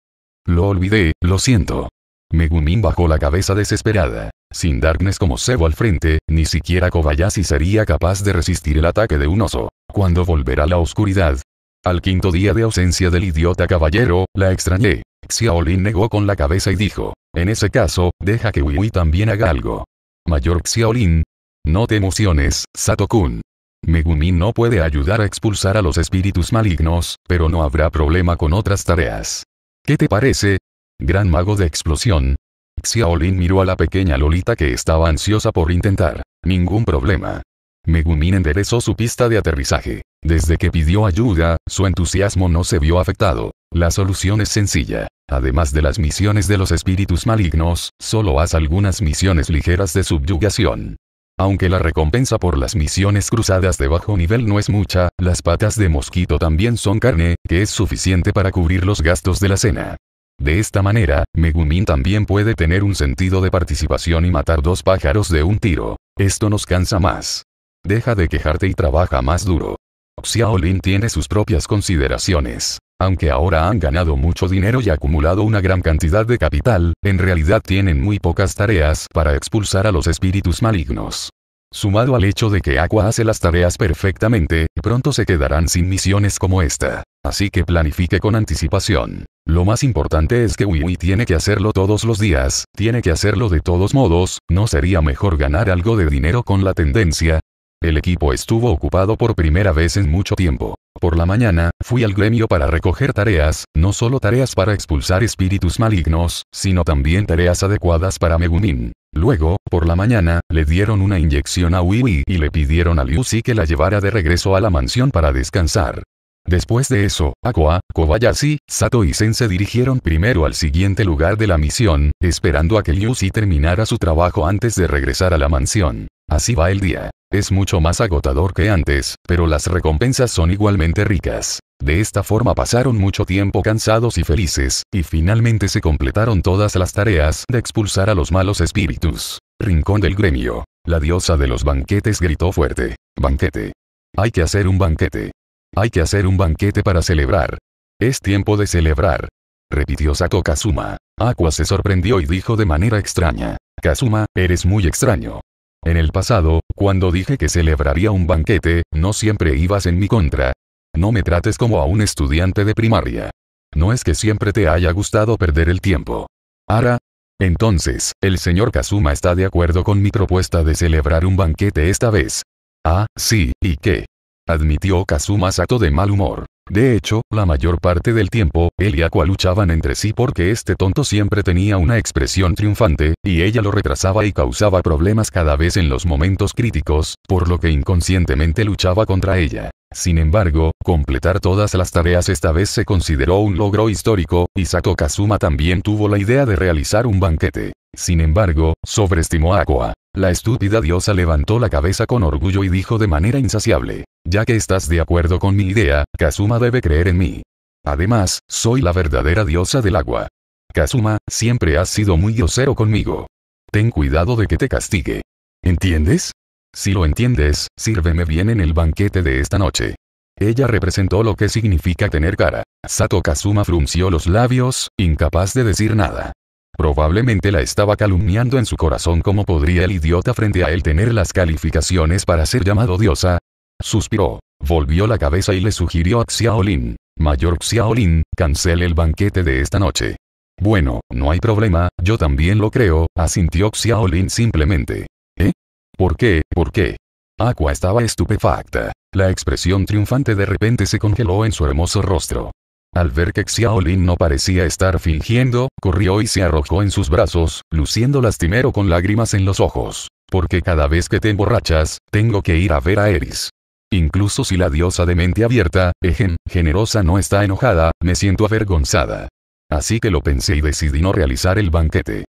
Lo olvidé, lo siento. Megumin bajó la cabeza desesperada. Sin Darkness como cebo al frente, ni siquiera Kobayashi sería capaz de resistir el ataque de un oso. Cuando volverá la oscuridad? Al quinto día de ausencia del idiota caballero, la extrañé. Xiaolin negó con la cabeza y dijo, en ese caso, deja que Wii también haga algo. Mayor Xiaolin. No te emociones, Sato-kun. Megumin no puede ayudar a expulsar a los espíritus malignos, pero no habrá problema con otras tareas. ¿Qué te parece? Gran mago de explosión. Xiaolin miró a la pequeña Lolita que estaba ansiosa por intentar. Ningún problema. Megumin enderezó su pista de aterrizaje. Desde que pidió ayuda, su entusiasmo no se vio afectado. La solución es sencilla. Además de las misiones de los espíritus malignos, solo haz algunas misiones ligeras de subyugación. Aunque la recompensa por las misiones cruzadas de bajo nivel no es mucha, las patas de mosquito también son carne, que es suficiente para cubrir los gastos de la cena. De esta manera, Megumin también puede tener un sentido de participación y matar dos pájaros de un tiro. Esto nos cansa más. Deja de quejarte y trabaja más duro. Xiaolin tiene sus propias consideraciones. Aunque ahora han ganado mucho dinero y acumulado una gran cantidad de capital, en realidad tienen muy pocas tareas para expulsar a los espíritus malignos. Sumado al hecho de que Aqua hace las tareas perfectamente, pronto se quedarán sin misiones como esta. Así que planifique con anticipación. Lo más importante es que Wii tiene que hacerlo todos los días, tiene que hacerlo de todos modos, ¿no sería mejor ganar algo de dinero con la tendencia? El equipo estuvo ocupado por primera vez en mucho tiempo. Por la mañana, fui al gremio para recoger tareas, no solo tareas para expulsar espíritus malignos, sino también tareas adecuadas para Megumin. Luego, por la mañana, le dieron una inyección a Wii y le pidieron a Si que la llevara de regreso a la mansión para descansar. Después de eso, Aqua, Kobayashi, Sato y Sen se dirigieron primero al siguiente lugar de la misión, esperando a que Yusi terminara su trabajo antes de regresar a la mansión. Así va el día. Es mucho más agotador que antes, pero las recompensas son igualmente ricas. De esta forma pasaron mucho tiempo cansados y felices, y finalmente se completaron todas las tareas de expulsar a los malos espíritus. Rincón del gremio. La diosa de los banquetes gritó fuerte. Banquete. Hay que hacer un banquete. Hay que hacer un banquete para celebrar. Es tiempo de celebrar. Repitió Sato Kazuma. Aqua se sorprendió y dijo de manera extraña. Kazuma, eres muy extraño. En el pasado, cuando dije que celebraría un banquete, no siempre ibas en mi contra. No me trates como a un estudiante de primaria. No es que siempre te haya gustado perder el tiempo. Ara. Entonces, el señor Kazuma está de acuerdo con mi propuesta de celebrar un banquete esta vez. Ah, sí, ¿y qué? Admitió Kazuma Sato de mal humor. De hecho, la mayor parte del tiempo, él y Aqua luchaban entre sí porque este tonto siempre tenía una expresión triunfante, y ella lo retrasaba y causaba problemas cada vez en los momentos críticos, por lo que inconscientemente luchaba contra ella. Sin embargo, completar todas las tareas esta vez se consideró un logro histórico, y Sato Kazuma también tuvo la idea de realizar un banquete. Sin embargo, sobreestimó a Aqua. La estúpida diosa levantó la cabeza con orgullo y dijo de manera insaciable. Ya que estás de acuerdo con mi idea, Kazuma debe creer en mí. Además, soy la verdadera diosa del agua. Kazuma, siempre has sido muy grosero conmigo. Ten cuidado de que te castigue. ¿Entiendes? Si lo entiendes, sírveme bien en el banquete de esta noche. Ella representó lo que significa tener cara. Sato Kazuma frunció los labios, incapaz de decir nada. Probablemente la estaba calumniando en su corazón como podría el idiota frente a él tener las calificaciones para ser llamado diosa. Suspiró, volvió la cabeza y le sugirió a Xiaolin. Mayor Xiaolin, cancele el banquete de esta noche. Bueno, no hay problema, yo también lo creo, asintió Xiaolin simplemente. ¿Eh? ¿Por qué? ¿Por qué? Aqua estaba estupefacta. La expresión triunfante de repente se congeló en su hermoso rostro. Al ver que Xiaolin no parecía estar fingiendo, corrió y se arrojó en sus brazos, luciendo lastimero con lágrimas en los ojos. Porque cada vez que te emborrachas, tengo que ir a ver a Eris. Incluso si la diosa de mente abierta, ejem, generosa no está enojada, me siento avergonzada. Así que lo pensé y decidí no realizar el banquete.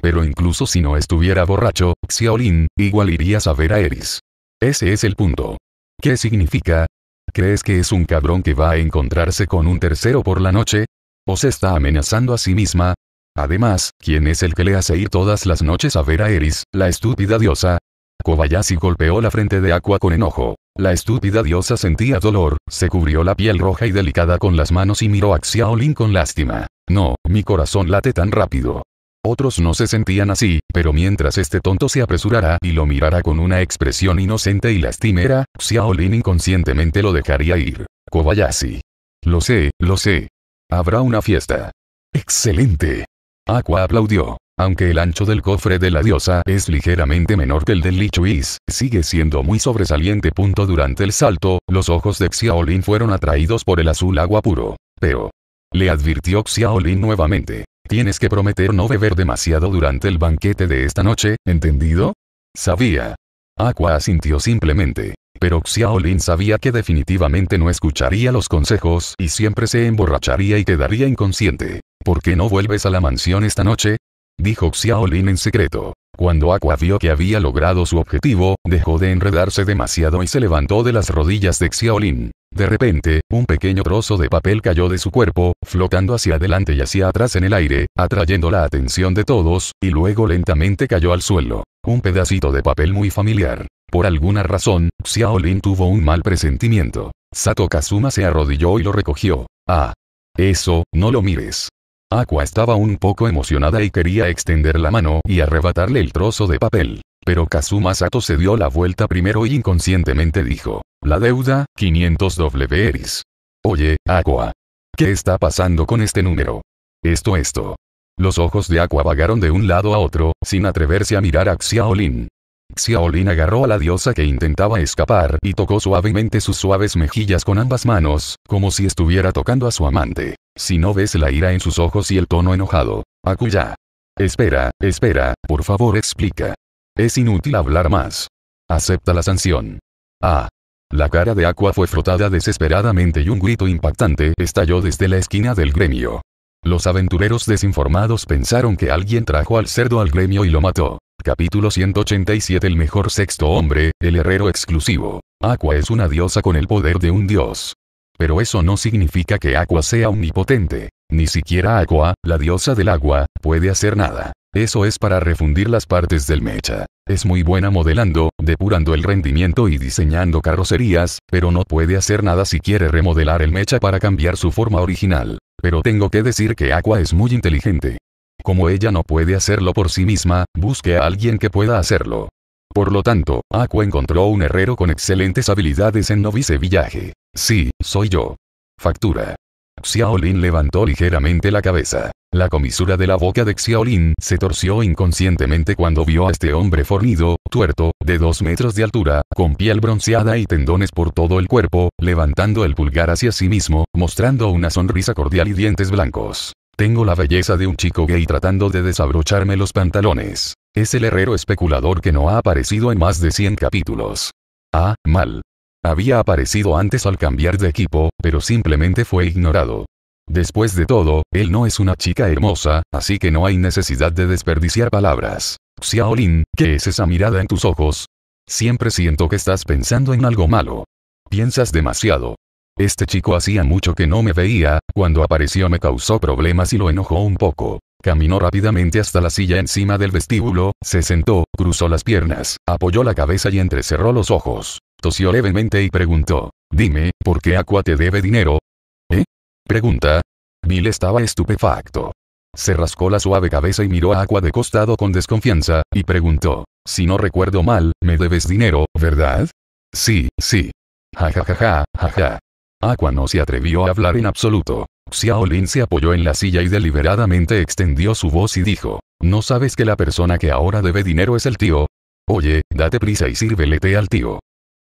Pero incluso si no estuviera borracho, Xiaolin, igual irías a ver a Eris. Ese es el punto. ¿Qué significa? ¿Crees que es un cabrón que va a encontrarse con un tercero por la noche? ¿O se está amenazando a sí misma? Además, ¿quién es el que le hace ir todas las noches a ver a Eris, la estúpida diosa? Kobayashi golpeó la frente de Aqua con enojo. La estúpida diosa sentía dolor, se cubrió la piel roja y delicada con las manos y miró a Xiaolin con lástima. No, mi corazón late tan rápido. Otros no se sentían así, pero mientras este tonto se apresurara y lo mirara con una expresión inocente y lastimera, Xiaolin inconscientemente lo dejaría ir. Kobayashi. Lo sé, lo sé. Habrá una fiesta. Excelente. Aqua aplaudió. Aunque el ancho del cofre de la diosa es ligeramente menor que el del Lichuis, sigue siendo muy sobresaliente. Punto durante el salto, los ojos de Xiaolin fueron atraídos por el azul agua puro. Pero. Le advirtió Xiaolin nuevamente. Tienes que prometer no beber demasiado durante el banquete de esta noche, ¿entendido? Sabía. Aqua asintió simplemente. Pero Xiaolin sabía que definitivamente no escucharía los consejos y siempre se emborracharía y quedaría inconsciente. ¿Por qué no vuelves a la mansión esta noche? Dijo Xiaolin en secreto. Cuando Aqua vio que había logrado su objetivo, dejó de enredarse demasiado y se levantó de las rodillas de Xiaolin. De repente, un pequeño trozo de papel cayó de su cuerpo, flotando hacia adelante y hacia atrás en el aire, atrayendo la atención de todos, y luego lentamente cayó al suelo. Un pedacito de papel muy familiar. Por alguna razón, Xiaolin tuvo un mal presentimiento. Sato Kazuma se arrodilló y lo recogió. Ah. Eso, no lo mires. Aqua estaba un poco emocionada y quería extender la mano y arrebatarle el trozo de papel. Pero Kazuma Sato se dio la vuelta primero y inconscientemente dijo. La deuda, 500 W Eris. Oye, Aqua. ¿Qué está pasando con este número? Esto esto. Los ojos de Aqua vagaron de un lado a otro, sin atreverse a mirar a Xiaolin. Xiaolin agarró a la diosa que intentaba escapar y tocó suavemente sus suaves mejillas con ambas manos, como si estuviera tocando a su amante. Si no ves la ira en sus ojos y el tono enojado. Akuya. Espera, espera, por favor explica. Es inútil hablar más. Acepta la sanción. Ah. La cara de Aqua fue frotada desesperadamente y un grito impactante estalló desde la esquina del gremio. Los aventureros desinformados pensaron que alguien trajo al cerdo al gremio y lo mató. Capítulo 187 El mejor sexto hombre, el herrero exclusivo. Aqua es una diosa con el poder de un dios. Pero eso no significa que Aqua sea omnipotente. Ni siquiera Aqua, la diosa del agua, puede hacer nada. Eso es para refundir las partes del mecha. Es muy buena modelando, depurando el rendimiento y diseñando carrocerías, pero no puede hacer nada si quiere remodelar el mecha para cambiar su forma original. Pero tengo que decir que Aqua es muy inteligente. Como ella no puede hacerlo por sí misma, busque a alguien que pueda hacerlo. Por lo tanto, Aqua encontró un herrero con excelentes habilidades en novice villaje. Sí, soy yo. Factura. Xiaolin levantó ligeramente la cabeza. La comisura de la boca de Xiaolin se torció inconscientemente cuando vio a este hombre fornido, tuerto, de dos metros de altura, con piel bronceada y tendones por todo el cuerpo, levantando el pulgar hacia sí mismo, mostrando una sonrisa cordial y dientes blancos. Tengo la belleza de un chico gay tratando de desabrocharme los pantalones. Es el herrero especulador que no ha aparecido en más de 100 capítulos. Ah, mal. Había aparecido antes al cambiar de equipo, pero simplemente fue ignorado. Después de todo, él no es una chica hermosa, así que no hay necesidad de desperdiciar palabras. Xiaolin, ¿qué es esa mirada en tus ojos? Siempre siento que estás pensando en algo malo. Piensas demasiado. Este chico hacía mucho que no me veía, cuando apareció me causó problemas y lo enojó un poco. Caminó rápidamente hasta la silla encima del vestíbulo, se sentó, cruzó las piernas, apoyó la cabeza y entrecerró los ojos. Tosió levemente y preguntó. Dime, ¿por qué Aqua te debe dinero? ¿Eh? Pregunta. Bill estaba estupefacto. Se rascó la suave cabeza y miró a Aqua de costado con desconfianza, y preguntó. Si no recuerdo mal, me debes dinero, ¿verdad? Sí, sí. Ja ja ja ja, ja ja. Aqua no se atrevió a hablar en absoluto. Xiaolin se apoyó en la silla y deliberadamente extendió su voz y dijo. ¿No sabes que la persona que ahora debe dinero es el tío? Oye, date prisa y sírvele té al tío.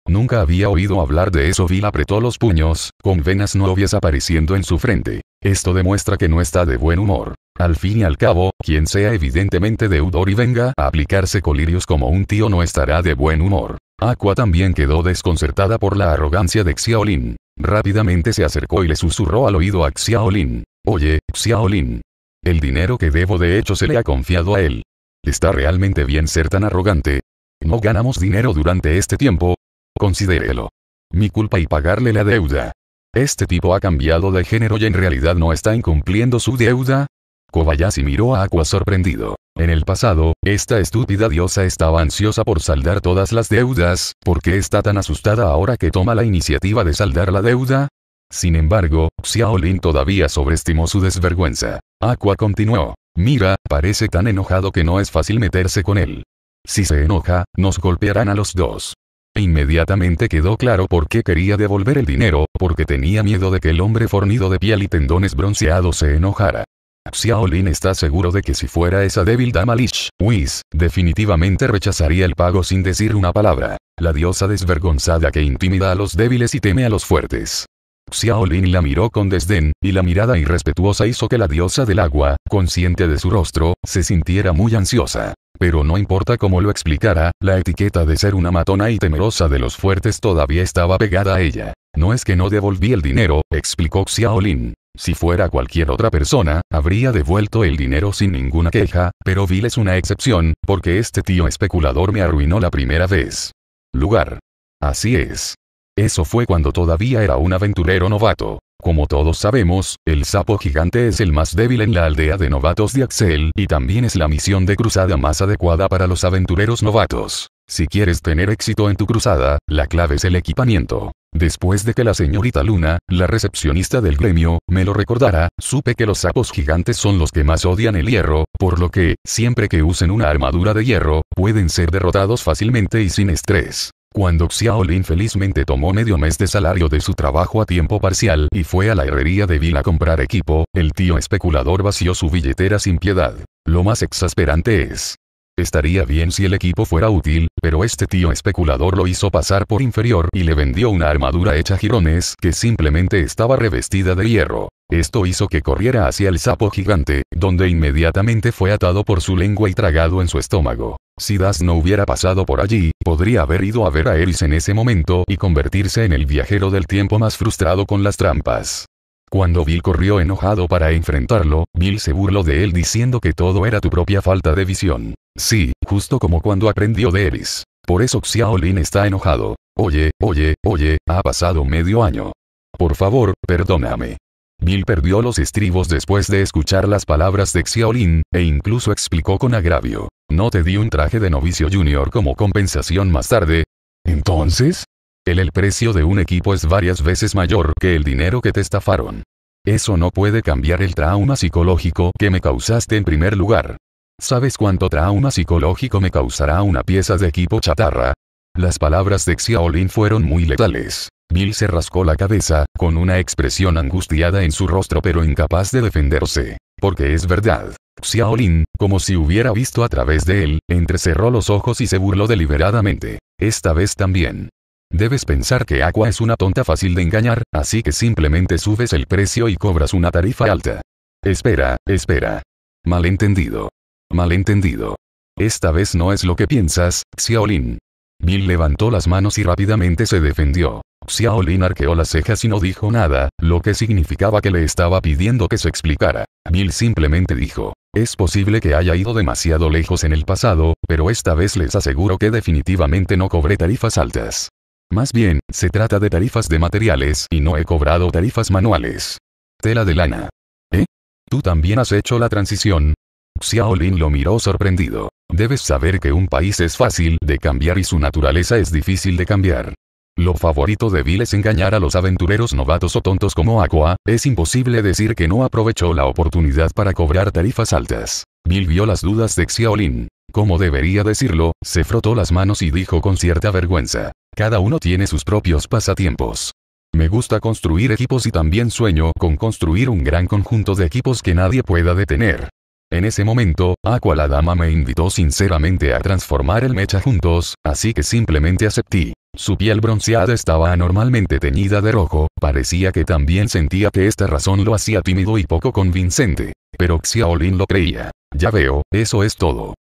Nunca había oído hablar de eso. Bill apretó los puños, con venas novias apareciendo en su frente. Esto demuestra que no está de buen humor. Al fin y al cabo, quien sea evidentemente deudor y venga a aplicarse colirios como un tío no estará de buen humor. Aqua también quedó desconcertada por la arrogancia de Xiaolin. Rápidamente se acercó y le susurró al oído a Xiaolin. Oye, Xiaolin. El dinero que debo de hecho se le ha confiado a él. ¿Está realmente bien ser tan arrogante? ¿No ganamos dinero durante este tiempo? Considérelo. Mi culpa y pagarle la deuda. Este tipo ha cambiado de género y en realidad no está incumpliendo su deuda. Kobayashi miró a Aqua sorprendido. En el pasado, esta estúpida diosa estaba ansiosa por saldar todas las deudas, ¿por qué está tan asustada ahora que toma la iniciativa de saldar la deuda? Sin embargo, Xiaolin todavía sobreestimó su desvergüenza. Aqua continuó. Mira, parece tan enojado que no es fácil meterse con él. Si se enoja, nos golpearán a los dos. Inmediatamente quedó claro por qué quería devolver el dinero, porque tenía miedo de que el hombre fornido de piel y tendones bronceados se enojara. Xiaolin está seguro de que si fuera esa débil dama Lish, Whis, definitivamente rechazaría el pago sin decir una palabra. La diosa desvergonzada que intimida a los débiles y teme a los fuertes. Xiaolin la miró con desdén, y la mirada irrespetuosa hizo que la diosa del agua, consciente de su rostro, se sintiera muy ansiosa. Pero no importa cómo lo explicara, la etiqueta de ser una matona y temerosa de los fuertes todavía estaba pegada a ella. No es que no devolví el dinero, explicó Xiaolin. Si fuera cualquier otra persona, habría devuelto el dinero sin ninguna queja, pero Bill es una excepción, porque este tío especulador me arruinó la primera vez. Lugar. Así es. Eso fue cuando todavía era un aventurero novato. Como todos sabemos, el sapo gigante es el más débil en la aldea de novatos de Axel y también es la misión de cruzada más adecuada para los aventureros novatos. Si quieres tener éxito en tu cruzada, la clave es el equipamiento. Después de que la señorita Luna, la recepcionista del gremio, me lo recordara, supe que los sapos gigantes son los que más odian el hierro, por lo que, siempre que usen una armadura de hierro, pueden ser derrotados fácilmente y sin estrés. Cuando Xiaolin felizmente tomó medio mes de salario de su trabajo a tiempo parcial y fue a la herrería de Bill a comprar equipo, el tío especulador vació su billetera sin piedad. Lo más exasperante es, Estaría bien si el equipo fuera útil, pero este tío especulador lo hizo pasar por inferior y le vendió una armadura hecha jirones que simplemente estaba revestida de hierro. Esto hizo que corriera hacia el sapo gigante, donde inmediatamente fue atado por su lengua y tragado en su estómago. Si Das no hubiera pasado por allí, podría haber ido a ver a Eris en ese momento y convertirse en el viajero del tiempo más frustrado con las trampas. Cuando Bill corrió enojado para enfrentarlo, Bill se burló de él diciendo que todo era tu propia falta de visión. Sí, justo como cuando aprendió de Eris. Por eso Xiaolin está enojado. Oye, oye, oye, ha pasado medio año. Por favor, perdóname. Bill perdió los estribos después de escuchar las palabras de Xiaolin, e incluso explicó con agravio. No te di un traje de novicio junior como compensación más tarde. Entonces, el, el precio de un equipo es varias veces mayor que el dinero que te estafaron. Eso no puede cambiar el trauma psicológico que me causaste en primer lugar. ¿Sabes cuánto trauma psicológico me causará una pieza de equipo chatarra? Las palabras de Xiaolin fueron muy letales. Bill se rascó la cabeza, con una expresión angustiada en su rostro pero incapaz de defenderse. Porque es verdad. Xiaolin, como si hubiera visto a través de él, entrecerró los ojos y se burló deliberadamente. Esta vez también. Debes pensar que Aqua es una tonta fácil de engañar, así que simplemente subes el precio y cobras una tarifa alta. Espera, espera. Malentendido. Malentendido. Esta vez no es lo que piensas, Xiaolin. Bill levantó las manos y rápidamente se defendió. Xiaolin arqueó las cejas y no dijo nada, lo que significaba que le estaba pidiendo que se explicara. Bill simplemente dijo, es posible que haya ido demasiado lejos en el pasado, pero esta vez les aseguro que definitivamente no cobré tarifas altas. Más bien, se trata de tarifas de materiales y no he cobrado tarifas manuales. Tela de lana. ¿Eh? ¿Tú también has hecho la transición? Xiaolin lo miró sorprendido. Debes saber que un país es fácil de cambiar y su naturaleza es difícil de cambiar. Lo favorito de Bill es engañar a los aventureros novatos o tontos como Aqua, es imposible decir que no aprovechó la oportunidad para cobrar tarifas altas. Bill vio las dudas de Xiaolin. Como debería decirlo, se frotó las manos y dijo con cierta vergüenza. Cada uno tiene sus propios pasatiempos. Me gusta construir equipos y también sueño con construir un gran conjunto de equipos que nadie pueda detener. En ese momento, Aqua la dama me invitó sinceramente a transformar el mecha juntos, así que simplemente acepté. Su piel bronceada estaba anormalmente teñida de rojo, parecía que también sentía que esta razón lo hacía tímido y poco convincente. Pero Xiaolin lo creía. Ya veo, eso es todo.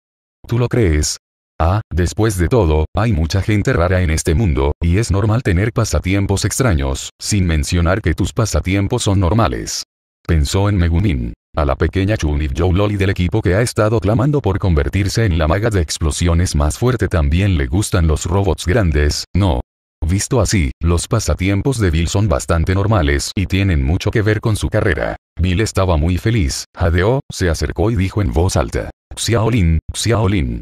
¿Tú lo crees? Ah, después de todo, hay mucha gente rara en este mundo, y es normal tener pasatiempos extraños, sin mencionar que tus pasatiempos son normales. Pensó en Megumin, a la pequeña Chunif Loli del equipo que ha estado clamando por convertirse en la maga de explosiones más fuerte también le gustan los robots grandes, ¿no? Visto así, los pasatiempos de Bill son bastante normales y tienen mucho que ver con su carrera. Bill estaba muy feliz, jadeó, se acercó y dijo en voz alta. Xiaolin, Xiaolin.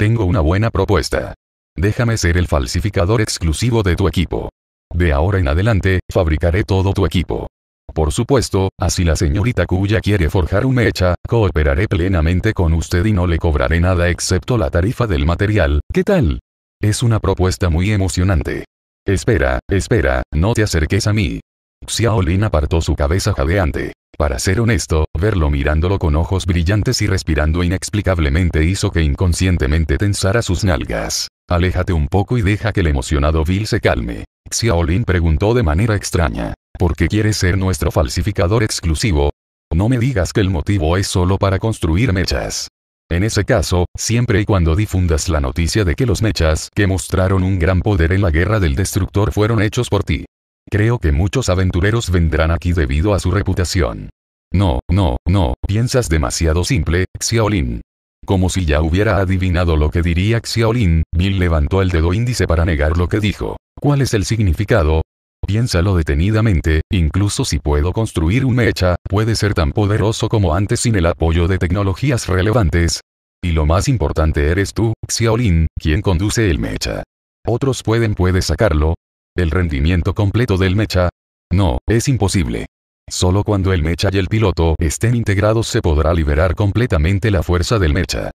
Tengo una buena propuesta. Déjame ser el falsificador exclusivo de tu equipo. De ahora en adelante, fabricaré todo tu equipo. Por supuesto, así la señorita Kuya quiere forjar un mecha, cooperaré plenamente con usted y no le cobraré nada excepto la tarifa del material, ¿qué tal? Es una propuesta muy emocionante. Espera, espera, no te acerques a mí. Xiaolin apartó su cabeza jadeante. Para ser honesto, verlo mirándolo con ojos brillantes y respirando inexplicablemente hizo que inconscientemente tensara sus nalgas. Aléjate un poco y deja que el emocionado Bill se calme. Xiaolin preguntó de manera extraña. ¿Por qué quieres ser nuestro falsificador exclusivo? No me digas que el motivo es solo para construir mechas. En ese caso, siempre y cuando difundas la noticia de que los mechas que mostraron un gran poder en la guerra del destructor fueron hechos por ti. Creo que muchos aventureros vendrán aquí debido a su reputación. No, no, no, piensas demasiado simple, Xiaolin. Como si ya hubiera adivinado lo que diría Xiaolin, Bill levantó el dedo índice para negar lo que dijo. ¿Cuál es el significado? Piénsalo detenidamente, incluso si puedo construir un mecha, puede ser tan poderoso como antes sin el apoyo de tecnologías relevantes. Y lo más importante eres tú, Xiaolin, quien conduce el mecha. Otros pueden puede sacarlo. El rendimiento completo del mecha. No, es imposible. Solo cuando el mecha y el piloto estén integrados se podrá liberar completamente la fuerza del mecha.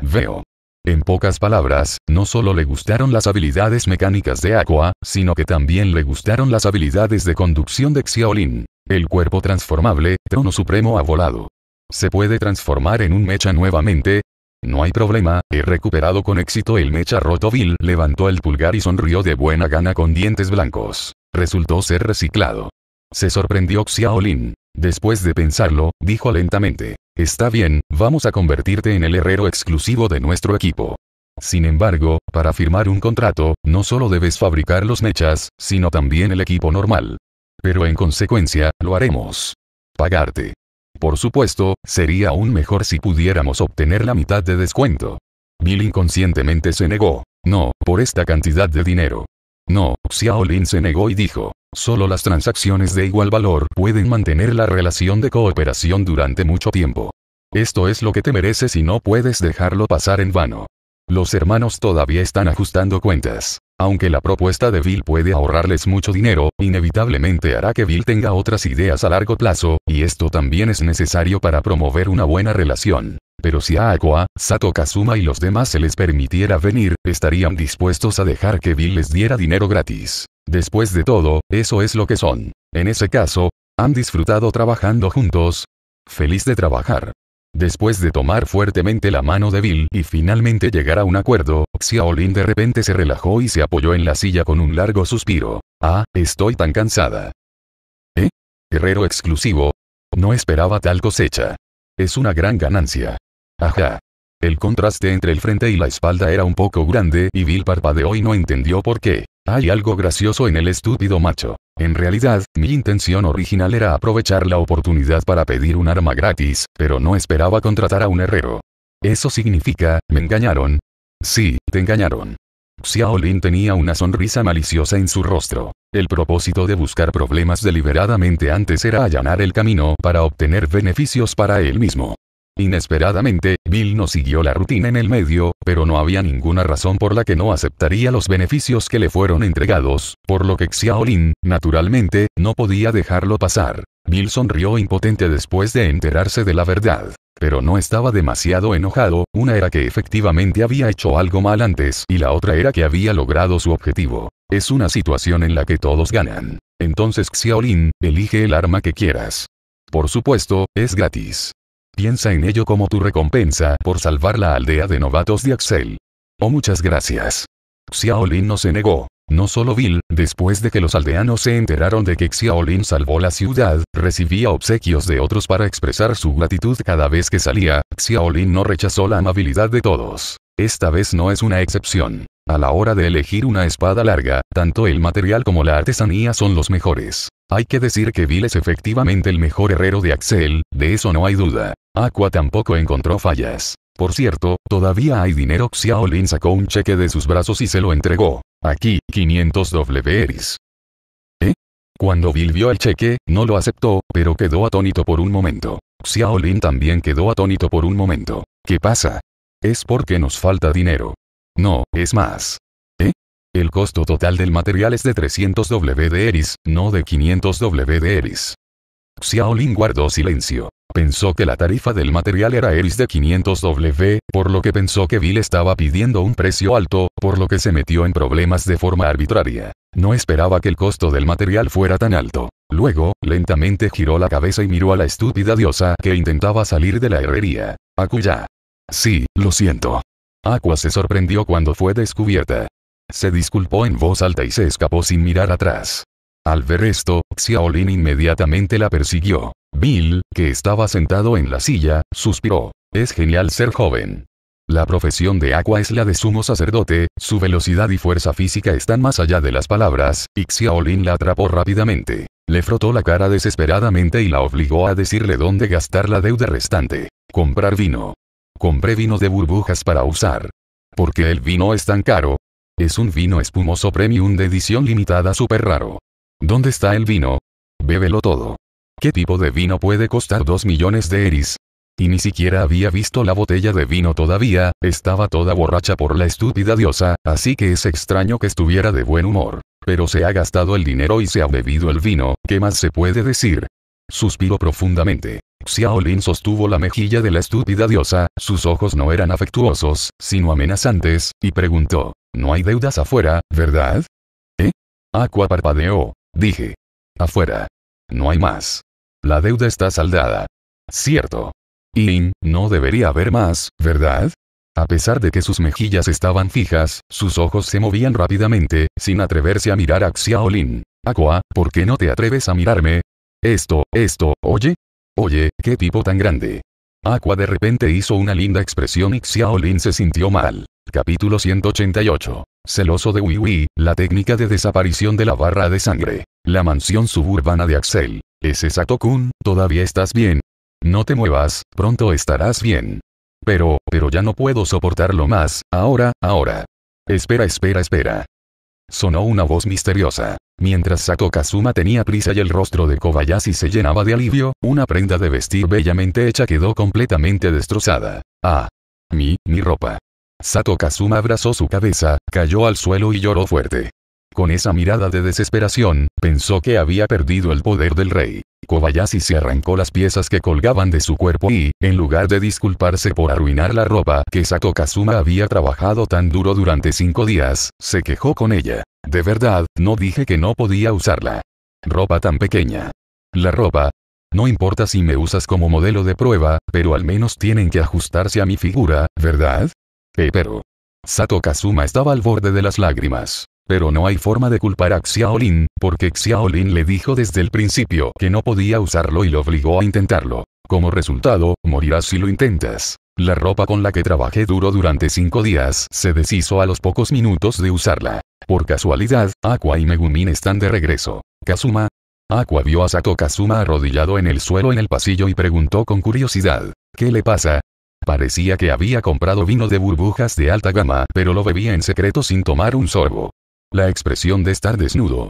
Veo. En pocas palabras, no solo le gustaron las habilidades mecánicas de Aqua, sino que también le gustaron las habilidades de conducción de Xiaolin. El cuerpo transformable, trono supremo ha volado. ¿Se puede transformar en un mecha nuevamente? No hay problema, he recuperado con éxito el mecha Rotovil. Levantó el pulgar y sonrió de buena gana con dientes blancos. Resultó ser reciclado. Se sorprendió Xiaolin. Después de pensarlo, dijo lentamente. Está bien, vamos a convertirte en el herrero exclusivo de nuestro equipo. Sin embargo, para firmar un contrato, no solo debes fabricar los mechas, sino también el equipo normal. Pero en consecuencia, lo haremos. Pagarte. Por supuesto, sería aún mejor si pudiéramos obtener la mitad de descuento. Bill inconscientemente se negó. No, por esta cantidad de dinero. No, Xiaolin se negó y dijo. Solo las transacciones de igual valor pueden mantener la relación de cooperación durante mucho tiempo. Esto es lo que te mereces y no puedes dejarlo pasar en vano. Los hermanos todavía están ajustando cuentas. Aunque la propuesta de Bill puede ahorrarles mucho dinero, inevitablemente hará que Bill tenga otras ideas a largo plazo, y esto también es necesario para promover una buena relación. Pero si a Aqua, Sato Kazuma y los demás se les permitiera venir, estarían dispuestos a dejar que Bill les diera dinero gratis. Después de todo, eso es lo que son. En ese caso, han disfrutado trabajando juntos. Feliz de trabajar. Después de tomar fuertemente la mano de Bill y finalmente llegar a un acuerdo, Xiaolin de repente se relajó y se apoyó en la silla con un largo suspiro. Ah, estoy tan cansada. ¿Eh? Guerrero exclusivo. No esperaba tal cosecha. Es una gran ganancia. Ajá. El contraste entre el frente y la espalda era un poco grande y Bill parpadeó y no entendió por qué. Hay algo gracioso en el estúpido macho. En realidad, mi intención original era aprovechar la oportunidad para pedir un arma gratis, pero no esperaba contratar a un herrero. Eso significa, me engañaron. Sí, te engañaron. Xiaolin tenía una sonrisa maliciosa en su rostro. El propósito de buscar problemas deliberadamente antes era allanar el camino para obtener beneficios para él mismo. Inesperadamente, Bill no siguió la rutina en el medio, pero no había ninguna razón por la que no aceptaría los beneficios que le fueron entregados, por lo que Xiaolin, naturalmente, no podía dejarlo pasar. Bill sonrió impotente después de enterarse de la verdad. Pero no estaba demasiado enojado, una era que efectivamente había hecho algo mal antes y la otra era que había logrado su objetivo. Es una situación en la que todos ganan. Entonces Xiaolin, elige el arma que quieras. Por supuesto, es gratis. Piensa en ello como tu recompensa por salvar la aldea de novatos de Axel. Oh muchas gracias. Xiaolin no se negó. No solo Bill, después de que los aldeanos se enteraron de que Xiaolin salvó la ciudad, recibía obsequios de otros para expresar su gratitud cada vez que salía, Xiaolin no rechazó la amabilidad de todos. Esta vez no es una excepción. A la hora de elegir una espada larga, tanto el material como la artesanía son los mejores. Hay que decir que Bill es efectivamente el mejor herrero de Axel, de eso no hay duda. Aqua tampoco encontró fallas. Por cierto, todavía hay dinero. Xiaolin sacó un cheque de sus brazos y se lo entregó. Aquí, 500 eris. ¿Eh? Cuando Bill vio el cheque, no lo aceptó, pero quedó atónito por un momento. Xiaolin también quedó atónito por un momento. ¿Qué pasa? Es porque nos falta dinero. No, es más. El costo total del material es de 300 eris, no de 500 eris. Xiaolin guardó silencio. Pensó que la tarifa del material era eris de 500 W, por lo que pensó que Bill estaba pidiendo un precio alto, por lo que se metió en problemas de forma arbitraria. No esperaba que el costo del material fuera tan alto. Luego, lentamente giró la cabeza y miró a la estúpida diosa que intentaba salir de la herrería. Akuya. Sí, lo siento. Aqua se sorprendió cuando fue descubierta. Se disculpó en voz alta y se escapó sin mirar atrás. Al ver esto, Xiaolin inmediatamente la persiguió. Bill, que estaba sentado en la silla, suspiró. Es genial ser joven. La profesión de Aqua es la de sumo sacerdote, su velocidad y fuerza física están más allá de las palabras, y Xiaolin la atrapó rápidamente. Le frotó la cara desesperadamente y la obligó a decirle dónde gastar la deuda restante. Comprar vino. Compré vino de burbujas para usar. ¿Por qué el vino es tan caro? Es un vino espumoso premium de edición limitada super raro. ¿Dónde está el vino? Bébelo todo. ¿Qué tipo de vino puede costar 2 millones de eris? Y ni siquiera había visto la botella de vino todavía, estaba toda borracha por la estúpida diosa, así que es extraño que estuviera de buen humor. Pero se ha gastado el dinero y se ha bebido el vino, ¿qué más se puede decir? Suspiró profundamente. Xiaolin sostuvo la mejilla de la estúpida diosa, sus ojos no eran afectuosos, sino amenazantes, y preguntó, no hay deudas afuera, ¿verdad? ¿Eh? Aqua parpadeó. Dije. Afuera. No hay más. La deuda está saldada. Cierto. Y, no debería haber más, ¿verdad? A pesar de que sus mejillas estaban fijas, sus ojos se movían rápidamente, sin atreverse a mirar a Xiaolin. Aqua, ¿por qué no te atreves a mirarme? Esto, esto, oye. Oye, qué tipo tan grande. Aqua de repente hizo una linda expresión y Xiaolin se sintió mal. Capítulo 188. Celoso de Wii la técnica de desaparición de la barra de sangre. La mansión suburbana de Axel. ¿Es Sato-kun? ¿Todavía estás bien? No te muevas, pronto estarás bien. Pero, pero ya no puedo soportarlo más, ahora, ahora. Espera, espera, espera. Sonó una voz misteriosa. Mientras Sato Kazuma tenía prisa y el rostro de Kobayashi se llenaba de alivio, una prenda de vestir bellamente hecha quedó completamente destrozada. Ah. Mi, mi ropa. Sato Kazuma abrazó su cabeza, cayó al suelo y lloró fuerte. Con esa mirada de desesperación, pensó que había perdido el poder del rey. Kobayashi se arrancó las piezas que colgaban de su cuerpo y, en lugar de disculparse por arruinar la ropa que Sato Kazuma había trabajado tan duro durante cinco días, se quejó con ella. De verdad, no dije que no podía usarla. Ropa tan pequeña. La ropa. No importa si me usas como modelo de prueba, pero al menos tienen que ajustarse a mi figura, ¿verdad? Eh, pero. Sato Kazuma estaba al borde de las lágrimas. Pero no hay forma de culpar a Xiaolin, porque Xiaolin le dijo desde el principio que no podía usarlo y lo obligó a intentarlo. Como resultado, morirás si lo intentas. La ropa con la que trabajé duro durante cinco días se deshizo a los pocos minutos de usarla. Por casualidad, Aqua y Megumin están de regreso. Kazuma. Aqua vio a Sato Kazuma arrodillado en el suelo en el pasillo y preguntó con curiosidad. ¿Qué le pasa? Parecía que había comprado vino de burbujas de alta gama, pero lo bebía en secreto sin tomar un sorbo. La expresión de estar desnudo.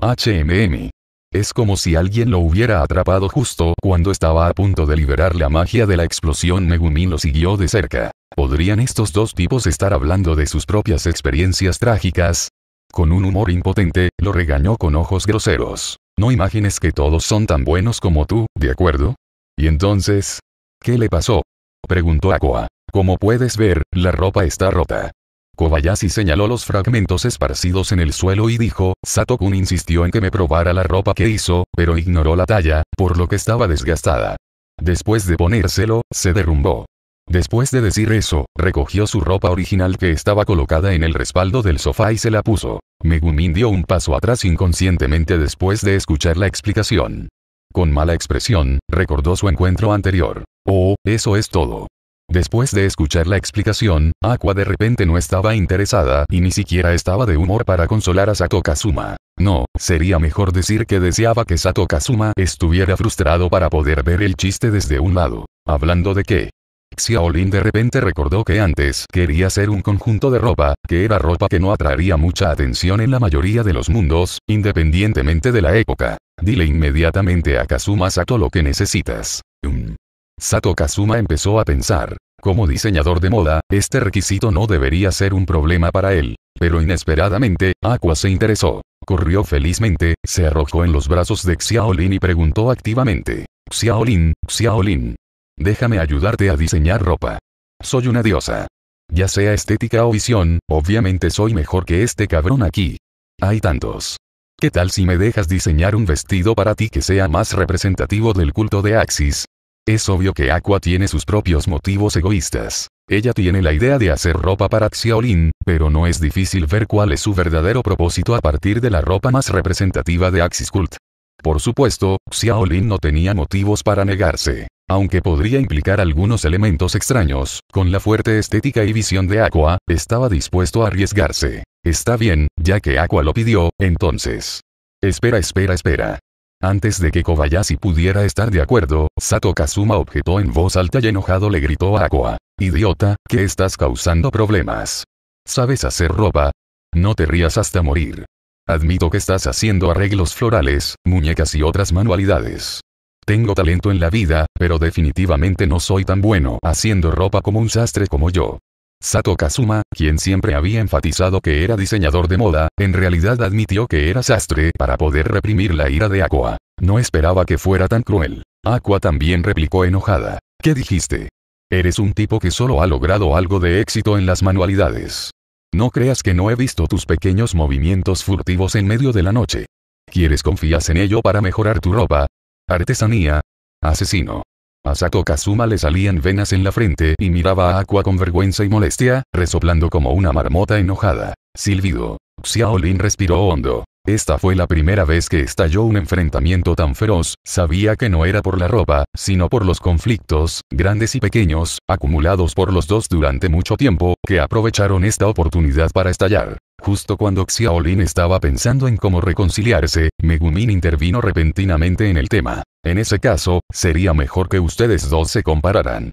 HMM. Es como si alguien lo hubiera atrapado justo cuando estaba a punto de liberar la magia de la explosión. Megumin lo siguió de cerca. ¿Podrían estos dos tipos estar hablando de sus propias experiencias trágicas? Con un humor impotente, lo regañó con ojos groseros. No imagines que todos son tan buenos como tú, ¿de acuerdo? ¿Y entonces? ¿Qué le pasó? Preguntó Aqua. Como puedes ver, la ropa está rota. Kobayashi señaló los fragmentos esparcidos en el suelo y dijo, Sato-kun insistió en que me probara la ropa que hizo, pero ignoró la talla, por lo que estaba desgastada. Después de ponérselo, se derrumbó. Después de decir eso, recogió su ropa original que estaba colocada en el respaldo del sofá y se la puso. Megumin dio un paso atrás inconscientemente después de escuchar la explicación. Con mala expresión, recordó su encuentro anterior. Oh, eso es todo. Después de escuchar la explicación, Aqua de repente no estaba interesada y ni siquiera estaba de humor para consolar a Sato Kazuma. No, sería mejor decir que deseaba que Sato Kazuma estuviera frustrado para poder ver el chiste desde un lado. Hablando de qué, Xiaolin de repente recordó que antes quería ser un conjunto de ropa, que era ropa que no atraería mucha atención en la mayoría de los mundos, independientemente de la época. Dile inmediatamente a Kazuma Sato lo que necesitas. Um. Sato Kazuma empezó a pensar. Como diseñador de moda, este requisito no debería ser un problema para él. Pero inesperadamente, Aqua se interesó. Corrió felizmente, se arrojó en los brazos de Xiaolin y preguntó activamente. Xiaolin, Xiaolin, Déjame ayudarte a diseñar ropa. Soy una diosa. Ya sea estética o visión, obviamente soy mejor que este cabrón aquí. Hay tantos. ¿Qué tal si me dejas diseñar un vestido para ti que sea más representativo del culto de Axis? Es obvio que Aqua tiene sus propios motivos egoístas. Ella tiene la idea de hacer ropa para Xiaolin, pero no es difícil ver cuál es su verdadero propósito a partir de la ropa más representativa de Axis Cult. Por supuesto, Xiaolin no tenía motivos para negarse. Aunque podría implicar algunos elementos extraños, con la fuerte estética y visión de Aqua, estaba dispuesto a arriesgarse. Está bien, ya que Aqua lo pidió, entonces. Espera, espera, espera. Antes de que Kobayashi pudiera estar de acuerdo, Sato Kazuma objetó en voz alta y enojado le gritó a Aqua. Idiota, que estás causando problemas. ¿Sabes hacer ropa? No te rías hasta morir. Admito que estás haciendo arreglos florales, muñecas y otras manualidades. Tengo talento en la vida, pero definitivamente no soy tan bueno haciendo ropa como un sastre como yo. Sato Kazuma, quien siempre había enfatizado que era diseñador de moda, en realidad admitió que era sastre para poder reprimir la ira de Aqua. No esperaba que fuera tan cruel. Aqua también replicó enojada. ¿Qué dijiste? Eres un tipo que solo ha logrado algo de éxito en las manualidades. No creas que no he visto tus pequeños movimientos furtivos en medio de la noche. ¿Quieres confías en ello para mejorar tu ropa? Artesanía. Asesino. A Sato Kazuma le salían venas en la frente y miraba a Aqua con vergüenza y molestia, resoplando como una marmota enojada. Silbido. Xiaolin respiró hondo. Esta fue la primera vez que estalló un enfrentamiento tan feroz, sabía que no era por la ropa, sino por los conflictos, grandes y pequeños, acumulados por los dos durante mucho tiempo, que aprovecharon esta oportunidad para estallar. Justo cuando Xiaolin estaba pensando en cómo reconciliarse, Megumin intervino repentinamente en el tema. En ese caso, sería mejor que ustedes dos se compararan.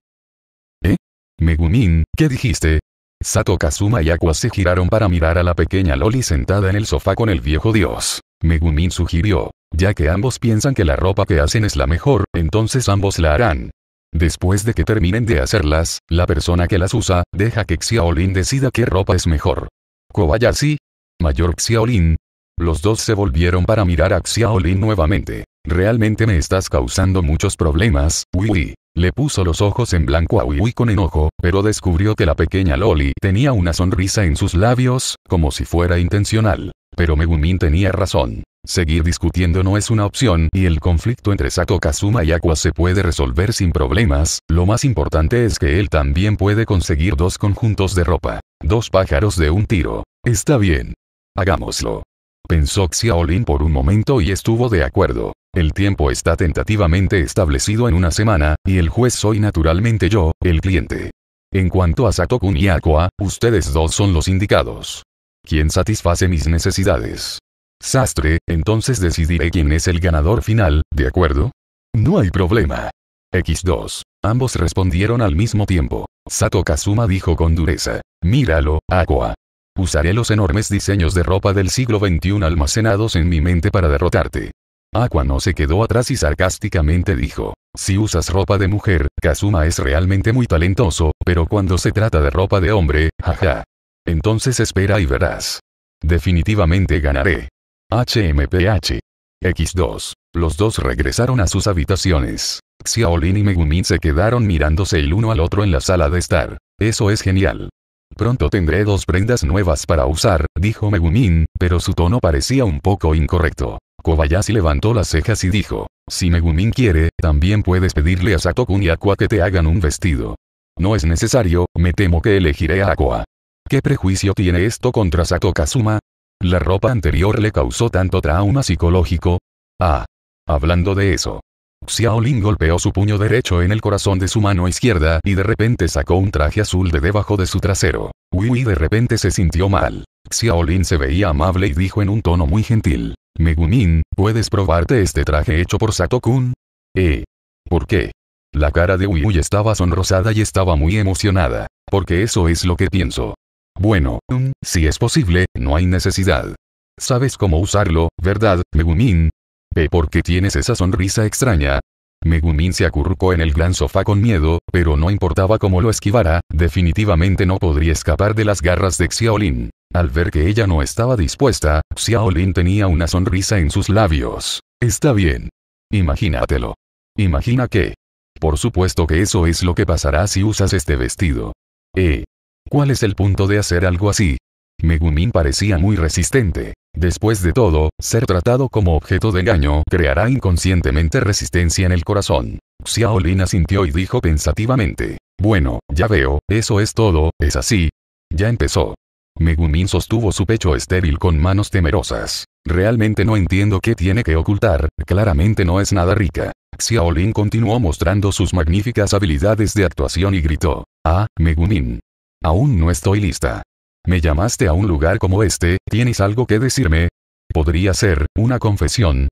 ¿Eh? Megumin, ¿qué dijiste? Sato Kazuma y Aqua se giraron para mirar a la pequeña Loli sentada en el sofá con el viejo dios. Megumin sugirió, ya que ambos piensan que la ropa que hacen es la mejor, entonces ambos la harán. Después de que terminen de hacerlas, la persona que las usa, deja que Xiaolin decida qué ropa es mejor. Kobayashi, Mayor Xiaolin. Los dos se volvieron para mirar a Xiaolin nuevamente. Realmente me estás causando muchos problemas, Wii. Le puso los ojos en blanco a Wii con enojo, pero descubrió que la pequeña Loli tenía una sonrisa en sus labios, como si fuera intencional. Pero Megumin tenía razón. Seguir discutiendo no es una opción y el conflicto entre Sato Kazuma y Aqua se puede resolver sin problemas, lo más importante es que él también puede conseguir dos conjuntos de ropa. Dos pájaros de un tiro. Está bien. Hagámoslo. Pensó Xiaolin por un momento y estuvo de acuerdo. El tiempo está tentativamente establecido en una semana, y el juez soy naturalmente yo, el cliente. En cuanto a Sato-kun y Aqua, ustedes dos son los indicados. ¿Quién satisface mis necesidades? Sastre, entonces decidiré quién es el ganador final, ¿de acuerdo? No hay problema. X2. Ambos respondieron al mismo tiempo. Sato Kazuma dijo con dureza. Míralo, Aqua. Usaré los enormes diseños de ropa del siglo XXI almacenados en mi mente para derrotarte. Aqua no se quedó atrás y sarcásticamente dijo, si usas ropa de mujer, Kazuma es realmente muy talentoso, pero cuando se trata de ropa de hombre, jaja. Entonces espera y verás. Definitivamente ganaré. HMPH. X2. Los dos regresaron a sus habitaciones. Xiaolin y Megumin se quedaron mirándose el uno al otro en la sala de estar. Eso es genial. Pronto tendré dos prendas nuevas para usar, dijo Megumin, pero su tono parecía un poco incorrecto. Kobayashi levantó las cejas y dijo, si Megumin quiere, también puedes pedirle a Satokun y Aqua que te hagan un vestido. No es necesario, me temo que elegiré a Aqua. ¿Qué prejuicio tiene esto contra Sato Kazuma? ¿La ropa anterior le causó tanto trauma psicológico? Ah. Hablando de eso. Xiaolin golpeó su puño derecho en el corazón de su mano izquierda y de repente sacó un traje azul de debajo de su trasero. Wii de repente se sintió mal. Xiaolin se veía amable y dijo en un tono muy gentil. Megumin, ¿puedes probarte este traje hecho por Sato-kun? ¿Eh? ¿Por qué? La cara de Wii estaba sonrosada y estaba muy emocionada. Porque eso es lo que pienso. Bueno, um, si es posible, no hay necesidad. Sabes cómo usarlo, ¿verdad, Megumin? ¿Ve por qué tienes esa sonrisa extraña? Megumin se acurrucó en el gran sofá con miedo, pero no importaba cómo lo esquivara, definitivamente no podría escapar de las garras de Xiaolin. Al ver que ella no estaba dispuesta, Xiaolin tenía una sonrisa en sus labios. Está bien. Imagínatelo. Imagina que. Por supuesto que eso es lo que pasará si usas este vestido. Eh. ¿Cuál es el punto de hacer algo así? Megumin parecía muy resistente. Después de todo, ser tratado como objeto de engaño creará inconscientemente resistencia en el corazón. Xiaolin asintió y dijo pensativamente. Bueno, ya veo, eso es todo, es así. Ya empezó. Megumin sostuvo su pecho estéril con manos temerosas. Realmente no entiendo qué tiene que ocultar, claramente no es nada rica. Xiaolin continuó mostrando sus magníficas habilidades de actuación y gritó. Ah, Megumin. Aún no estoy lista. Me llamaste a un lugar como este, ¿tienes algo que decirme? Podría ser, una confesión.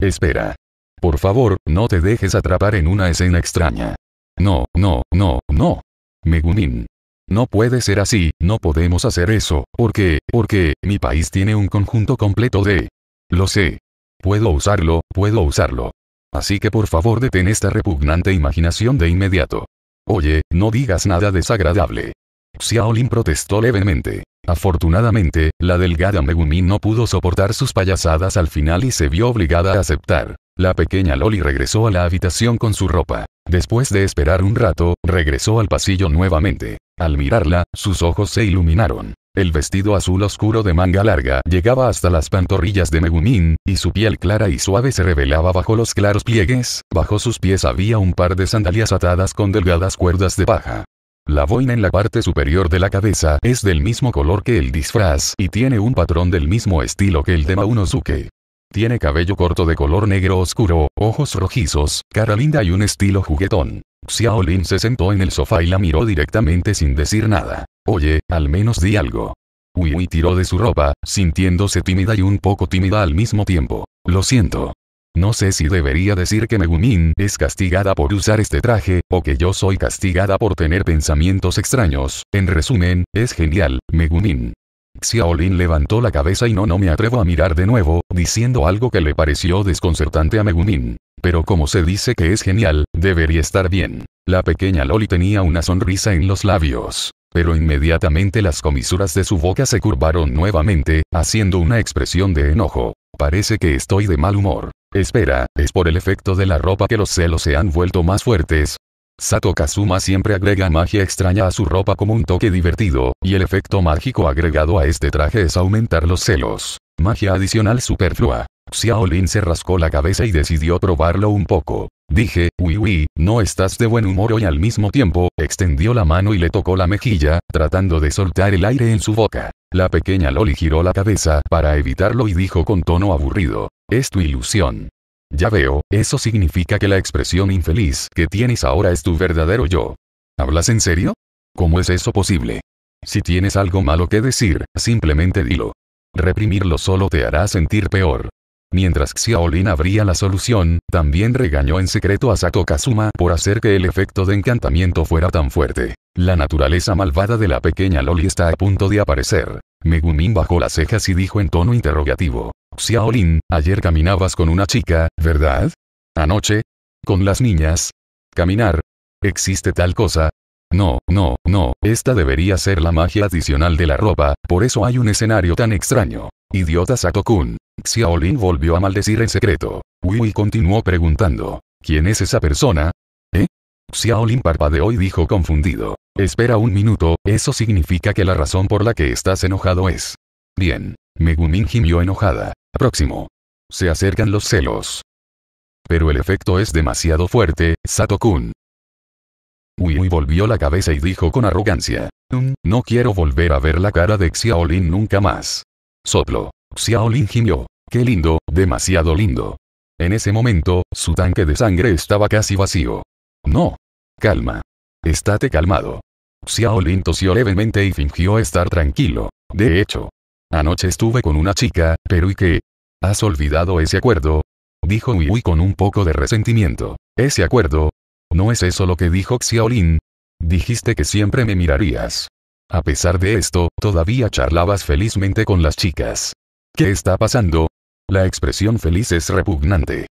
Espera. Por favor, no te dejes atrapar en una escena extraña. No, no, no, no. Megumin. No puede ser así, no podemos hacer eso, porque, porque, mi país tiene un conjunto completo de... Lo sé. Puedo usarlo, puedo usarlo. Así que por favor detén esta repugnante imaginación de inmediato. Oye, no digas nada desagradable. Xiaolin protestó levemente. Afortunadamente, la delgada Megumin no pudo soportar sus payasadas al final y se vio obligada a aceptar. La pequeña Loli regresó a la habitación con su ropa. Después de esperar un rato, regresó al pasillo nuevamente. Al mirarla, sus ojos se iluminaron. El vestido azul oscuro de manga larga llegaba hasta las pantorrillas de Megumin, y su piel clara y suave se revelaba bajo los claros pliegues, bajo sus pies había un par de sandalias atadas con delgadas cuerdas de paja. La boina en la parte superior de la cabeza es del mismo color que el disfraz y tiene un patrón del mismo estilo que el de Maunosuke. Tiene cabello corto de color negro oscuro, ojos rojizos, cara linda y un estilo juguetón. Xiaolin se sentó en el sofá y la miró directamente sin decir nada. Oye, al menos di algo. Wii tiró de su ropa, sintiéndose tímida y un poco tímida al mismo tiempo. Lo siento. No sé si debería decir que Megumin es castigada por usar este traje, o que yo soy castigada por tener pensamientos extraños. En resumen, es genial, Megumin. Xiaolin levantó la cabeza y no no me atrevo a mirar de nuevo, diciendo algo que le pareció desconcertante a Megumin. Pero como se dice que es genial, debería estar bien. La pequeña Loli tenía una sonrisa en los labios. Pero inmediatamente las comisuras de su boca se curvaron nuevamente, haciendo una expresión de enojo. Parece que estoy de mal humor. Espera, ¿es por el efecto de la ropa que los celos se han vuelto más fuertes? Sato Kazuma siempre agrega magia extraña a su ropa como un toque divertido, y el efecto mágico agregado a este traje es aumentar los celos. Magia adicional superflua. Xiaolin se rascó la cabeza y decidió probarlo un poco. Dije, uy uy, no estás de buen humor hoy al mismo tiempo, extendió la mano y le tocó la mejilla, tratando de soltar el aire en su boca. La pequeña Loli giró la cabeza para evitarlo y dijo con tono aburrido. Es tu ilusión. Ya veo, eso significa que la expresión infeliz que tienes ahora es tu verdadero yo. ¿Hablas en serio? ¿Cómo es eso posible? Si tienes algo malo que decir, simplemente dilo. Reprimirlo solo te hará sentir peor. Mientras Xiaolin abría la solución, también regañó en secreto a Sato Kazuma por hacer que el efecto de encantamiento fuera tan fuerte. La naturaleza malvada de la pequeña Loli está a punto de aparecer. Megumin bajó las cejas y dijo en tono interrogativo. Xiaolin, ayer caminabas con una chica, ¿verdad? ¿Anoche? ¿Con las niñas? ¿Caminar? ¿Existe tal cosa? No, no, no, esta debería ser la magia adicional de la ropa, por eso hay un escenario tan extraño. Idiota Sato-kun. Xiaolin volvió a maldecir en secreto. Wui continuó preguntando. ¿Quién es esa persona? Xiaolin parpadeó y dijo confundido. Espera un minuto, eso significa que la razón por la que estás enojado es. Bien. Megumin gimió enojada. Próximo. Se acercan los celos. Pero el efecto es demasiado fuerte, Sato-kun. Wui volvió la cabeza y dijo con arrogancia. Um, no quiero volver a ver la cara de Xiaolin nunca más. Soplo. Xiaolin gimió. Qué lindo, demasiado lindo. En ese momento, su tanque de sangre estaba casi vacío. No. Calma. Estate calmado. Xiaolin tosió levemente y fingió estar tranquilo. De hecho. Anoche estuve con una chica, pero ¿y qué? ¿Has olvidado ese acuerdo? Dijo Wui con un poco de resentimiento. ¿Ese acuerdo? ¿No es eso lo que dijo Xiaolin? Dijiste que siempre me mirarías. A pesar de esto, todavía charlabas felizmente con las chicas. ¿Qué está pasando? La expresión feliz es repugnante.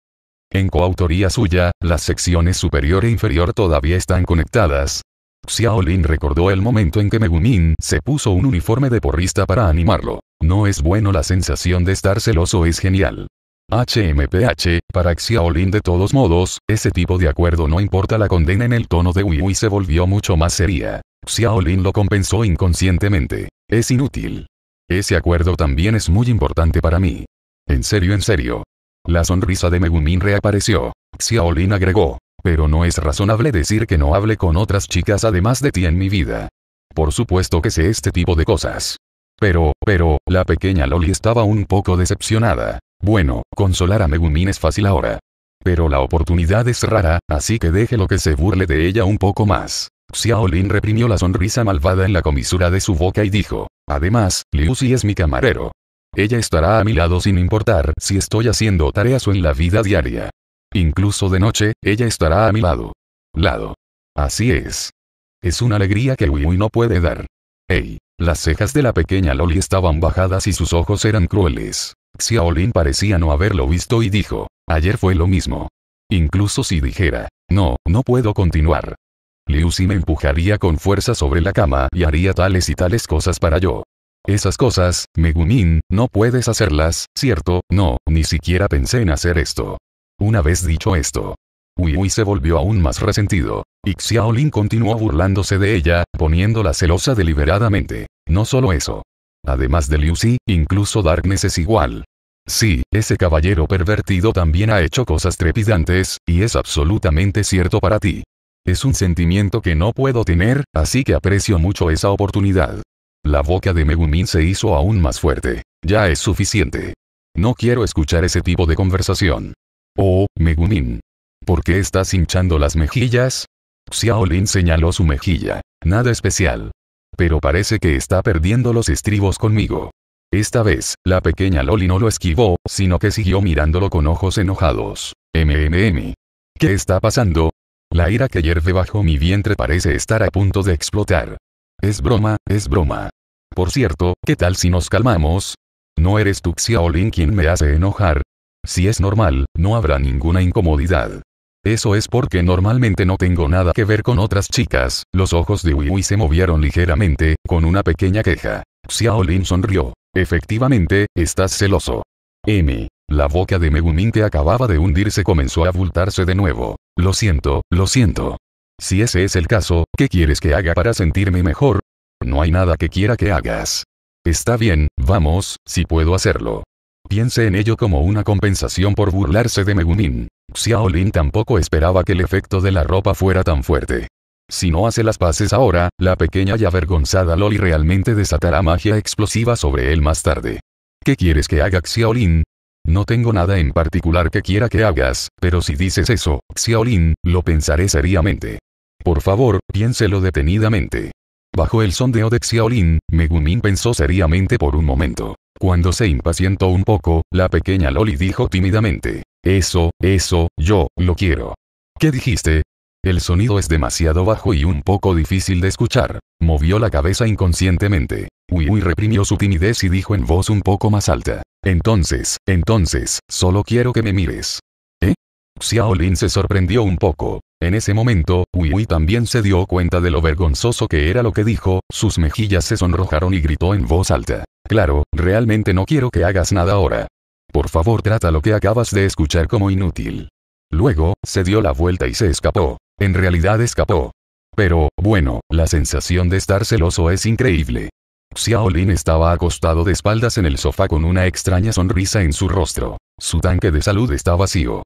En coautoría suya, las secciones superior e inferior todavía están conectadas. Xiaolin recordó el momento en que Megumin se puso un uniforme de porrista para animarlo. No es bueno la sensación de estar celoso es genial. HMPH, para Xiaolin de todos modos, ese tipo de acuerdo no importa la condena en el tono de Wii se volvió mucho más seria. Xiaolin lo compensó inconscientemente. Es inútil. Ese acuerdo también es muy importante para mí. En serio, en serio. La sonrisa de Megumin reapareció. Xiaolin agregó. Pero no es razonable decir que no hable con otras chicas además de ti en mi vida. Por supuesto que sé este tipo de cosas. Pero, pero, la pequeña Loli estaba un poco decepcionada. Bueno, consolar a Megumin es fácil ahora. Pero la oportunidad es rara, así que déjelo que se burle de ella un poco más. Xiaolin reprimió la sonrisa malvada en la comisura de su boca y dijo, además, Liu Si es mi camarero. Ella estará a mi lado sin importar si estoy haciendo tareas o en la vida diaria. Incluso de noche, ella estará a mi lado. Lado. Así es. Es una alegría que Wii no puede dar. Ey. Las cejas de la pequeña Loli estaban bajadas y sus ojos eran crueles. Xiaolin parecía no haberlo visto y dijo, ayer fue lo mismo. Incluso si dijera, no, no puedo continuar. Liu Si me empujaría con fuerza sobre la cama y haría tales y tales cosas para yo. Esas cosas, Megumin, no puedes hacerlas, ¿cierto? No, ni siquiera pensé en hacer esto. Una vez dicho esto, Wii se volvió aún más resentido. Y Xiaolin continuó burlándose de ella, poniéndola celosa deliberadamente. No solo eso. Además de Si, incluso Darkness es igual. Sí, ese caballero pervertido también ha hecho cosas trepidantes, y es absolutamente cierto para ti. Es un sentimiento que no puedo tener, así que aprecio mucho esa oportunidad. La boca de Megumin se hizo aún más fuerte. Ya es suficiente. No quiero escuchar ese tipo de conversación. Oh, Megumin. ¿Por qué estás hinchando las mejillas? Xiaolin señaló su mejilla. Nada especial. Pero parece que está perdiendo los estribos conmigo. Esta vez, la pequeña Loli no lo esquivó, sino que siguió mirándolo con ojos enojados. MMM. ¿Qué está pasando? La ira que hierve bajo mi vientre parece estar a punto de explotar. Es broma, es broma. Por cierto, ¿qué tal si nos calmamos? ¿No eres tu Xiaolin quien me hace enojar? Si es normal, no habrá ninguna incomodidad. Eso es porque normalmente no tengo nada que ver con otras chicas, los ojos de Wii se movieron ligeramente, con una pequeña queja. Xiaolin sonrió. Efectivamente, estás celoso. M. La boca de Megumin que acababa de hundirse comenzó a abultarse de nuevo. Lo siento, lo siento. Si ese es el caso, ¿qué quieres que haga para sentirme mejor? No hay nada que quiera que hagas. Está bien, vamos, si puedo hacerlo. Piense en ello como una compensación por burlarse de Megumin. Xiaolin tampoco esperaba que el efecto de la ropa fuera tan fuerte. Si no hace las paces ahora, la pequeña y avergonzada Loli realmente desatará magia explosiva sobre él más tarde. ¿Qué quieres que haga Xiaolin? No tengo nada en particular que quiera que hagas, pero si dices eso, Xiaolin, lo pensaré seriamente. Por favor, piénselo detenidamente. Bajo el sondeo de Xiaolin, Megumin pensó seriamente por un momento. Cuando se impacientó un poco, la pequeña Loli dijo tímidamente. Eso, eso, yo, lo quiero. ¿Qué dijiste? El sonido es demasiado bajo y un poco difícil de escuchar. Movió la cabeza inconscientemente. Uy reprimió su timidez y dijo en voz un poco más alta. Entonces, entonces, solo quiero que me mires. Xiaolin se sorprendió un poco. En ese momento, Uy también se dio cuenta de lo vergonzoso que era lo que dijo, sus mejillas se sonrojaron y gritó en voz alta. Claro, realmente no quiero que hagas nada ahora. Por favor trata lo que acabas de escuchar como inútil. Luego, se dio la vuelta y se escapó. En realidad escapó. Pero, bueno, la sensación de estar celoso es increíble. Xiaolin estaba acostado de espaldas en el sofá con una extraña sonrisa en su rostro. Su tanque de salud está vacío.